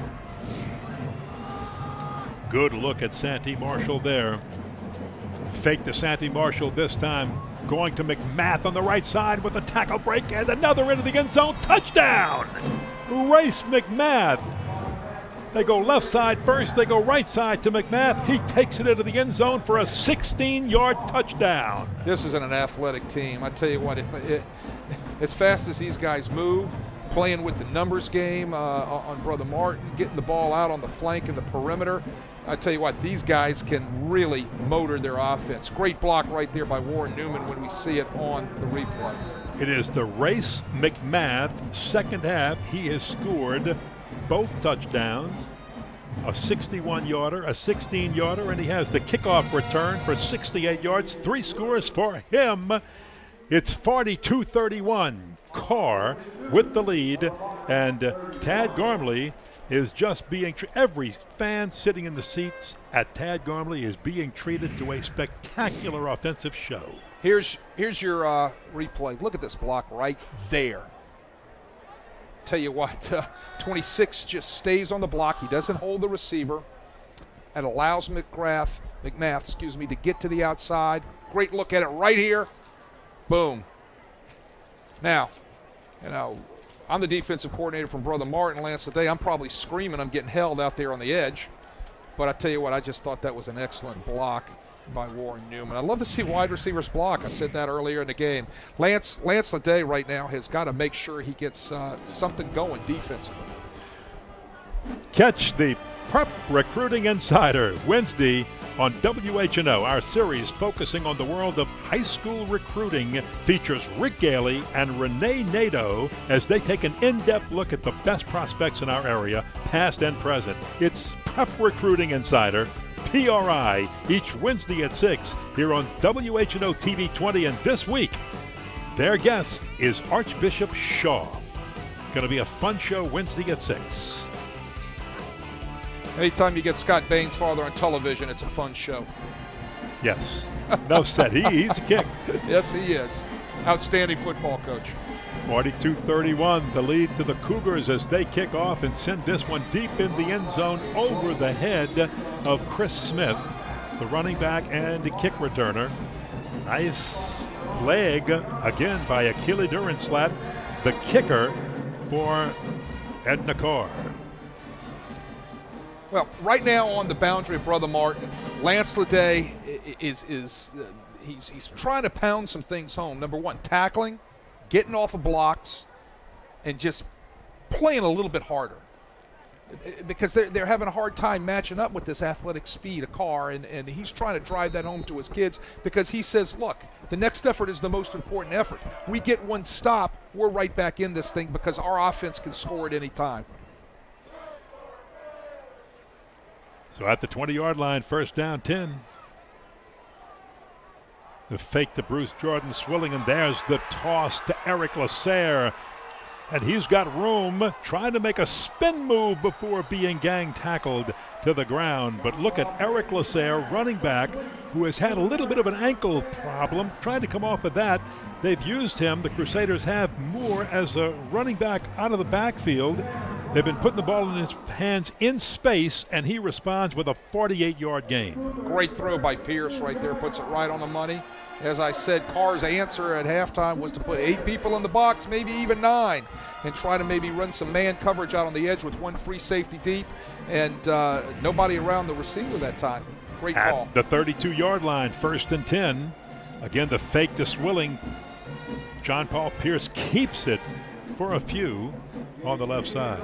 Good look at Santee Marshall there. Fake to Santee Marshall this time. Going to McMath on the right side with a tackle break and another into the end zone. Touchdown! Race McMath they go left side first. They go right side to McMath. He takes it into the end zone for a 16-yard touchdown. This isn't an athletic team. I tell you what, if it, as fast as these guys move, playing with the numbers game uh, on Brother Martin, getting the ball out on the flank and the perimeter. I tell you what, these guys can really motor their offense. Great block right there by Warren Newman when we see it on the replay. It is the Race McMath second half. He has scored both touchdowns, a 61 yarder, a 16 yarder, and he has the kickoff return for 68 yards. Three scores for him. It's 42 31. Karr with the lead, and Tad Gormley is just being every fan sitting in the seats at Tad Gormley is being treated to a spectacular offensive show. Here's here's your uh, replay. Look at this block right there tell you what, uh, 26 just stays on the block. He doesn't hold the receiver. It allows McGrath, McMath, excuse me, to get to the outside. Great look at it right here. Boom. Now, you know, I'm the defensive coordinator from Brother Martin Lance today. I'm probably screaming. I'm getting held out there on the edge. But I tell you what, I just thought that was an excellent block by Warren Newman. I love to see wide receivers block. I said that earlier in the game. Lance Lance Lede right now has got to make sure he gets uh, something going defensively. Catch the Prep Recruiting Insider Wednesday on WHNO. Our series focusing on the world of high school recruiting features Rick Gailey and Rene Nadeau as they take an in-depth look at the best prospects in our area, past and present. It's Prep Recruiting Insider PRI each Wednesday at 6 here on WHNO TV 20. And this week, their guest is Archbishop Shaw. Going to be a fun show Wednesday at 6. Anytime you get Scott Bain's father on television, it's a fun show. Yes. No said. He, he's a kick. *laughs* yes, he is. Outstanding football coach. 42 31, the lead to the Cougars as they kick off and send this one deep in the end zone over the head of Chris Smith, the running back and kick returner. Nice leg again by Achille Durinslat, the kicker for Edna Karr. Well, right now on the boundary of Brother Martin, Lance Lede is is uh, he's he's trying to pound some things home. Number one, tackling getting off of blocks, and just playing a little bit harder. Because they're, they're having a hard time matching up with this athletic speed of Karr and, and he's trying to drive that home to his kids because he says look the next effort is the most important effort. We get one stop we're right back in this thing because our offense can score at any time so at the 20 yard line first down 10 the fake to Bruce Jordan Swilling, and there's the toss to Eric Lasser. And he's got room, trying to make a spin move before being gang tackled to the ground. But look at Eric Lasser, running back, who has had a little bit of an ankle problem, trying to come off of that. They've used him, the Crusaders have more as a running back out of the backfield. They've been putting the ball in his hands in space, and he responds with a 48 yard gain. Great throw by Pierce right there, puts it right on the money. As I said, Karr's answer at halftime was to put eight people in the box, maybe even nine, and try to maybe run some man coverage out on the edge with one free safety deep and uh, nobody around the receiver that time. Great. At the 32 yard line, first and 10. Again, the fake to Swilling. John Paul Pierce keeps it for a few on the left side.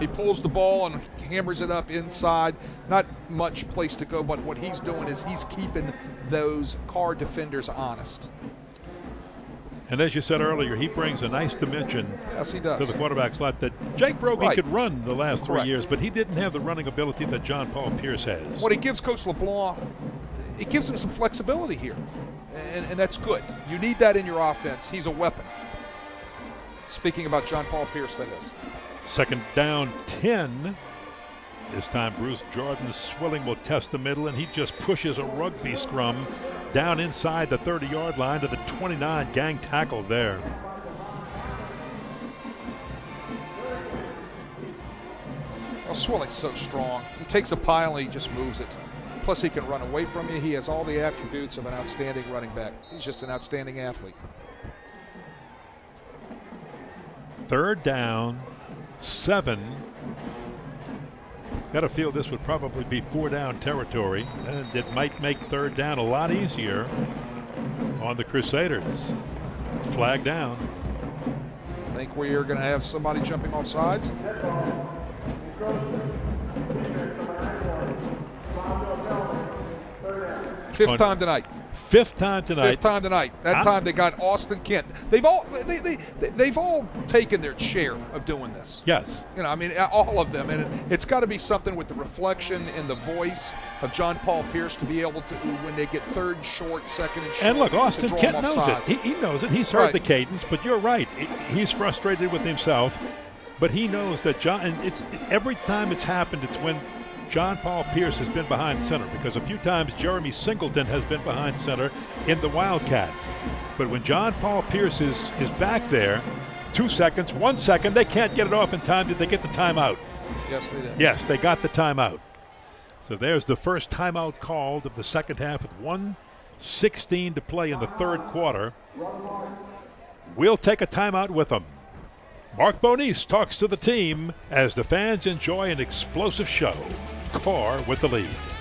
He pulls the ball and hammers it up inside. Not much place to go, but what he's doing is he's keeping those Karr defenders honest. And as you said earlier, he brings a nice dimension yes, he does. to the quarterback slot that Jake Brogan right. could run the last three Correct. years, but he didn't have the running ability that John Paul Pierce has. What he gives Coach LeBlanc, it gives him some flexibility here, and, and that's good. You need that in your offense. He's a weapon. Speaking about John Paul Pierce, that is. Second down, 10. This time, Bruce Jordan Swilling will test the middle, and he just pushes a rugby scrum down inside the 30 yard line to the 29. Gang tackle there. Well, Swilling's so strong. He takes a pile and he just moves it. Plus, he can run away from you. He has all the attributes of an outstanding running back. He's just an outstanding athlete. Third down, seven. Got to feel this would probably be four down territory, and it might make third down a lot easier on the Crusaders. Flag down. Think we are going to have somebody jumping off sides? Fifth time tonight. Fifth time tonight. Fifth time tonight. That I'm- time they got Austin Kent. They've all they, they, they, they've all taken their share of doing this. Yes. You know, I mean, all of them, and it, it's got to be something with the reflection and the voice of John Paul Pierce to be able to, when they get third short, second and short, And look, Austin Kent knows it. He, he knows it. He's heard Right. the cadence, but you're right. He's frustrated with himself, but he knows that John. And it's every time it's happened, it's when John Paul Pierce has been behind center because a few times Jeremy Singleton has been behind center in the Wildcat. But when John Paul Pierce is is back there, two seconds, one second, they can't get it off in time. Did they get the timeout? yes, they did. Yes, they got the timeout. So there's the first timeout called of the second half with 116 to play in the third quarter. We'll take a timeout with them. Mark Bonis talks to the team as the fans enjoy an explosive show. Karr with the lead.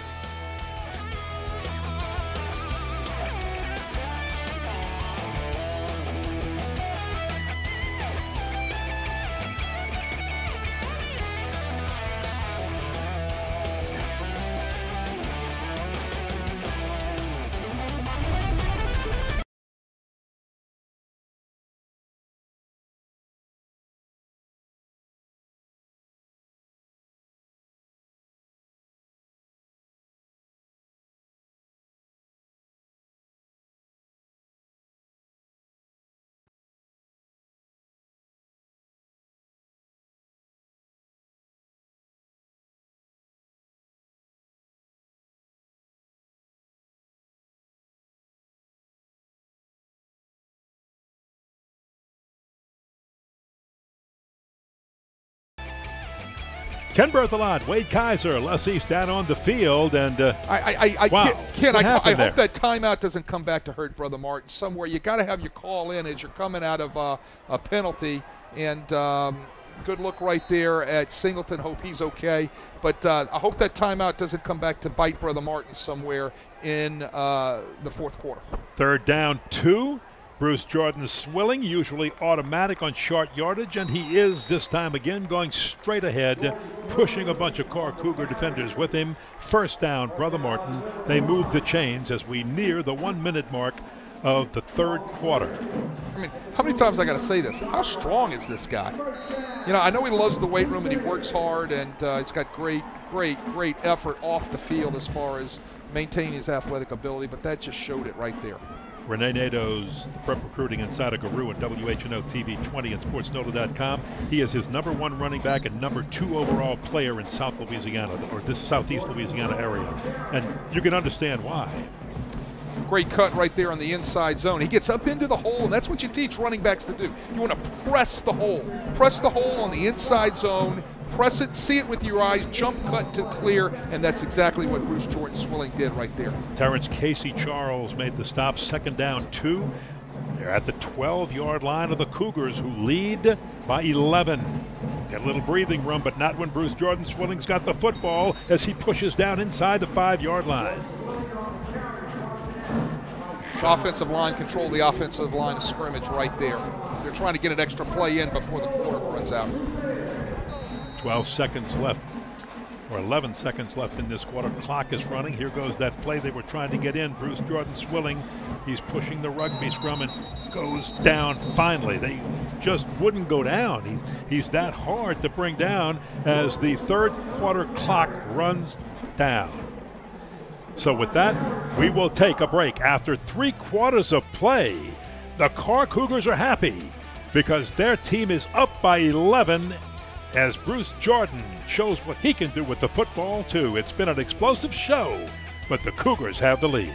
Ken Berthelot, Wade Kaiser, Les East on the field, and uh, I, I, I, wow. Ken, I, I hope there? that timeout doesn't come back to hurt Brother Martin somewhere. You got to have your call in as you're coming out of uh, a penalty, and um, good look right there at Singleton. Hope he's okay, but uh, I hope that timeout doesn't come back to bite Brother Martin somewhere in uh, the fourth quarter. Third down, two. Bruce Jordan Swilling, usually automatic on short yardage, and he is this time again going straight ahead, pushing a bunch of Karr Cougar defenders with him. First down, Brother Martin. They move the chains as we near the one minute mark of the third quarter. I mean, how many times I got to say this? How strong is this guy? You know, I know he loves the weight room and he works hard and uh, he's got great, great, great effort off the field as far as maintaining his athletic ability, but that just showed it right there. Rene Nadeau's prep recruiting inside of Guru and WHNO TV 20 and SportsNOLA.com. He is his number one running back and number two overall player in South Louisiana, or this Southeast Louisiana area. And you can understand why. Great cut right there on the inside zone. He gets up into the hole, and that's what you teach running backs to do. You want to press the hole. Press the hole on the inside zone. Press it, see it with your eyes, jump cut to clear, and that's exactly what Bruce Jordan Swilling did right there. Terrence Casey Charles made the stop, second down, two. They're at the 12 yard line of the Cougars, who lead by 11. Get a little breathing room, but not when Bruce Jordan Swilling's got the football as he pushes down inside the five yard line. Offensive line control the offensive line of scrimmage right there. They're trying to get an extra play in before the quarter runs out. 12 seconds left, or 11 seconds left in this quarter. Clock is running. Here goes that play they were trying to get in. Bruce Jordan Swilling. He's pushing the rugby scrum and goes down finally. They just wouldn't go down. He's, he's that hard to bring down as the third quarter clock runs down. So, with that, we will take a break. After three quarters of play, the Karr Cougars are happy because their team is up by 11 as Bruce Jordan shows what he can do with the football, too. It's been an explosive show, but the Cougars have the lead.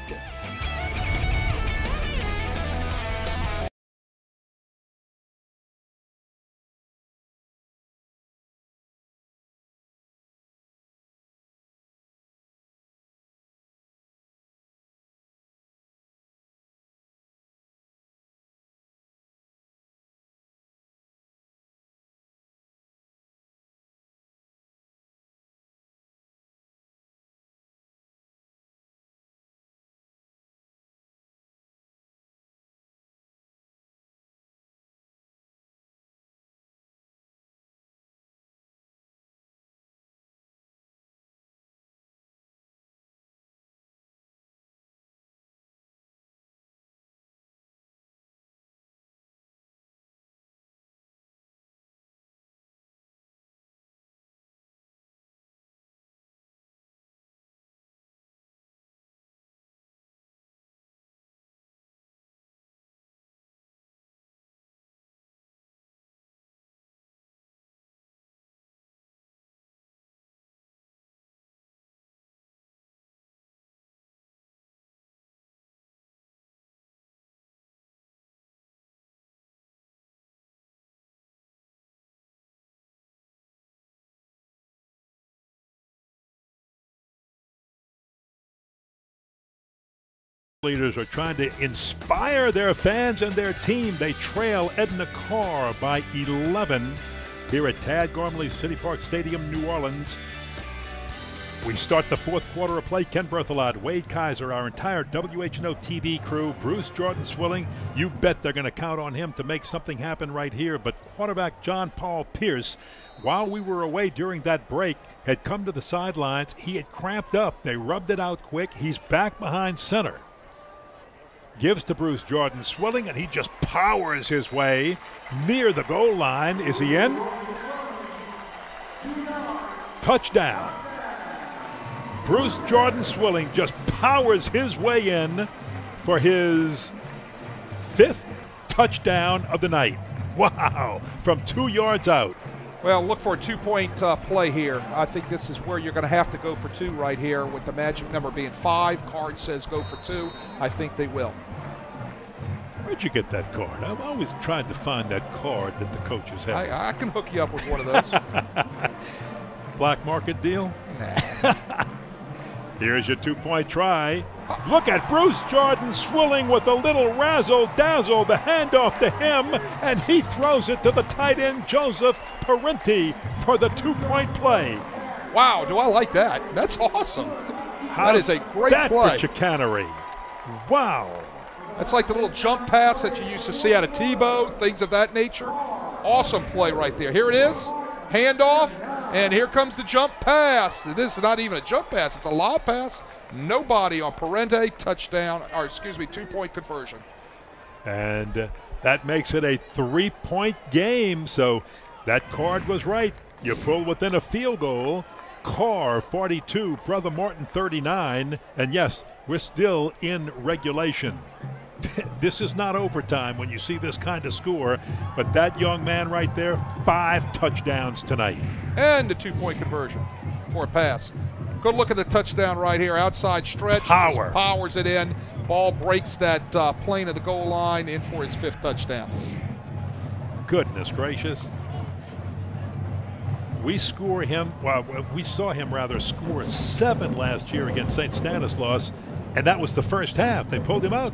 Leaders are trying to inspire their fans and their team. They trail Edna Karr by 11 here at Tad Gormley City Park Stadium, New Orleans. We start the fourth quarter of play. Ken Berthelot, Wade Kaiser, our entire WHNO TV crew, Bruce Jordan Swilling. You bet they're going to count on him to make something happen right here. But quarterback John Paul Pierce, while we were away during that break, had come to the sidelines. He had cramped up. They rubbed it out quick. He's back behind center gives to Bruce Jordan Swilling, and he just powers his way near the goal line. Is he in? Touchdown. Bruce Jordan Swilling just powers his way in for his fifth touchdown of the night. *laughs* Wow, from two yards out. Well, look for a two point uh, play here. I think this is where you're going to have to go for two right here, with the magic number being five. Card says go for two. I think they will. Where'd you get that card? I've always tried to find that card that the coaches have. I, I can hook you up with one of those. *laughs* black market deal? *laughs* Here's your two point try. Look at Bruce Jordan Swilling with a little razzle dazzle. The handoff to him, and he throws it to the tight end, Joseph Parenti, for the two point play. Wow, do I like that? That's awesome. How's that is a great that play. for chicanery. Wow. That's like the little jump pass that you used to see out of Tebow, things of that nature. Awesome play right there. Here it is. Handoff, and here comes the jump pass. This is not even a jump pass, it's a lob pass. Nobody on Parente, touchdown, or excuse me, two point conversion. And uh, that makes it a three point game. So that card was right. You pull within a field goal. Karr 42, Brother Martin 39. And yes, we're still in regulation. *laughs* this is not overtime when you see this kind of score, but that young man right there, five touchdowns tonight. And a two point conversion for a pass. Good look at the touchdown right here. Outside stretch. Power. Powers it in. Ball breaks that uh, plane of the goal line in for his fifth touchdown. Goodness gracious. We score him, well, we saw him rather score seven last year against St. Stanislaus, and that was the first half. They pulled him out.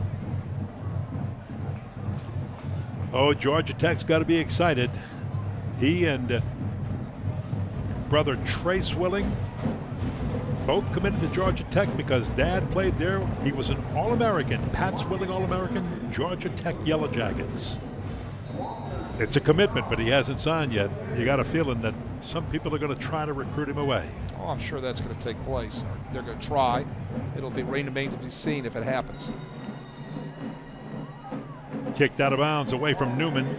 Oh, Georgia Tech's got to be excited. He and uh, brother Trey Swilling both committed to Georgia Tech because dad played there. He was an All American, Pat Swilling All American, Georgia Tech Yellow Jackets. It's a commitment, but he hasn't signed yet. You got a feeling that some people are going to try to recruit him away. Oh, I'm sure that's going to take place. They're going to try. It'll be remain to be seen if it happens. Kicked out of bounds away from Newman.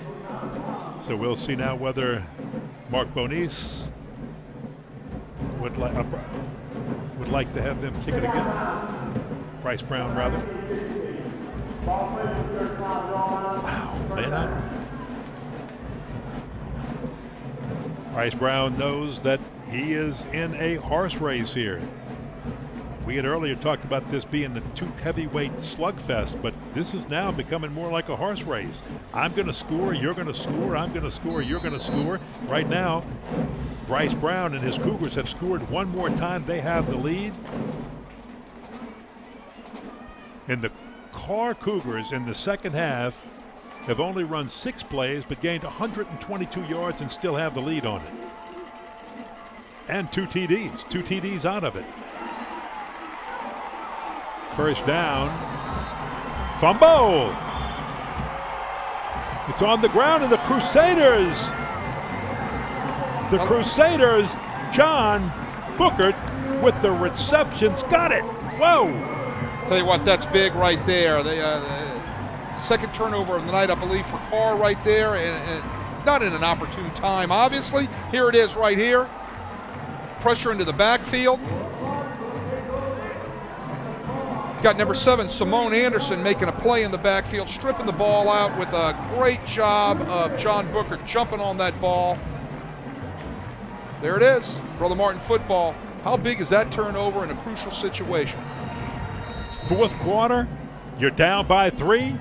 So we'll see now whether Mark Bonis would like uh, would like to have them kick it again. Brice Brown, rather. Wow, man. I- Brice Brown knows that he is in a horse race here. We had earlier talked about this being the two heavyweight slugfest, but this is now becoming more like a horse race. I'm going to score, you're going to score, I'm going to score, you're going to score. Right now, Brice Brown and his Cougars have scored one more time. They have the lead. And the Karr Cougars in the second half have only run six plays but gained 122 yards and still have the lead on it. And two TDs, two TDs out of it. First down. Fumble. It's on the ground, and the Crusaders. The Crusaders, John Bookert with the receptions, got it. Whoa. Tell you what, that's big right there. The uh, second turnover of the night, I believe, for Karr right there, and, and not in an opportune time, obviously. Here it is right here. Pressure into the backfield. Got number seven, Simone Anderson, making a play in the backfield, stripping the ball out with a great job of John Booker jumping on that ball. There it is, Brother Martin football. How big is that turnover in a crucial situation? Fourth quarter, you're down by three.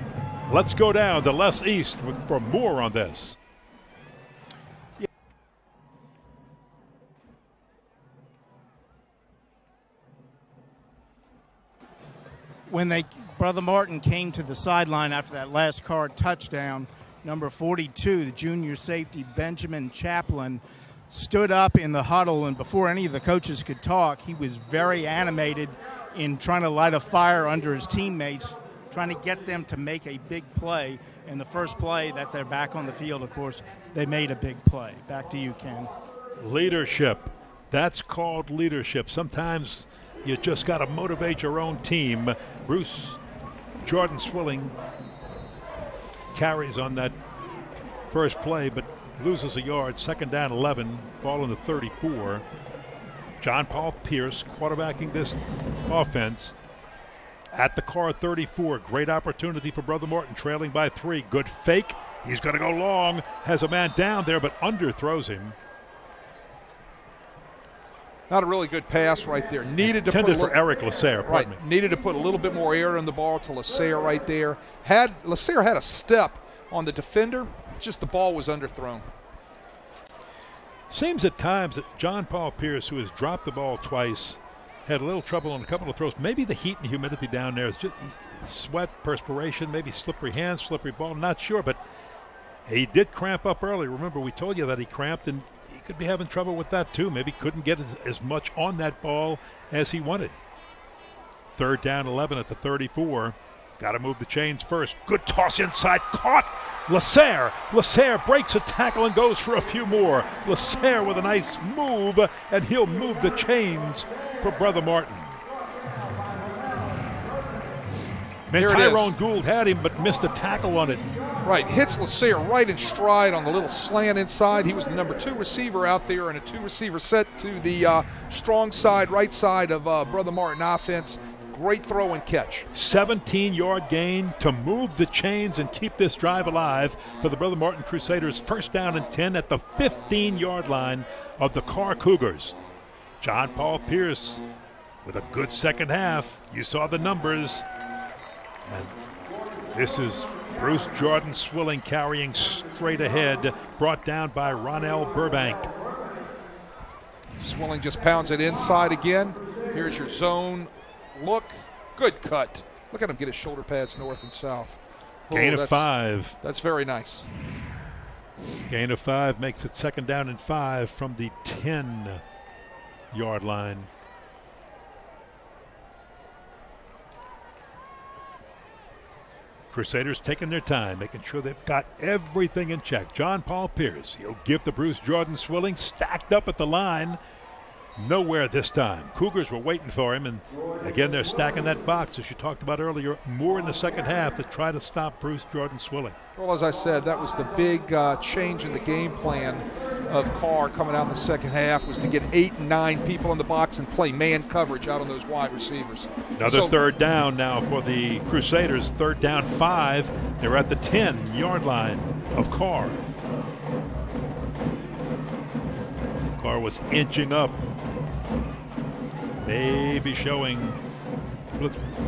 Let's go down to Les East for more on this. When they brother Martin came to the sideline after that last card touchdown, number 42, the junior safety Benjamin Chaplin, stood up in the huddle, and before any of the coaches could talk, he was very animated in trying to light a fire under his teammates, trying to get them to make a big play. And the first play that they're back on the field, of course, they made a big play. Back to you, Ken. Leadership. That's called leadership. Sometimes you just got to motivate your own team. Bruce Jordan Swilling carries on that first play, but loses a yard. Second down, 11. Ball in the 34. John Paul Pierce quarterbacking this offense at the Karr 34. Great opportunity for Brother Martin, trailing by three. Good fake. He's going to go long. Has a man down there, but underthrows him. Not a really good pass right there. Needed to put a Intended for little- Eric Lasser. Right, me. needed to put a little bit more air in the ball to Lasser right there. Had Lasser had a step on the defender, just the ball was underthrown. Seems at times that John Paul Pierce, who has dropped the ball twice, had a little trouble on a couple of throws. Maybe the heat and humidity down there is just sweat, perspiration, maybe slippery hands, slippery ball. Not sure, but he did cramp up early. Remember, we told you that he cramped, and could be having trouble with that too. Maybe couldn't get as, much on that ball as he wanted. Third down, 11 at the 34. Got to move the chains first. Good toss inside, caught. Lasser. Lasser breaks a tackle and goes for a few more. Lasser with a nice move, and he'll move the chains for Brother Martin. Man, Here Tyrone. Gould had him, but missed a tackle on it. Right, hits Lasser right in stride on the little slant inside. He was the number two receiver out there in a two receiver set to the uh, strong side, right side of uh, Brother Martin offense. Great throw and catch. 17 yard gain to move the chains and keep this drive alive for the Brother Martin Crusaders. First down and 10 at the 15 yard line of the Karr Cougars. John Paul Pierce with a good second half. You saw the numbers. And this is Bruce Jordan Swilling carrying straight ahead, brought down by Ronell Burbank. Swilling just pounds it inside again. Here's your zone look. Good cut. Look at him get his shoulder pads north and south. Oh, Gain of five. That's very nice. Gain of five makes it second down and five from the 10 yard line. Crusaders taking their time, making sure they've got everything in check. John Paul Pierce, he'll give the Bruce Jordan Swilling stacked up at the line. Nowhere this time. Cougars were waiting for him, and again, they're stacking that box, as you talked about earlier, more in the second half to try to stop Bruce Jordan Swilling. Well, as I said, that was the big uh, change in the game plan of Karr coming out in the second half was to get eight and nine people in the box and play man coverage out on those wide receivers. Another So- third down now for the Crusaders. Third down five. They're at the 10 yard line of Karr. Karr was inching up. Maybe showing.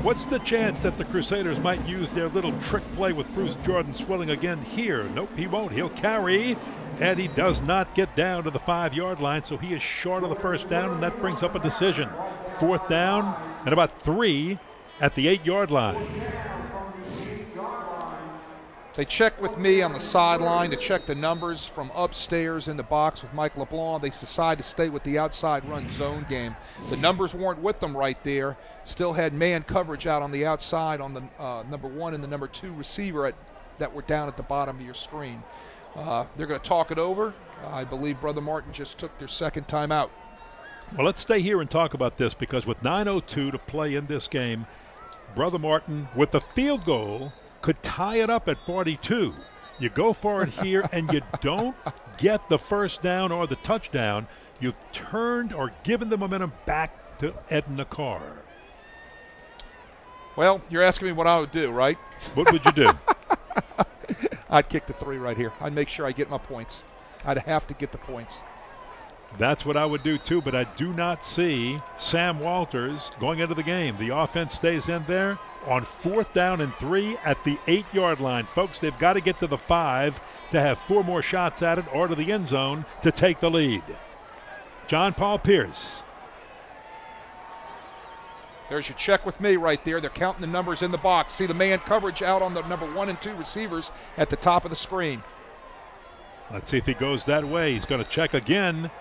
What's the chance that the Crusaders might use their little trick play with Bruce Jordan Swilling again here? Nope, he won't. He'll carry, and he does not get down to the five yard line, so he is short of the first down, and that brings up a decision. Fourth down, and about three at the eight yard line. They check with me on the sideline to check the numbers from upstairs in the box with Mike LeBlanc. They decide to stay with the outside run zone game. The numbers weren't with them right there. Still had man coverage out on the outside on the uh, number one and the number two receiver at, that were down at the bottom of your screen. Uh, they're going to talk it over. I believe Brother Martin just took their second time out. Well, let's stay here and talk about this because with 9.02 to play in this game, Brother Martin, with the field goal, could tie it up at 42. You go for it here and you *laughs* don't get the first down or the touchdown. You've turned or given the momentum back to Edna Karr. Well, you're asking me what I would do, right? What would you do? *laughs* I'd kick the three right here. I'd make sure I get my points. I'd have to get the points. That's what I would do too, but I do not see Sam Walters going into the game. The offense stays in there on fourth down and three at the eight yard line. Folks, they've got to get to the five to have four more shots at it or to the end zone to take the lead. John Paul Pierce. There's your check with me right there. They're counting the numbers in the box. See the man coverage out on the number one and two receivers at the top of the screen. Let's see if he goes that way. He's going to check again.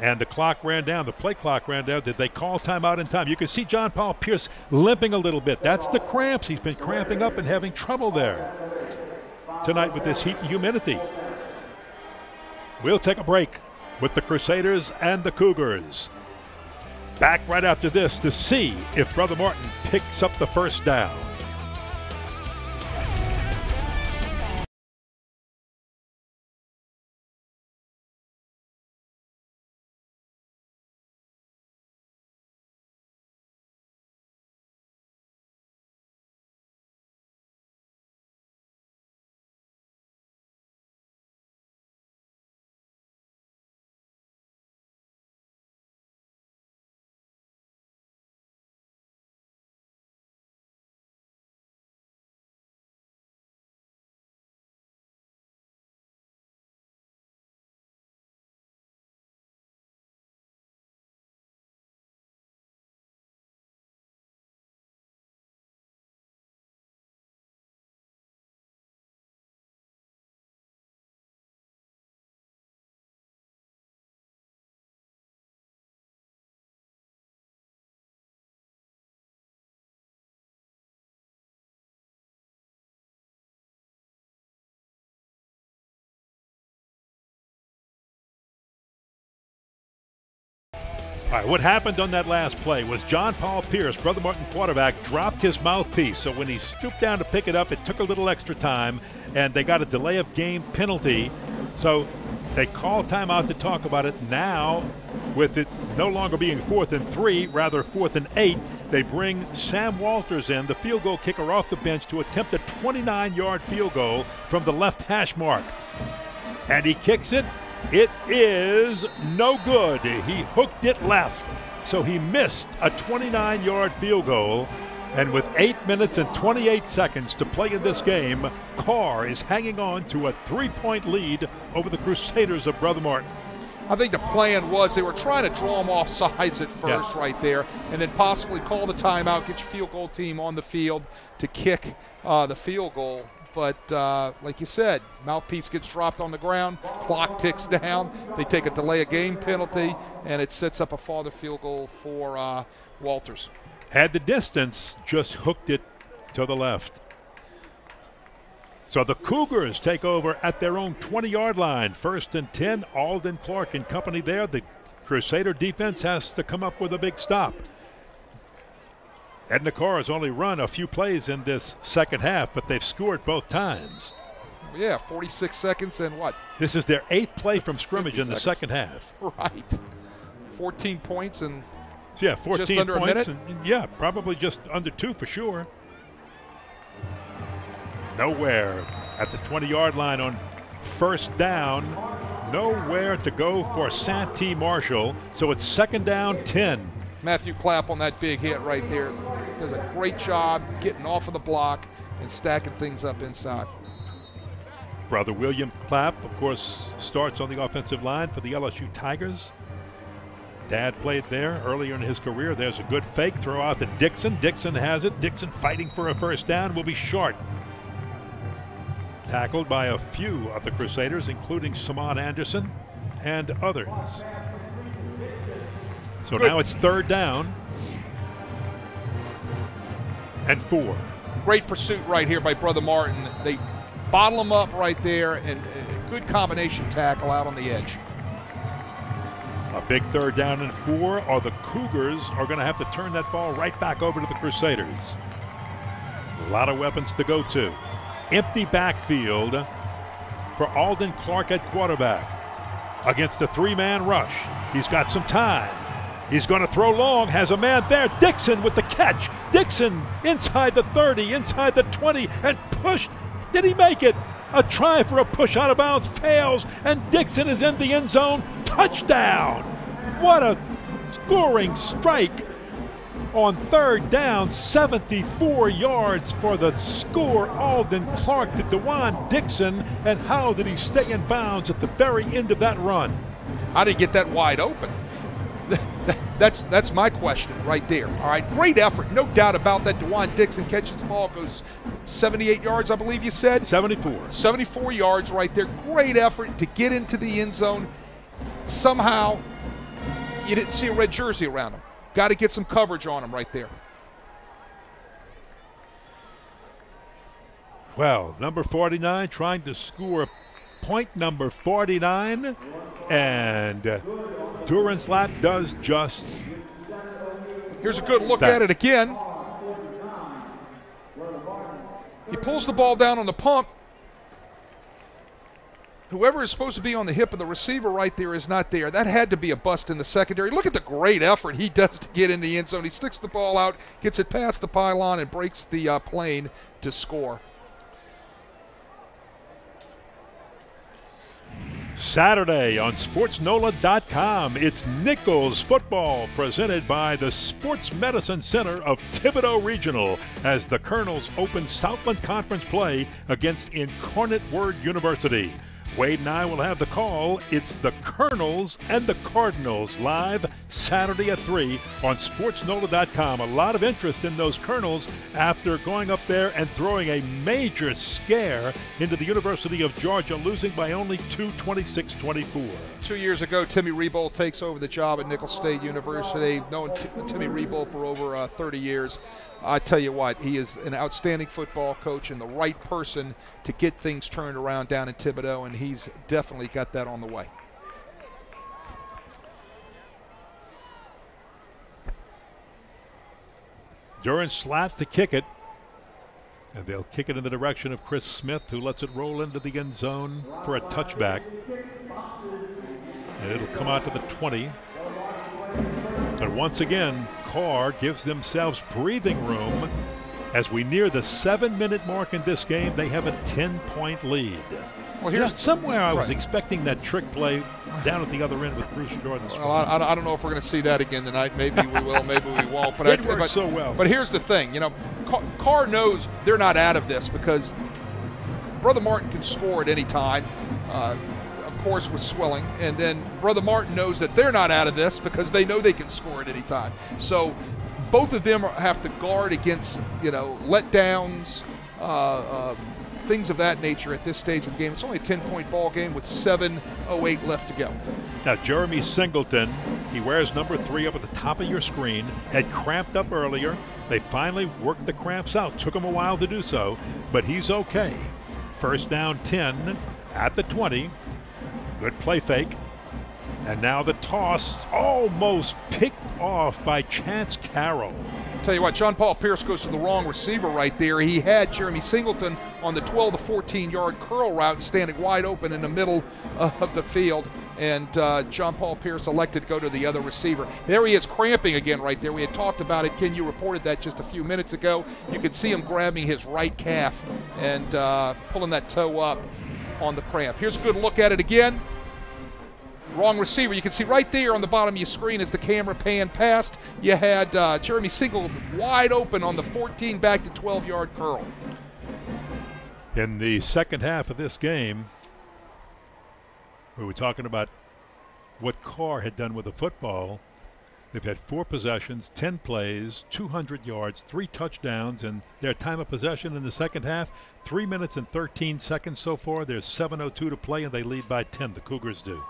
And the clock ran down. The play clock ran down. Did they call timeout in time? You can see John Paul Pierce limping a little bit. That's the cramps. He's been cramping up and having trouble there tonight with this heat and humidity. We'll take a break with the Crusaders and the Cougars. Back right after this to see if Brother Martin picks up the first down. All right, what happened on that last play was John Paul Pierce, Brother Martin quarterback, dropped his mouthpiece. So when he stooped down to pick it up, it took a little extra time, and they got a delay of game penalty. So they call timeout to talk about it. Now, with it no longer being fourth and three, rather fourth and eight, they bring Sam Walters in, the field goal kicker off the bench, to attempt a 29 yard field goal from the left hash mark. And he kicks it. It is no good. He hooked it left. So he missed a 29 yard field goal. And with 8 minutes and 28 seconds to play in this game, Karr is hanging on to a three point lead over the Crusaders of Brother Martin. I think the plan was they were trying to draw them off sides at first, Yes. right there, and then possibly call the timeout, get your field goal team on the field to kick uh, the field goal. But uh, like you said, mouthpiece gets dropped on the ground, clock ticks down. They take a delay of game penalty, and it sets up a farther field goal for uh, Walters. Had the distance, just hooked it to the left. So the Cougars take over at their own 20 yard line. First and 10, Alden Clark and company there. The Crusader defense has to come up with a big stop. Edna Karr has only run a few plays in this second half, but they've scored both times. Yeah, 46 seconds and what? This is their eighth play from scrimmage in the seconds. second half. *laughs* Right. 14 points and yeah, 14 under a points. minute? And, yeah, probably just under two for sure. Nowhere at the 20 yard line on first down. Nowhere to go for Santee Marshall. So it's second down 10. Matthew Clapp on that big hit right there does a great job getting off of the block and stacking things up inside. Brother William Clapp, of course, starts on the offensive line for the LSU Tigers. Dad played there earlier in his career. There's a good fake throw out to Dixon. Dixon has it. Dixon fighting for a first down will be short. Tackled by a few of the Crusaders, including Samad Anderson and others. So Good. now it's third down and four. Great pursuit right here by Brother Martin. They bottle him up right there and good combination tackle out on the edge. A big third down and four, or the Cougars are going to have to turn that ball right back over to the Crusaders. A lot of weapons to go to. Empty backfield for Alden Clark at quarterback against a three man rush. He's got some time. He's going to throw long, has a man there. Dixon with the catch. Dixon inside the 30, inside the 20, and pushed. Did he make it? A try for a push out of bounds fails, and Dixon is in the end zone. Touchdown! What a scoring strike on third down, 74 yards for the score. Alden Clark to Dewan Dixon, and how did he stay in bounds at the very end of that run? How did he get that wide open? *laughs* That's that's my question right there. All right, great effort, no doubt about that. Dewan Dixon catches the ball, goes 78 yards, I believe you said. 74. 74 yards right there. Great effort to get into the end zone. Somehow, you didn't see a red jersey around him. Got to get some coverage on him right there. Well, number 49 trying to score point number 49, and uh, Duranslat does just Here's a good look That- at it again. He pulls the ball down on the pump. Whoever is supposed to be on the hip of the receiver right there is not there. That had to be a bust in the secondary. Look at the great effort he does to get in the end zone. He sticks the ball out, gets it past the pylon, and breaks the uh, plane to score. Saturday on SportsNola.com. It's Nicholls football presented by the Sports Medicine Center of Thibodaux Regional as the Colonels open Southland Conference play against Incarnate Word University. Wade and I will have the call. It's the Colonels and the Cardinals live Saturday at 3 on SportsNola.com. A lot of interest in those Colonels after going up there and throwing a major scare into the University of Georgia, losing by only 2 26 24. Two years ago, Timmy Rebowe takes over the job at Nicholls State University. Known T- Timmy Rebowe for over uh, 30 years. I tell you what, he is an outstanding football coach and the right person to get things turned around down in Thibodaux, and he's definitely got that on the way. Duran slat to kick it. And they'll kick it in the direction of Chris Smith, who lets it roll into the end zone for a touchback. And it'll come out to the 20. But once again, Karr gives themselves breathing room. As we near the seven minute mark in this game, they have a 10 point lead. Well, here's somewhere I was right. expecting that trick play down at the other end with Bruce Jordan. Well, I, I, don't know if we're going to see that again tonight. Maybe we will, maybe we *laughs* won't. But it I, but, so well. But here's the thing, you know, Karr knows they're not out of this because Brother Martin can score at any time. Uh, course, with swelling. and then Brother Martin knows that they're not out of this because they know they can score at any time. So both of them have to guard against, you know, letdowns. Uh, uh, things of that nature at this stage of the game. It's only a 10 point ball game with 7.08 left to go. Now, Jeremy Singleton, he wears number three up at the top of your screen, had cramped up earlier. They finally worked the cramps out. Took him a while to do so, but he's okay. First down 10 at the 20. Good play fake. And now the toss almost picked off by Chance Carroll. Tell you what, John Paul Pierce goes to the wrong receiver right there. He had Jeremy Singleton on the 12 to 14 yard curl route standing wide open in the middle of the field. And uh, John Paul Pierce elected to go to the other receiver. There he is cramping again right there. We had talked about it. Ken, you reported that just a few minutes ago. You could see him grabbing his right calf and uh, pulling that toe up on the cramp. Here's a good look at it again. Wrong receiver. You can see right there on the bottom of your screen as the camera panned past, you had uh, Jeremy Single wide open on the 14 back to 12 yard curl. In the second half of this game, we were talking about what Karr had done with the football. They've had four possessions, 10 plays, 200 yards, three touchdowns, and their time of possession in the second half, three minutes and 13 seconds so far. There's 7.02 to play, and they lead by 10. The Cougars do.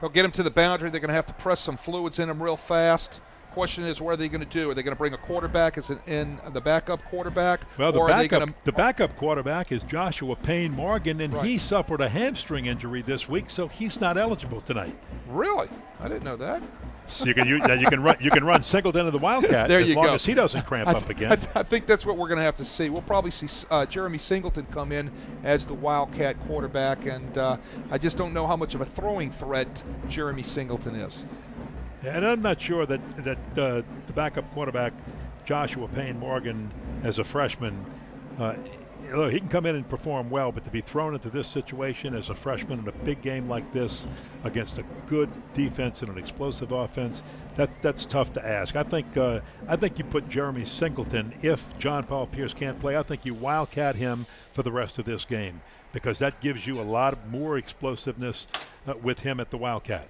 They'll get him to the boundary. They're going to have to press some fluids in him real fast. Question is, what are they going to do? Are they going to bring a quarterback as an, in the backup quarterback? Well, the backup, gonna... the backup quarterback is Joshua Payne Morgan, and right. he suffered a hamstring injury this week, so he's not eligible tonight. Really? I didn't know that. So you can you, you can run you can run Singleton of the Wildcat *laughs* there as you long go. as he doesn't cramp th- up again. I, th- I, think that's what we're going to have to see. We'll probably see uh, Jeremy Singleton come in as the Wildcat quarterback, and uh, I just don't know how much of a throwing threat Jeremy Singleton is. And I'm not sure that that uh, the backup quarterback Joshua Payne Morgan, as a freshman, uh, look, he can come in and perform well, but to be thrown into this situation as a freshman in a big game like this against a good defense and an explosive offense, that that's tough to ask. I think uh, I think you put Jeremy Singleton if John Paul Pierce can't play. I think you wildcat him for the rest of this game because that gives you a lot more explosiveness uh, with him at the Wildcat.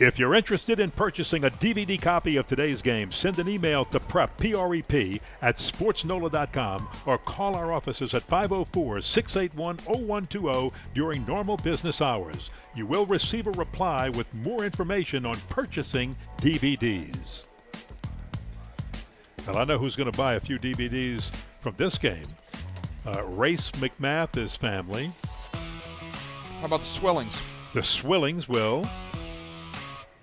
If you're interested in purchasing a DVD copy of today's game, send an email to prep, P-R-E-P, at sportsnola.com or call our offices at 504-681-0120 during normal business hours. You will receive a reply with more information on purchasing DVDs. Well, I know who's going to buy a few DVDs from this game. Uh, Race McMath, family. How about the Swillings? The Swillings will.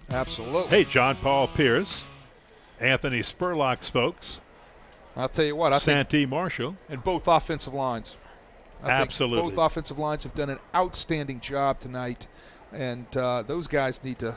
Absolutely. Hey, John Paul Pierce, Anthony Spurlock's folks. I'll tell you what. I Santee Marshall. And both offensive lines. I Absolutely. both offensive lines have done an outstanding job tonight, and uh, those guys need to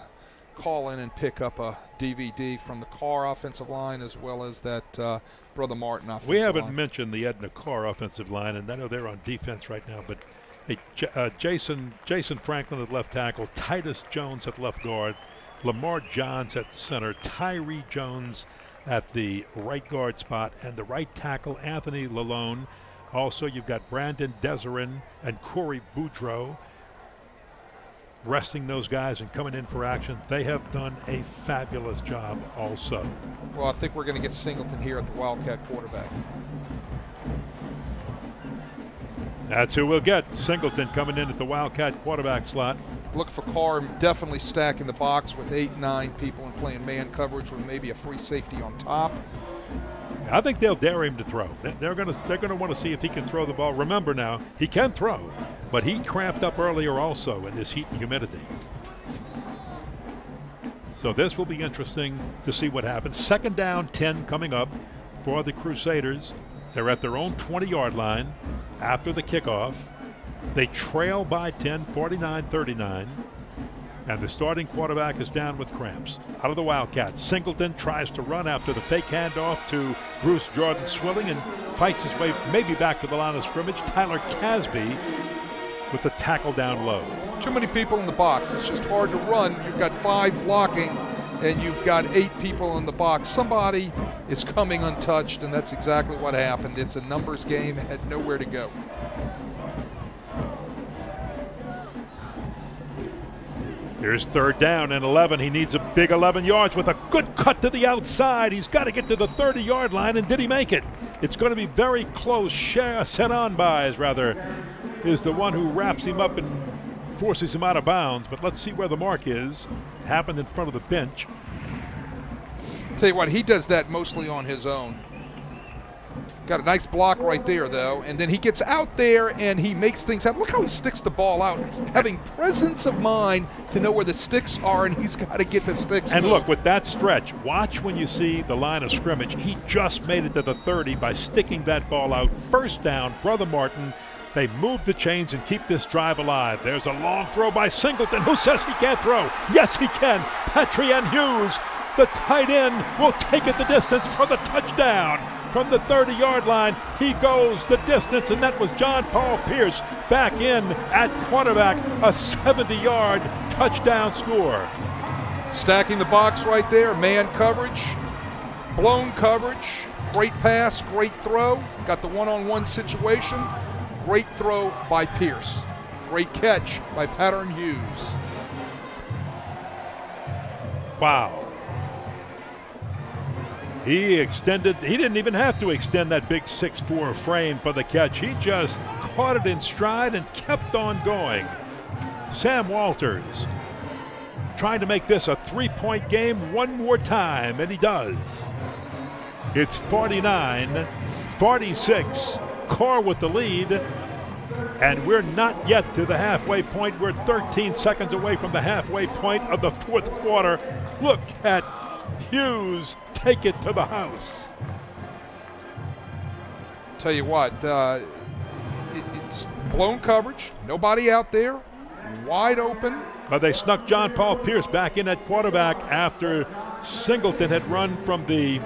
call in and pick up a DVD from the Karr offensive line as well as that uh, Brother Martin offensive line. We haven't line. mentioned the Edna Karr offensive line, and I know they're on defense right now, but hey, J- uh, Jason Jason Franklin at left tackle, Titus Jones at left guard, Lamar Johns at center, Tyree Jones at the right guard spot, and the right tackle, Anthony Lalone. Also, you've got Brandon Deserin and Corey Boudreau resting those guys and coming in for action. They have done a fabulous job also. Well, I think we're going to get Singleton here at the Wildcat quarterback. That's who we'll get. Singleton coming in at the Wildcat quarterback slot look for Karr definitely stacking the box with eight, nine people and playing man coverage with maybe a free safety on top. I think they'll dare him to throw. They're going to they're going to want to see if he can throw the ball. Remember now, he can throw, but he cramped up earlier also in this heat and humidity. So this will be interesting to see what happens. Second down, 10 coming up for the Crusaders. They're at their own 20 yard line after the kickoff. They trail by 10, 49 39. And the starting quarterback is down with cramps. Out of the Wildcats, Singleton tries to run after the fake handoff to Bruce Jordan Swilling and fights his way maybe back to the line of scrimmage. Tyler Casby with the tackle down low. Too many people in the box. It's just hard to run. You've got five blocking and you've got eight people in the box. Somebody is coming untouched, and that's exactly what happened. It's a numbers game, *laughs* had nowhere to go. Here's third down and 11. He needs a big 11 yards with a good cut to the outside. He's got to get to the 30 yard line, and did he make it? It's going to be very close. Set on by is rather is the one who wraps him up and forces him out of bounds. But let's see where the mark is. Happened in front of the bench. Tell you what, he does that mostly on his own. Got a nice block right there, though. And then he gets out there and he makes things happen. Look how he sticks the ball out, having presence of mind to know where the sticks are, and he's got to get the sticks. And moved. look, with that stretch, watch when you see the line of scrimmage. He just made it to the 30 by sticking that ball out. First down, Brother Martin. They move the chains and keep this drive alive. There's a long throw by Singleton. Who says he can't throw? Yes, he can. Patrian Hughes, the tight end, will take it the distance for the touchdown from the 30 yard line. He goes the distance, and that was John Paul Pierce back in at quarterback, a 70 yard touchdown score. Stacking the box right there, man coverage, blown coverage, great pass, great throw, got the one on one situation, great throw by Pierce, great catch by Patrian Hughes. Wow. He extended, he didn't even have to extend that big 6'4 frame for the catch. He just caught it in stride and kept on going. Sam Walters trying to make this a three point game one more time, and he does. It's 49 46. Karr with the lead. And we're not yet to the halfway point. We're 13 seconds away from the halfway point of the fourth quarter. Look at Hughes take it to the house. Tell you what, uh, it, it's blown coverage, nobody out there, wide open. But they snuck John Paul Pierce back in at quarterback after Singleton had run from the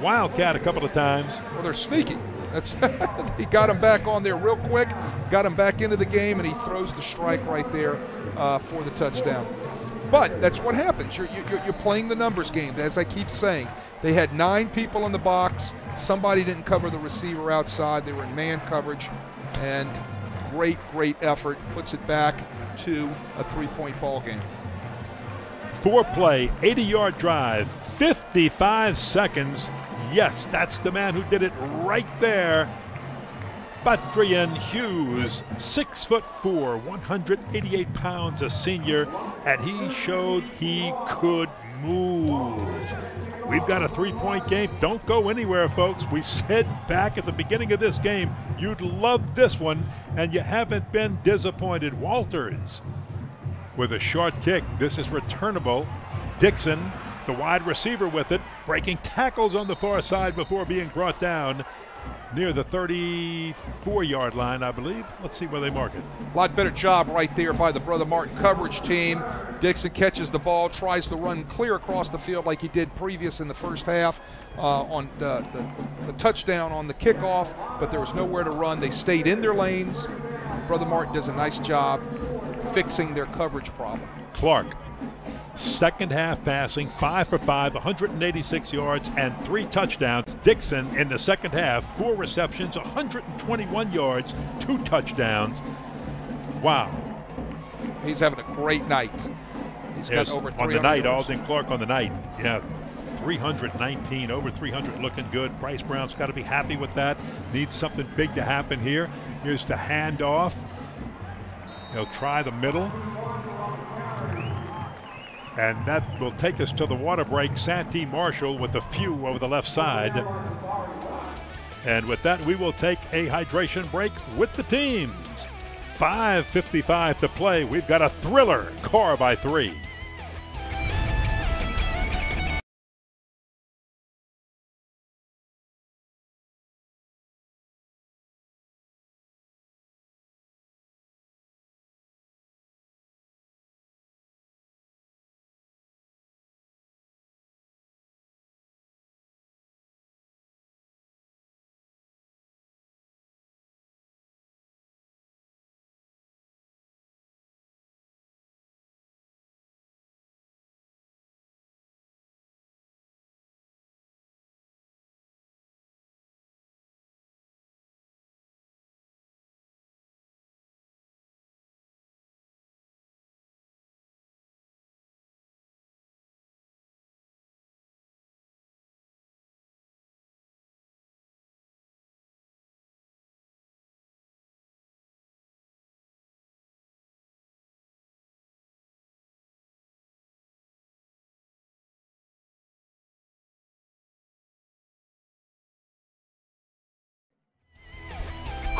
Wildcat a couple of times. Well, they're sneaky. That's *laughs* he got him back on there real quick, got him back into the game, and he throws the strike right there uh, for the touchdown. But that's what happens. You're, you're, you're, playing the numbers game, as I keep saying. They had nine people in the box. Somebody didn't cover the receiver outside. They were in man coverage. And great, great effort puts it back to a three point ball game. Four play, 80 yard drive, 55 seconds. Yes, that's the man who did it right there Patrian Hughes, six foot four, 188 pounds, a senior, and he showed he could move. We've got a three point game. Don't go anywhere, folks. We said back at the beginning of this game, you'd love this one, and you haven't been disappointed. Walters with a short kick. This is returnable. Dixon, the wide receiver, with it, breaking tackles on the far side before being brought down near the 34 yard line, I believe. Let's see where they mark it. A lot better job right there by the Brother Martin coverage team. Dixon catches the ball, tries to run clear across the field like he did previous in the first half uh, on the, the, the touchdown on the kickoff, but there was nowhere to run. They stayed in their lanes. Brother Martin does a nice job fixing their coverage problem. Clark Second half passing, five for five, 186 yards and three touchdowns. Dixon in the second half, four receptions, 121 yards, two touchdowns. Wow. He's having a great night. He's yes, got over on the night. yards. Alden Clark on the night. Yeah, 319, over 300, looking good. Brice Brown's got to be happy with that. Needs something big to happen here. Here's the handoff. He'll try the middle. And that will take us to the water break. Santee Marshall with a few over the left side. And with that, we will take a hydration break with the teams. 5.55 to play. We've got a thriller, Karr by three.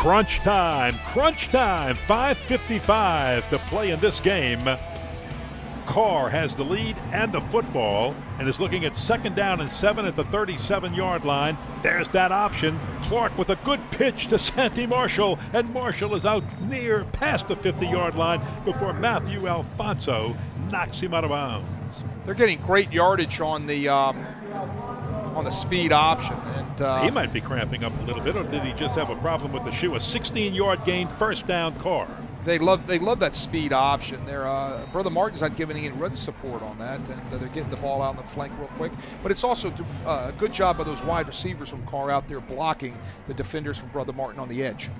Crunch time, crunch time, 5.55 to play in this game. Karr has the lead and the football and is looking at second down and seven at the 37 yard line. There's that option. Clark with a good pitch to *laughs* Santee Marshall, and Marshall is out near past the 50 yard line before Matthew Alfonso knocks him out of bounds. They're getting great yardage on the um, on the speed option. And uh, he might be cramping up a little bit, or did he just have a problem with the shoe? A 16-yard gain, first down, Karr. They love they love that speed option. Their uh, brother Martin's not giving any run support on that, and uh, they're getting the ball out in the flank real quick. But it's also uh, a good job by those wide receivers from Karr out there blocking the defenders from brother Martin on the edge.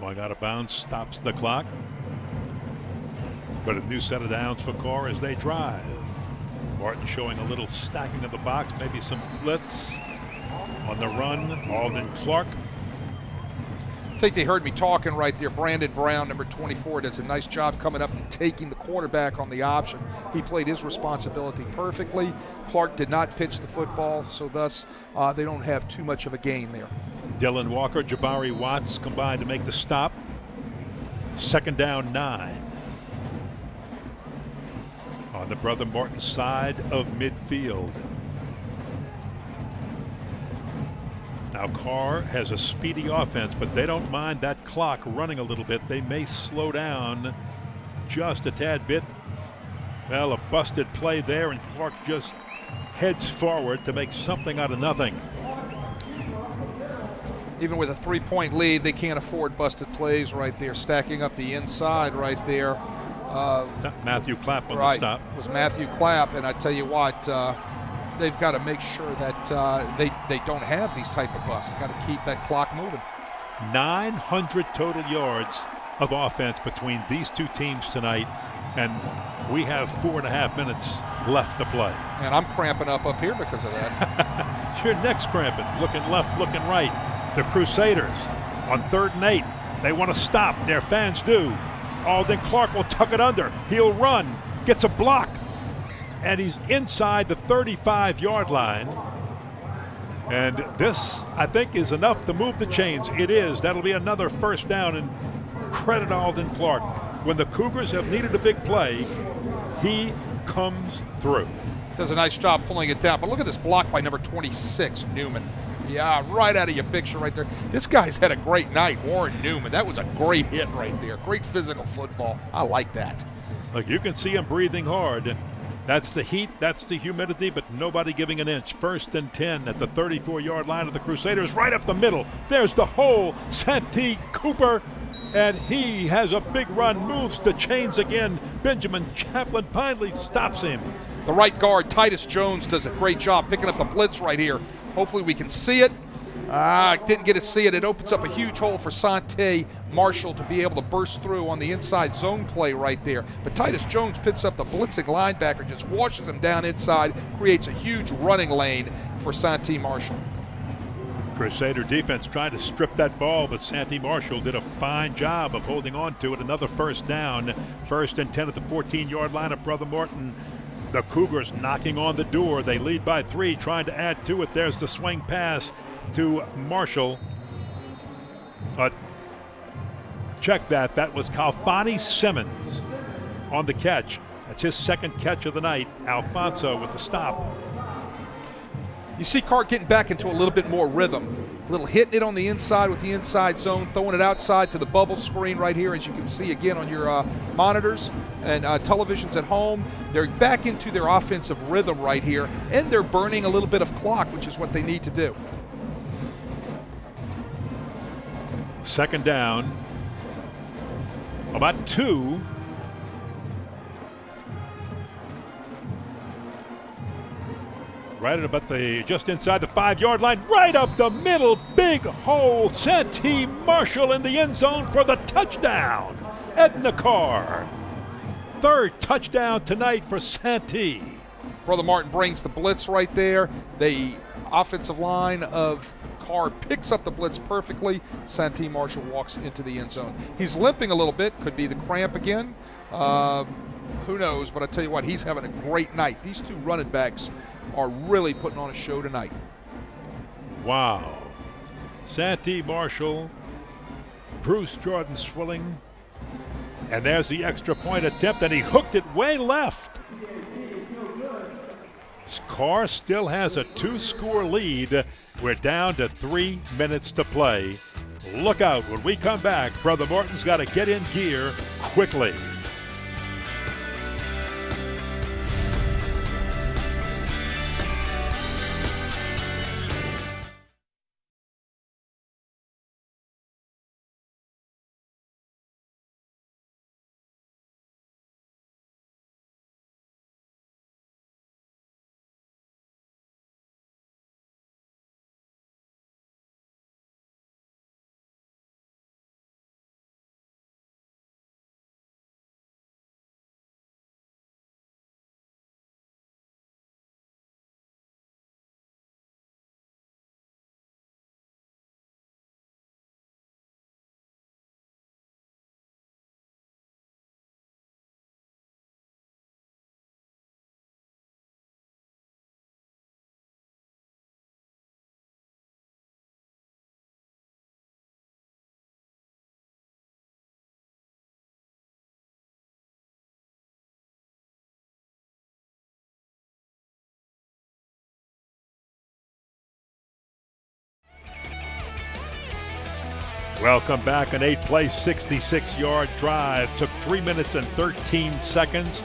Going out of bounds stops the clock. But a new set of downs for Karr as they drive. Martin showing a little stacking of the box, maybe some blitz on the run. Alden Clark. I think they heard me talking right there. Brandon Brown, number 24, does a nice job coming up and taking the quarterback on the option. He played his responsibility perfectly. Clark did not pitch the football, so thus uh, they don't have too much of a gain there. Dylan Walker, Jabari Watts combined to make the stop. Second down, nine. On the Brother Martin side of midfield. Now, Karr has a speedy offense, but they don't mind that clock running a little bit. They may slow down just a tad bit. Well, a busted play there, and Clark just heads forward to make something out of nothing. Even with a three point lead, they can't afford busted plays right there, stacking up the inside right there. Uh, Matthew Clapp on right, the stop. was Matthew Clapp, and I tell you what, uh, they've got to make sure that uh, they they don't have these type of busts. Got to keep that clock moving. 900 total yards of offense between these two teams tonight, and we have four and a half minutes left to play. And I'm cramping up up here because of that. *laughs* Your neck's cramping. Looking left, looking right. The Crusaders on third and eight. They want to stop. Their fans do. Alden Clark will tuck it under. He'll run, gets a block, and he's inside the 35 yard line. And this, I think, is enough to move the chains. It is. That'll be another first down, and credit Alden Clark. When the Cougars have needed a big play, he comes through. Does a nice job pulling it down. But look at this block by number 26, Newman. Yeah, right out of your picture right there. This guy's had a great night, Warren Newman. That was a great hit right there. Great physical football. I like that. Look, you can see him breathing hard. That's the heat, that's the humidity, but nobody giving an inch. First and 10 at the 34 yard line of the Crusaders, right up the middle. There's the hole. Santee Cooper, and he has a big run, moves the chains again. Benjamin Chaplin finally stops him. The right guard, Titus Jones, does a great job picking up the blitz right here. Hopefully, we can see it. Ah, didn't get to see it. It opens up a huge hole for Santee Marshall to be able to burst through on the inside zone play right there. But Titus Jones picks up the blitzing linebacker, just washes him down inside, creates a huge running lane for Santee Marshall. Crusader defense tried to strip that ball, but Santee Marshall did a fine job of holding on to it. Another first down, first and 10 at the 14 yard line of Brother Martin. The Cougars knocking on the door. They lead by three, trying to add to it. There's the swing pass to Marshall. Uh, check that. That was Kalfani Simmons on the catch. That's his second catch of the night. Alfonso with the stop. You see Karr getting back into a little bit more rhythm. Little hitting it on the inside with the inside zone, throwing it outside to the bubble screen right here, as you can see again on your uh, monitors and uh, televisions at home. They're back into their offensive rhythm right here, and they're burning a little bit of clock, which is what they need to do. Second down. About two Right at about the just inside the five yard line, right up the middle, big hole. Santee Marshall in the end zone for the touchdown. Edna Karr. Third touchdown tonight for Santee. Brother Martin brings the blitz right there. The offensive line of Karr picks up the blitz perfectly. Santee Marshall walks into the end zone. He's limping a little bit, could be the cramp again. Uh, who knows? But I tell you what, he's having a great night. These two running backs are really putting on a show tonight. Wow. Santee Marshall, Bruce Jordan Swilling, and there's the extra point attempt, and he hooked it way left. Karr still has a two score lead. We're down to three minutes to play. Look out when we come back. Brother Martin's got to get in gear quickly. Welcome back. An eight play, 66 yard drive. Took three minutes and 13 seconds.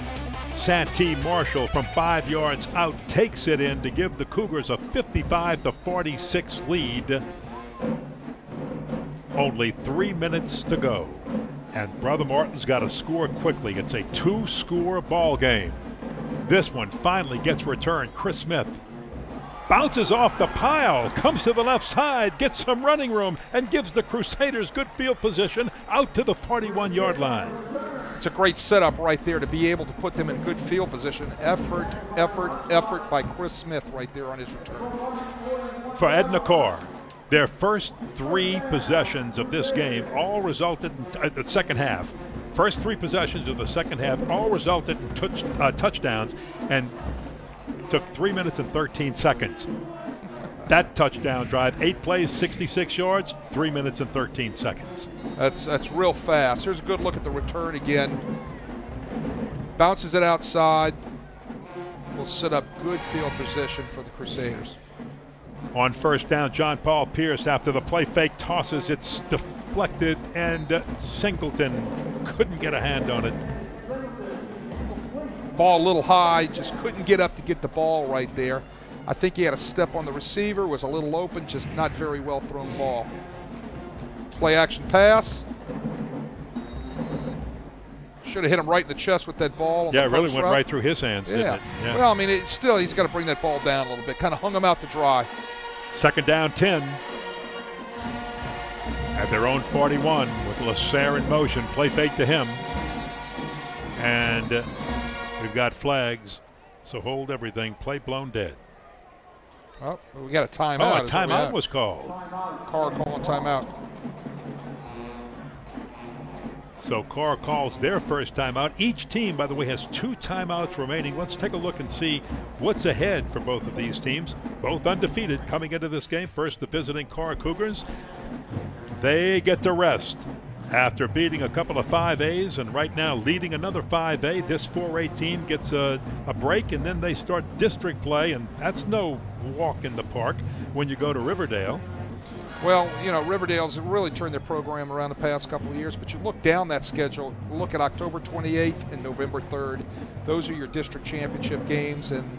Santee Marshall from five yards out takes it in to give the Cougars a 55 to 46 lead. Only three minutes to go. And Brother Martin's got to score quickly. It's a two score ball game. This one finally gets returned. Chris Smith bounces off the pile, comes to the left side, gets some running room, and gives the Crusaders good field position out to the 41 yard line. It's a great setup right there to be able to put them in good field position. Effort, effort, effort by Chris Smith right there on his return. For Edna Karr, their first three possessions of this game all resulted in uh, the second half. First three possessions of the second half all resulted in touch, uh, touchdowns, and took three minutes and 13 seconds. That touchdown drive, eight plays, 66 yards, three minutes and 13 seconds. That's that's real fast. Here's a good look at the return again. Bounces it outside. Will set up good field position for the Crusaders. On first down, John Paul Pierce, after the play fake, tosses. It's deflected, and Singleton couldn't get a hand on it. Ball a little high, just couldn't get up to get the ball right there. I think he had a step on the receiver, was a little open, just not very well thrown ball. Play action pass. Should have hit him right in the chest with that ball. yeah, it really went route. right through his hands, yeah. yeah. Well, I mean, it, still, he's got to bring that ball down a little bit. Kind of hung him out to dry. Second down, 10. At their own 41 with Lasser in motion. Play fake to him. And We've got flags, so hold everything. Play blown dead. Oh, we got a timeout. Oh, a is what we timeout was called. Karr calling timeout. So Karr calls their first timeout. Each team, by the way, has two timeouts remaining. Let's take a look and see what's ahead for both of these teams. Both undefeated coming into this game. First, the visiting Karr Cougars. They get to rest after beating a couple of 5As and right now leading another 5A. This 4A team gets a, a break and then they start district play, and that's no walk in the park when you go to Riverdale. Well, you know, Riverdale's really turned their program around the past couple of years, but you look down that schedule, look at October 28th and November 3rd. Those are your district championship games, and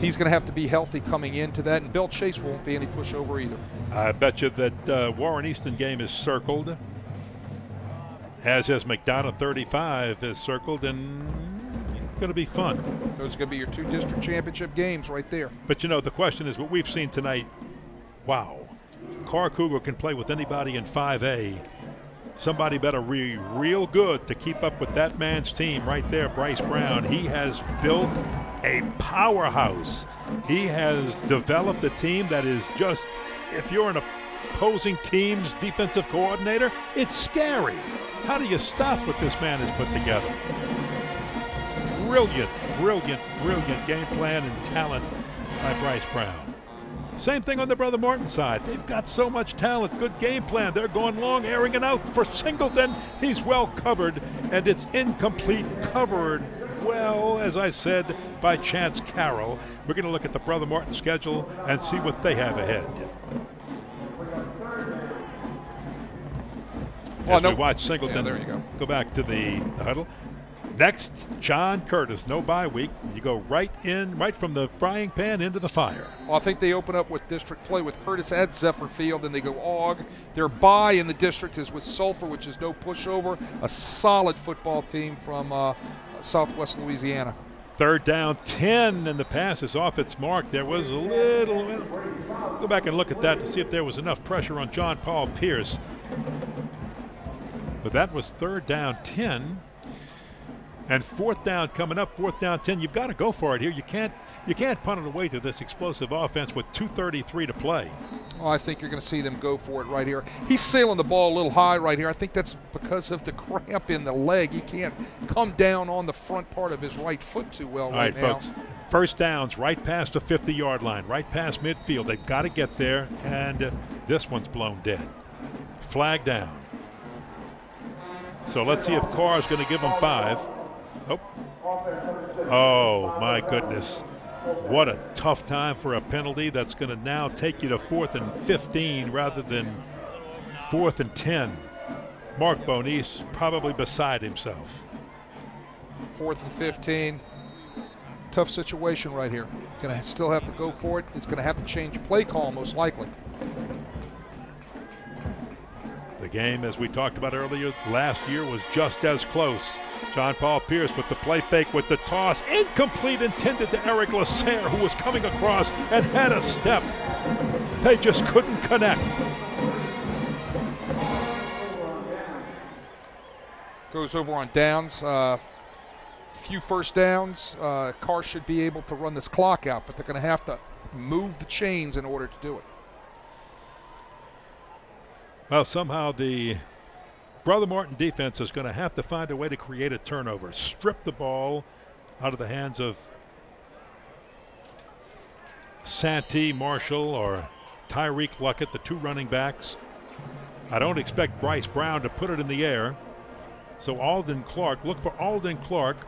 he's going to have to be healthy coming into that, and Belle Chasse won't be any pushover either. I bet you that uh, Warren Easton game is circled, as is McDonough 35 is circled, and it's going to be fun. Those are going to be your two district championship games right there. But you know, the question is what we've seen tonight. Wow. Karr Cougar can play with anybody in 5A. Somebody better be real good to keep up with that man's team right there, Brice Brown. He has built a powerhouse. He has developed a team that is just, if you're an opposing team's defensive coordinator, it's scary. How do you stop what this man has put together? Brilliant, brilliant, brilliant game plan and talent by Brice Brown. Same thing on the Brother Martin side. They've got so much talent, good game plan. They're going long, airing it out for Singleton. He's well covered, and it's incomplete, covered well, as I said, by Chance Carroll. We're going to look at the Brother Martin schedule and see what they have ahead. Well, As no- we watch Singleton Yeah, there you go. go back to the huddle. Next, John Curtis. No bye week. You go right in, right from the frying pan into the fire. Well, I think they open up with district play with Curtis at Zephyr Field, and they go Og. Their bye in the district is with Sulphur, which is no pushover. A solid football team from uh, Southwest Louisiana. Third down, 10, and the pass is off its mark. There was a little. Go back and look at that to see if there was enough pressure on John Paul Pierce. But that was third down, 10. And fourth down coming up, fourth down 10. You've got to go for it here. You can't you can't punt it away to this explosive offense with 233 to play. Oh, I think you're going to see them go for it right here. He's sailing the ball a little high right here. I think that's because of the cramp in the leg. He can't come down on the front part of his right foot too well All right, right, now. folks. First downs, right past the 50 yard line, right past midfield. They've got to get there, and uh, this one's blown dead. Flag down. So let's see if Karr is going to give them five. Oh. Oh, my goodness. What a tough time for a penalty that's going to now take you to fourth and 15 rather than fourth and 10. Mark Bonis probably beside himself. Fourth and 15. Tough situation right here. Going to still have to go for it. It's going to have to change play call most likely. The game, as we talked about earlier, last year was just as close. John Paul Pierce with the play fake with the toss. Incomplete intended to Eric Lasser, who was coming across and had a step. They just couldn't connect. Goes over on downs. Uh, few first downs. Uh, Karr should be able to run this clock out, but they're going to have to move the chains in order to do it. Well, somehow the Brother Martin defense is going to have to find a way to create a turnover, strip the ball out of the hands of Santee, Marshall, or Tyreek Luckett, the two running backs. I don't expect Brice Brown to put it in the air. So Alden Clark, look for Alden Clark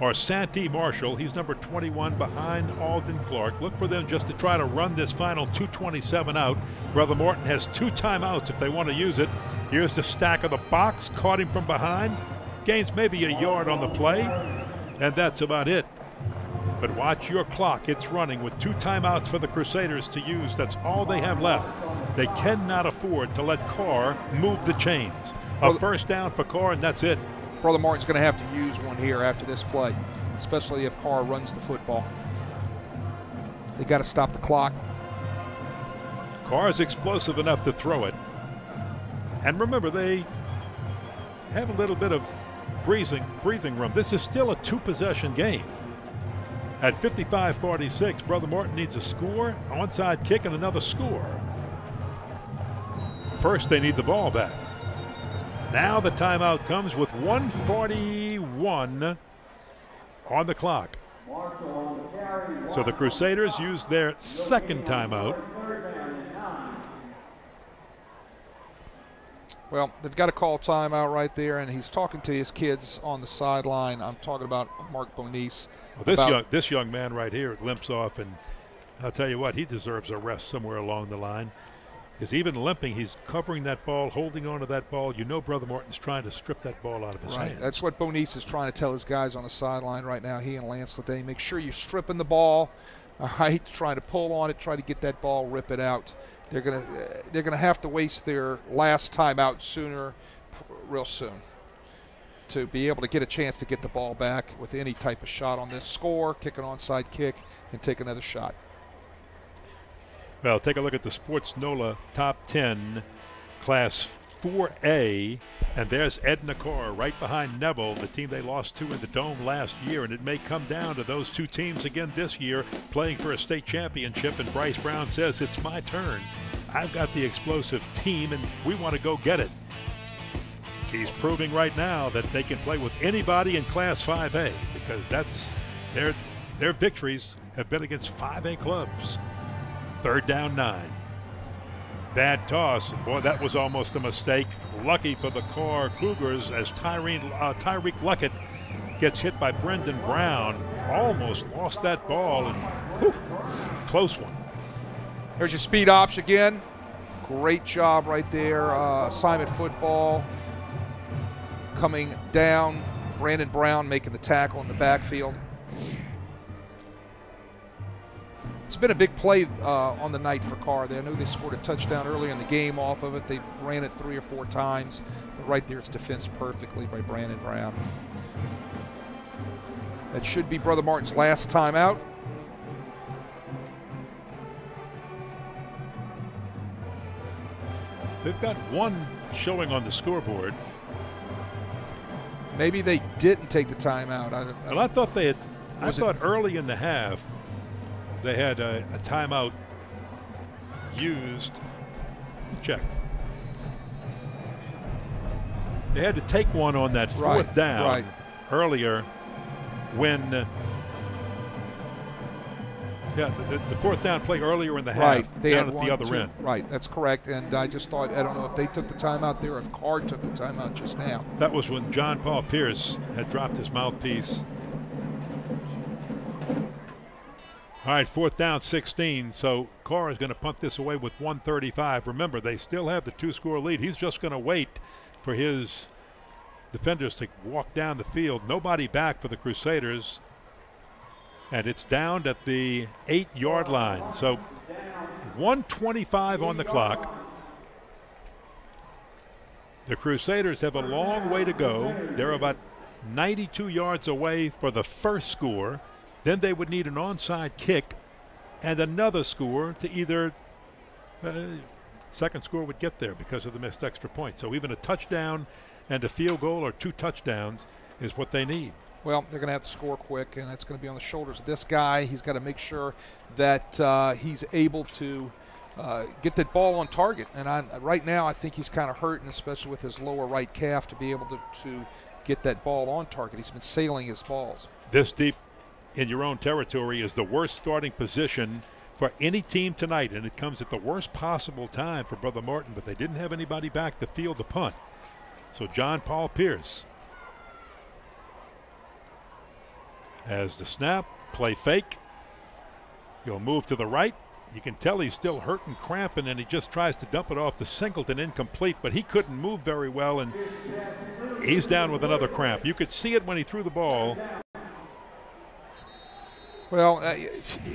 or Santee Marshall. He's number 21 behind Alden Clark. Look for them just to try to run this final 227 out. Brother Martin has two timeouts if they want to use it. Here's the stack of the box. Caught him from behind. Gains maybe a yard on the play. And that's about it. But watch your clock. It's running with two timeouts for the Crusaders to use. That's all they have left. They cannot afford to let Karr move the chains. A first down for Karr, and that's it. Brother Martin's going to have to use one here after this play, especially if Karr runs the football. They got to stop the clock. Karr is explosive enough to throw it. And remember, they have a little bit of breathing breathing room. This is still a two possession game. At 55 46, Brother Martin needs a score, onside kick, and another score. First, they need the ball back. Now the timeout comes with 141 on the clock. So the Crusaders use their second timeout. Well, they've got to call timeout right there, and he's talking to his kids on the sideline. I'm talking about Mark Bonis. Well, this young this young man right here limps off, and I'll tell you what, he deserves a rest somewhere along the line. Because even limping, he's covering that ball, holding on to that ball. You know, Brother Martin's trying to strip that ball out of his Right. hands. That's what Bonis is trying to tell his guys on the sideline right now. He and Lance Lede. Make sure you're stripping the ball. All right, *laughs* trying to pull on it, try to get that ball, rip it out. They're gonna they're gonna have to waste their last timeout sooner, real soon, to be able to get a chance to get the ball back with any type of shot on this score, kick an onside kick, and take another shot. Well, take a look at the SportsNOLA top 10 class 4A, and there's Edna Karr right behind Neville, the team they lost to in the Dome last year. And it may come down to those two teams again this year playing for a state championship. And Brice Brown says, It's my turn. I've got the explosive team, and we want to go get it. He's proving right now that they can play with anybody in Class 5A because that's their their victories have been against 5A clubs. Third down nine. Bad toss. Boy, that was almost a mistake. Lucky for the Karr Cougars as Tyreen, uh, Tyreek Luckett gets hit by Brendan Brown. Almost lost that ball and whew, close one. There's your speed option again. Great job right there. Uh, Simon Football coming down. Brandon Brown making the tackle in the backfield. It's been a big play uh, on the night for Karr. They, I know they scored a touchdown earlier in the game off of it. They ran it three or four times. But right there, it's defensed perfectly by Brandon Brown. That should be Brother Martin's last time out. They've got one showing on the scoreboard. Maybe they didn't take the timeout. I, I, Well, I thought they had. I Was it- thought early in the half they had a, a timeout used. Check. They had to take one on that fourth Right, down right. earlier when. uh, yeah, the, the fourth down play earlier in the half Right, they down had at one, the other two- end. Right, that's correct. And I just thought I don't know if they took the timeout there, if Karr took the timeout just now. That was when John Paul Pierce had dropped his mouthpiece. All right, fourth down, 16. So Karr is going to punt this away with 135. Remember, they still have the two score lead. He's just going to wait for his defenders to walk down the field. Nobody back for the Crusaders. And it's down at the eight yard line. So 125 on the clock. The Crusaders have a long way to go. They're about 92 yards away for the first score. Then they would need an onside kick and another score to either. Uh, second score would get there because of the missed extra point. So even a touchdown and a field goal or two touchdowns is what they need. Well, they're going to have to score quick, and it's going to be on the shoulders of this guy. He's got to make sure that uh, he's able to uh, get that ball on target. And I, right now, I think he's kind of hurting, especially with his lower right calf, to be able to, to get that ball on target. He's been sailing his balls. This deep in your own territory is the worst starting position for any team tonight, and it comes at the worst possible time for Brother Martin, but they didn't have anybody back to field the punt. So John Paul Pierce has the snap, play fake. He'll move to the right. You can tell he's still hurting, cramping, and he just tries to dump it off to Singleton incomplete, but he couldn't move very well, and he's down with another cramp. You could see it when he threw the ball. Well, uh,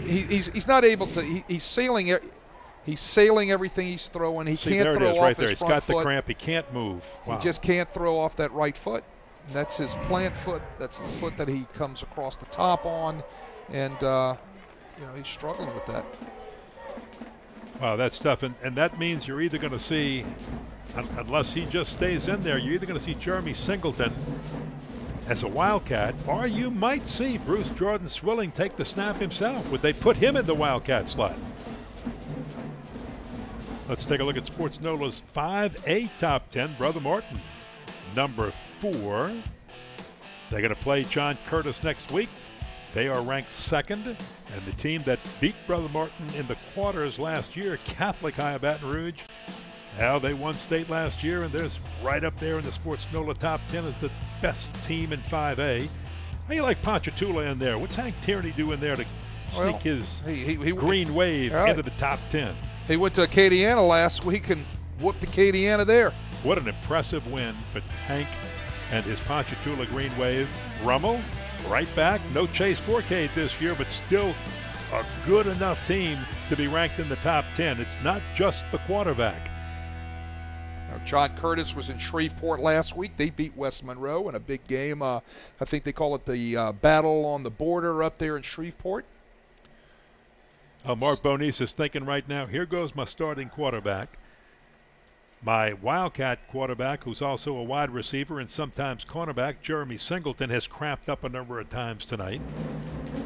he, he's, he's not able to. He, he's sailing. e- He's sailing everything he's throwing. He See, can't there throw it is, off right there. his He's front got foot. the cramp. He can't move. Wow. He just can't throw off that right foot. And that's his plant foot. That's the foot that he comes across the top on, and uh, you know he's struggling with that. Wow, that's tough. And, and that means you're either going to see, un- unless he just stays in there, you're either going to see Jeremy Singleton as a Wildcat, or you might see Bruce Jordan Swilling take the snap himself. Would they put him in the Wildcat slot? Let's take a look at SportsNOLA's 5A top 10. Brother Martin, number four. They're going to play John Curtis next week. They are ranked second, and the team that beat Brother Martin in the quarters last year, Catholic High of Baton Rouge, now they won state last year, and they're right up there in the SportsNOLA top 10 as the best team in 5A. How do you like Ponchatoula in there? What's Hank Tierney doing there to sneak Well, his he- he- he- green wave right. into the top 10? He went to Acadiana last week and whooped Acadiana there. What an impressive win for Hank and his Ponchatoula Green Wave. Rummel, right back. No Chase Fourcade this year, but still a good enough team to be ranked in the top 10. It's not just the quarterback. John Curtis was in Shreveport last week. They beat West Monroe in a big game. Uh, I think they call it the uh, Battle on the Border up there in Shreveport. Uh, Mark Bonis is thinking right now, here goes my starting quarterback. My Wildcat quarterback, who's also a wide receiver and sometimes cornerback, Jeremy Singleton, has cramped up a number of times tonight.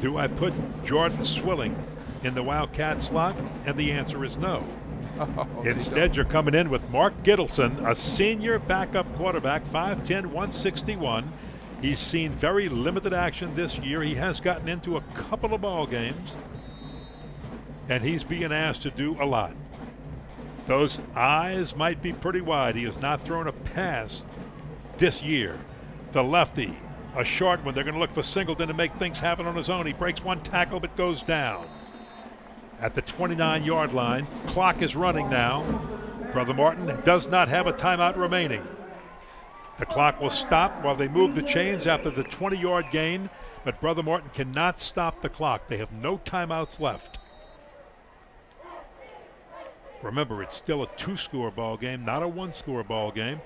Do I put Jordan Swilling in the Wildcat slot? And the answer is no. *laughs* Instead, you're coming in with Mark Gittleson, a senior backup quarterback, 5'10, 161. He's seen very limited action this year. He has gotten into a couple of ball games, and he's being asked to do a lot. Those eyes might be pretty wide. He has not thrown a pass this year. The lefty, a short one. They're going to look for Singleton to make things happen on his own. He breaks one tackle but goes down at the 29 yard line. Clock is running now. Brother Martin does not have a timeout remaining. The clock will stop while they move the chains after the 20 yard gain, but Brother Martin cannot stop the clock. They have no timeouts left. Remember, it's still a two score ball game, not a one score ball game.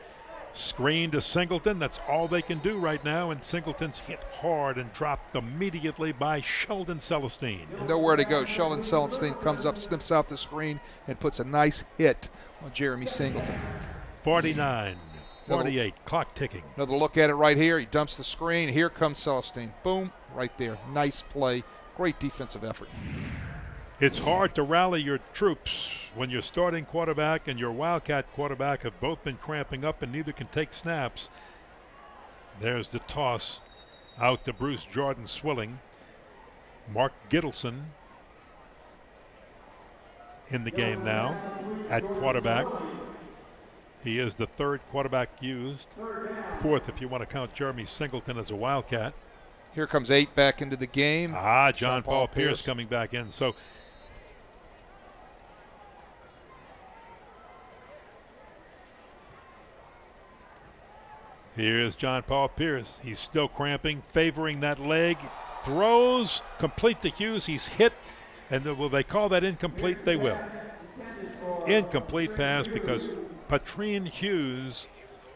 Screen to Singleton. That's all they can do right now. And Singleton's hit hard and dropped immediately by Sheldon Celestine. Nowhere to go. Sheldon Celestine comes up, snips out the screen, and puts a nice hit on Jeremy Singleton. 49, 48, clock ticking. Another look at it right here. He dumps the screen. Here comes Celestine. Boom, right there. Nice play. Great defensive effort. It's hard to rally your troops when your starting quarterback and your Wildcat quarterback have both been cramping up and neither can take snaps. There's the toss out to Bruce Jordan Swilling. Mark Gittleson in the game now at quarterback. He is the third quarterback used, fourth if you want to count Jeremy Singleton as a Wildcat. Here comes eight back into the game. Ah, John, John Paul, Paul Pierce Pierce. coming back in. So here's John Paul Pierce. He's still cramping, favoring that leg. Throws, complete to Hughes. He's hit, and will they call that incomplete? They will. Incomplete pass because Patrian Hughes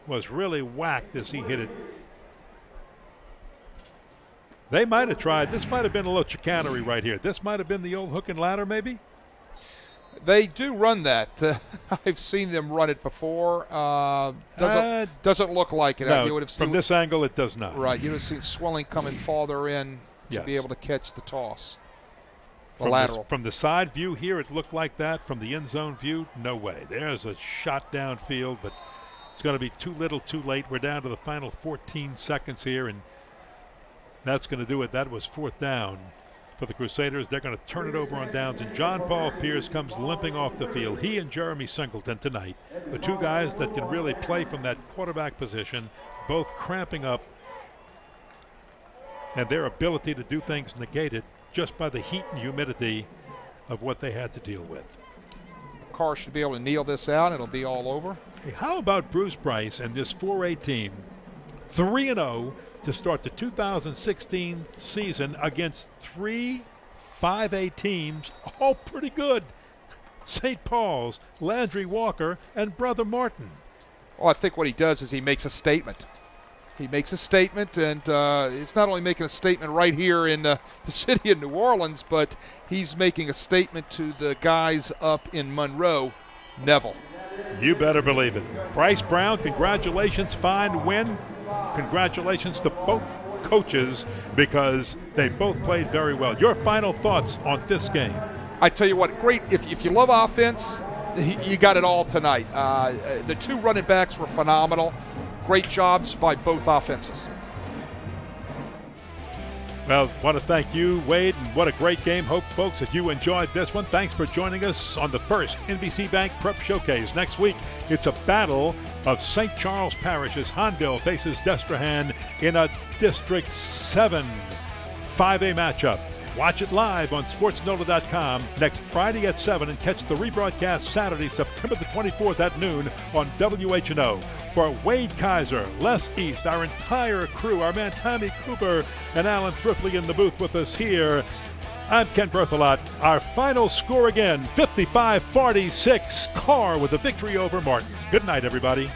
was really whacked as he hit it they might have tried. This might have been a little chicanery right here. This might have been the old hook and ladder, maybe. They do run that. Uh, *laughs* I've seen them run it before. Uh, doesn't Uh, doesn't look like it. No, you would have from this angle, it does not. right. You would have seen Swilling coming farther in to Yes. be able to catch the toss. The From, lateral. from the side view here, it looked like that. From the end zone view, no way. There's a shot downfield, but it's going to be too little, too late. We're down to the final 14 seconds here, and that's going to do it. That was fourth down for the Crusaders. They're going to turn it over on downs, and John Paul Pierce comes limping off the field. He and Jeremy Singleton tonight, the two guys that can really play from that quarterback position, both cramping up, and their ability to do things negated just by the heat and humidity of what they had to deal with. Karr should be able to kneel this out. It'll be all over. Hey, how about Bruce Brice and this 4A team, 3 and 0 to start the 2016 season against three 5A teams, all pretty good. St. Paul's, Landry Walker, and Brother Martin. Well, I think what he does is he makes a statement. He makes a statement, and uh, it's not only making a statement right here in uh, *laughs* the city of New Orleans, but he's making a statement to the guys up in Monroe. Neville, You better believe it. Brice Brown, congratulations, fine win. Congratulations to both coaches because they both played very well. Your final thoughts on this game? I tell you what, great. If, if you love offense, you got it all tonight. Uh, the two running backs were phenomenal. Great jobs by both offenses. Well, want to thank you, Wade, and what a great game. Hope, folks, that you enjoyed this one. Thanks for joining us on the first NBC Bank Prep Showcase. Next week, it's a battle of St. Charles Parish as Hahnville faces Destrehan in a District 7 5A matchup. Watch it live on SportsNOLA.com next Friday at 7 and catch the rebroadcast Saturday, September the 24th at noon on WHNO. For Wade Kaiser, Les East, our entire crew, our man Tommy Cooper, and Alan Thrifley in the booth with us here, I'm Ken Berthelot. Our final score again 55 46. Karr with a victory over Martin. Good night, everybody.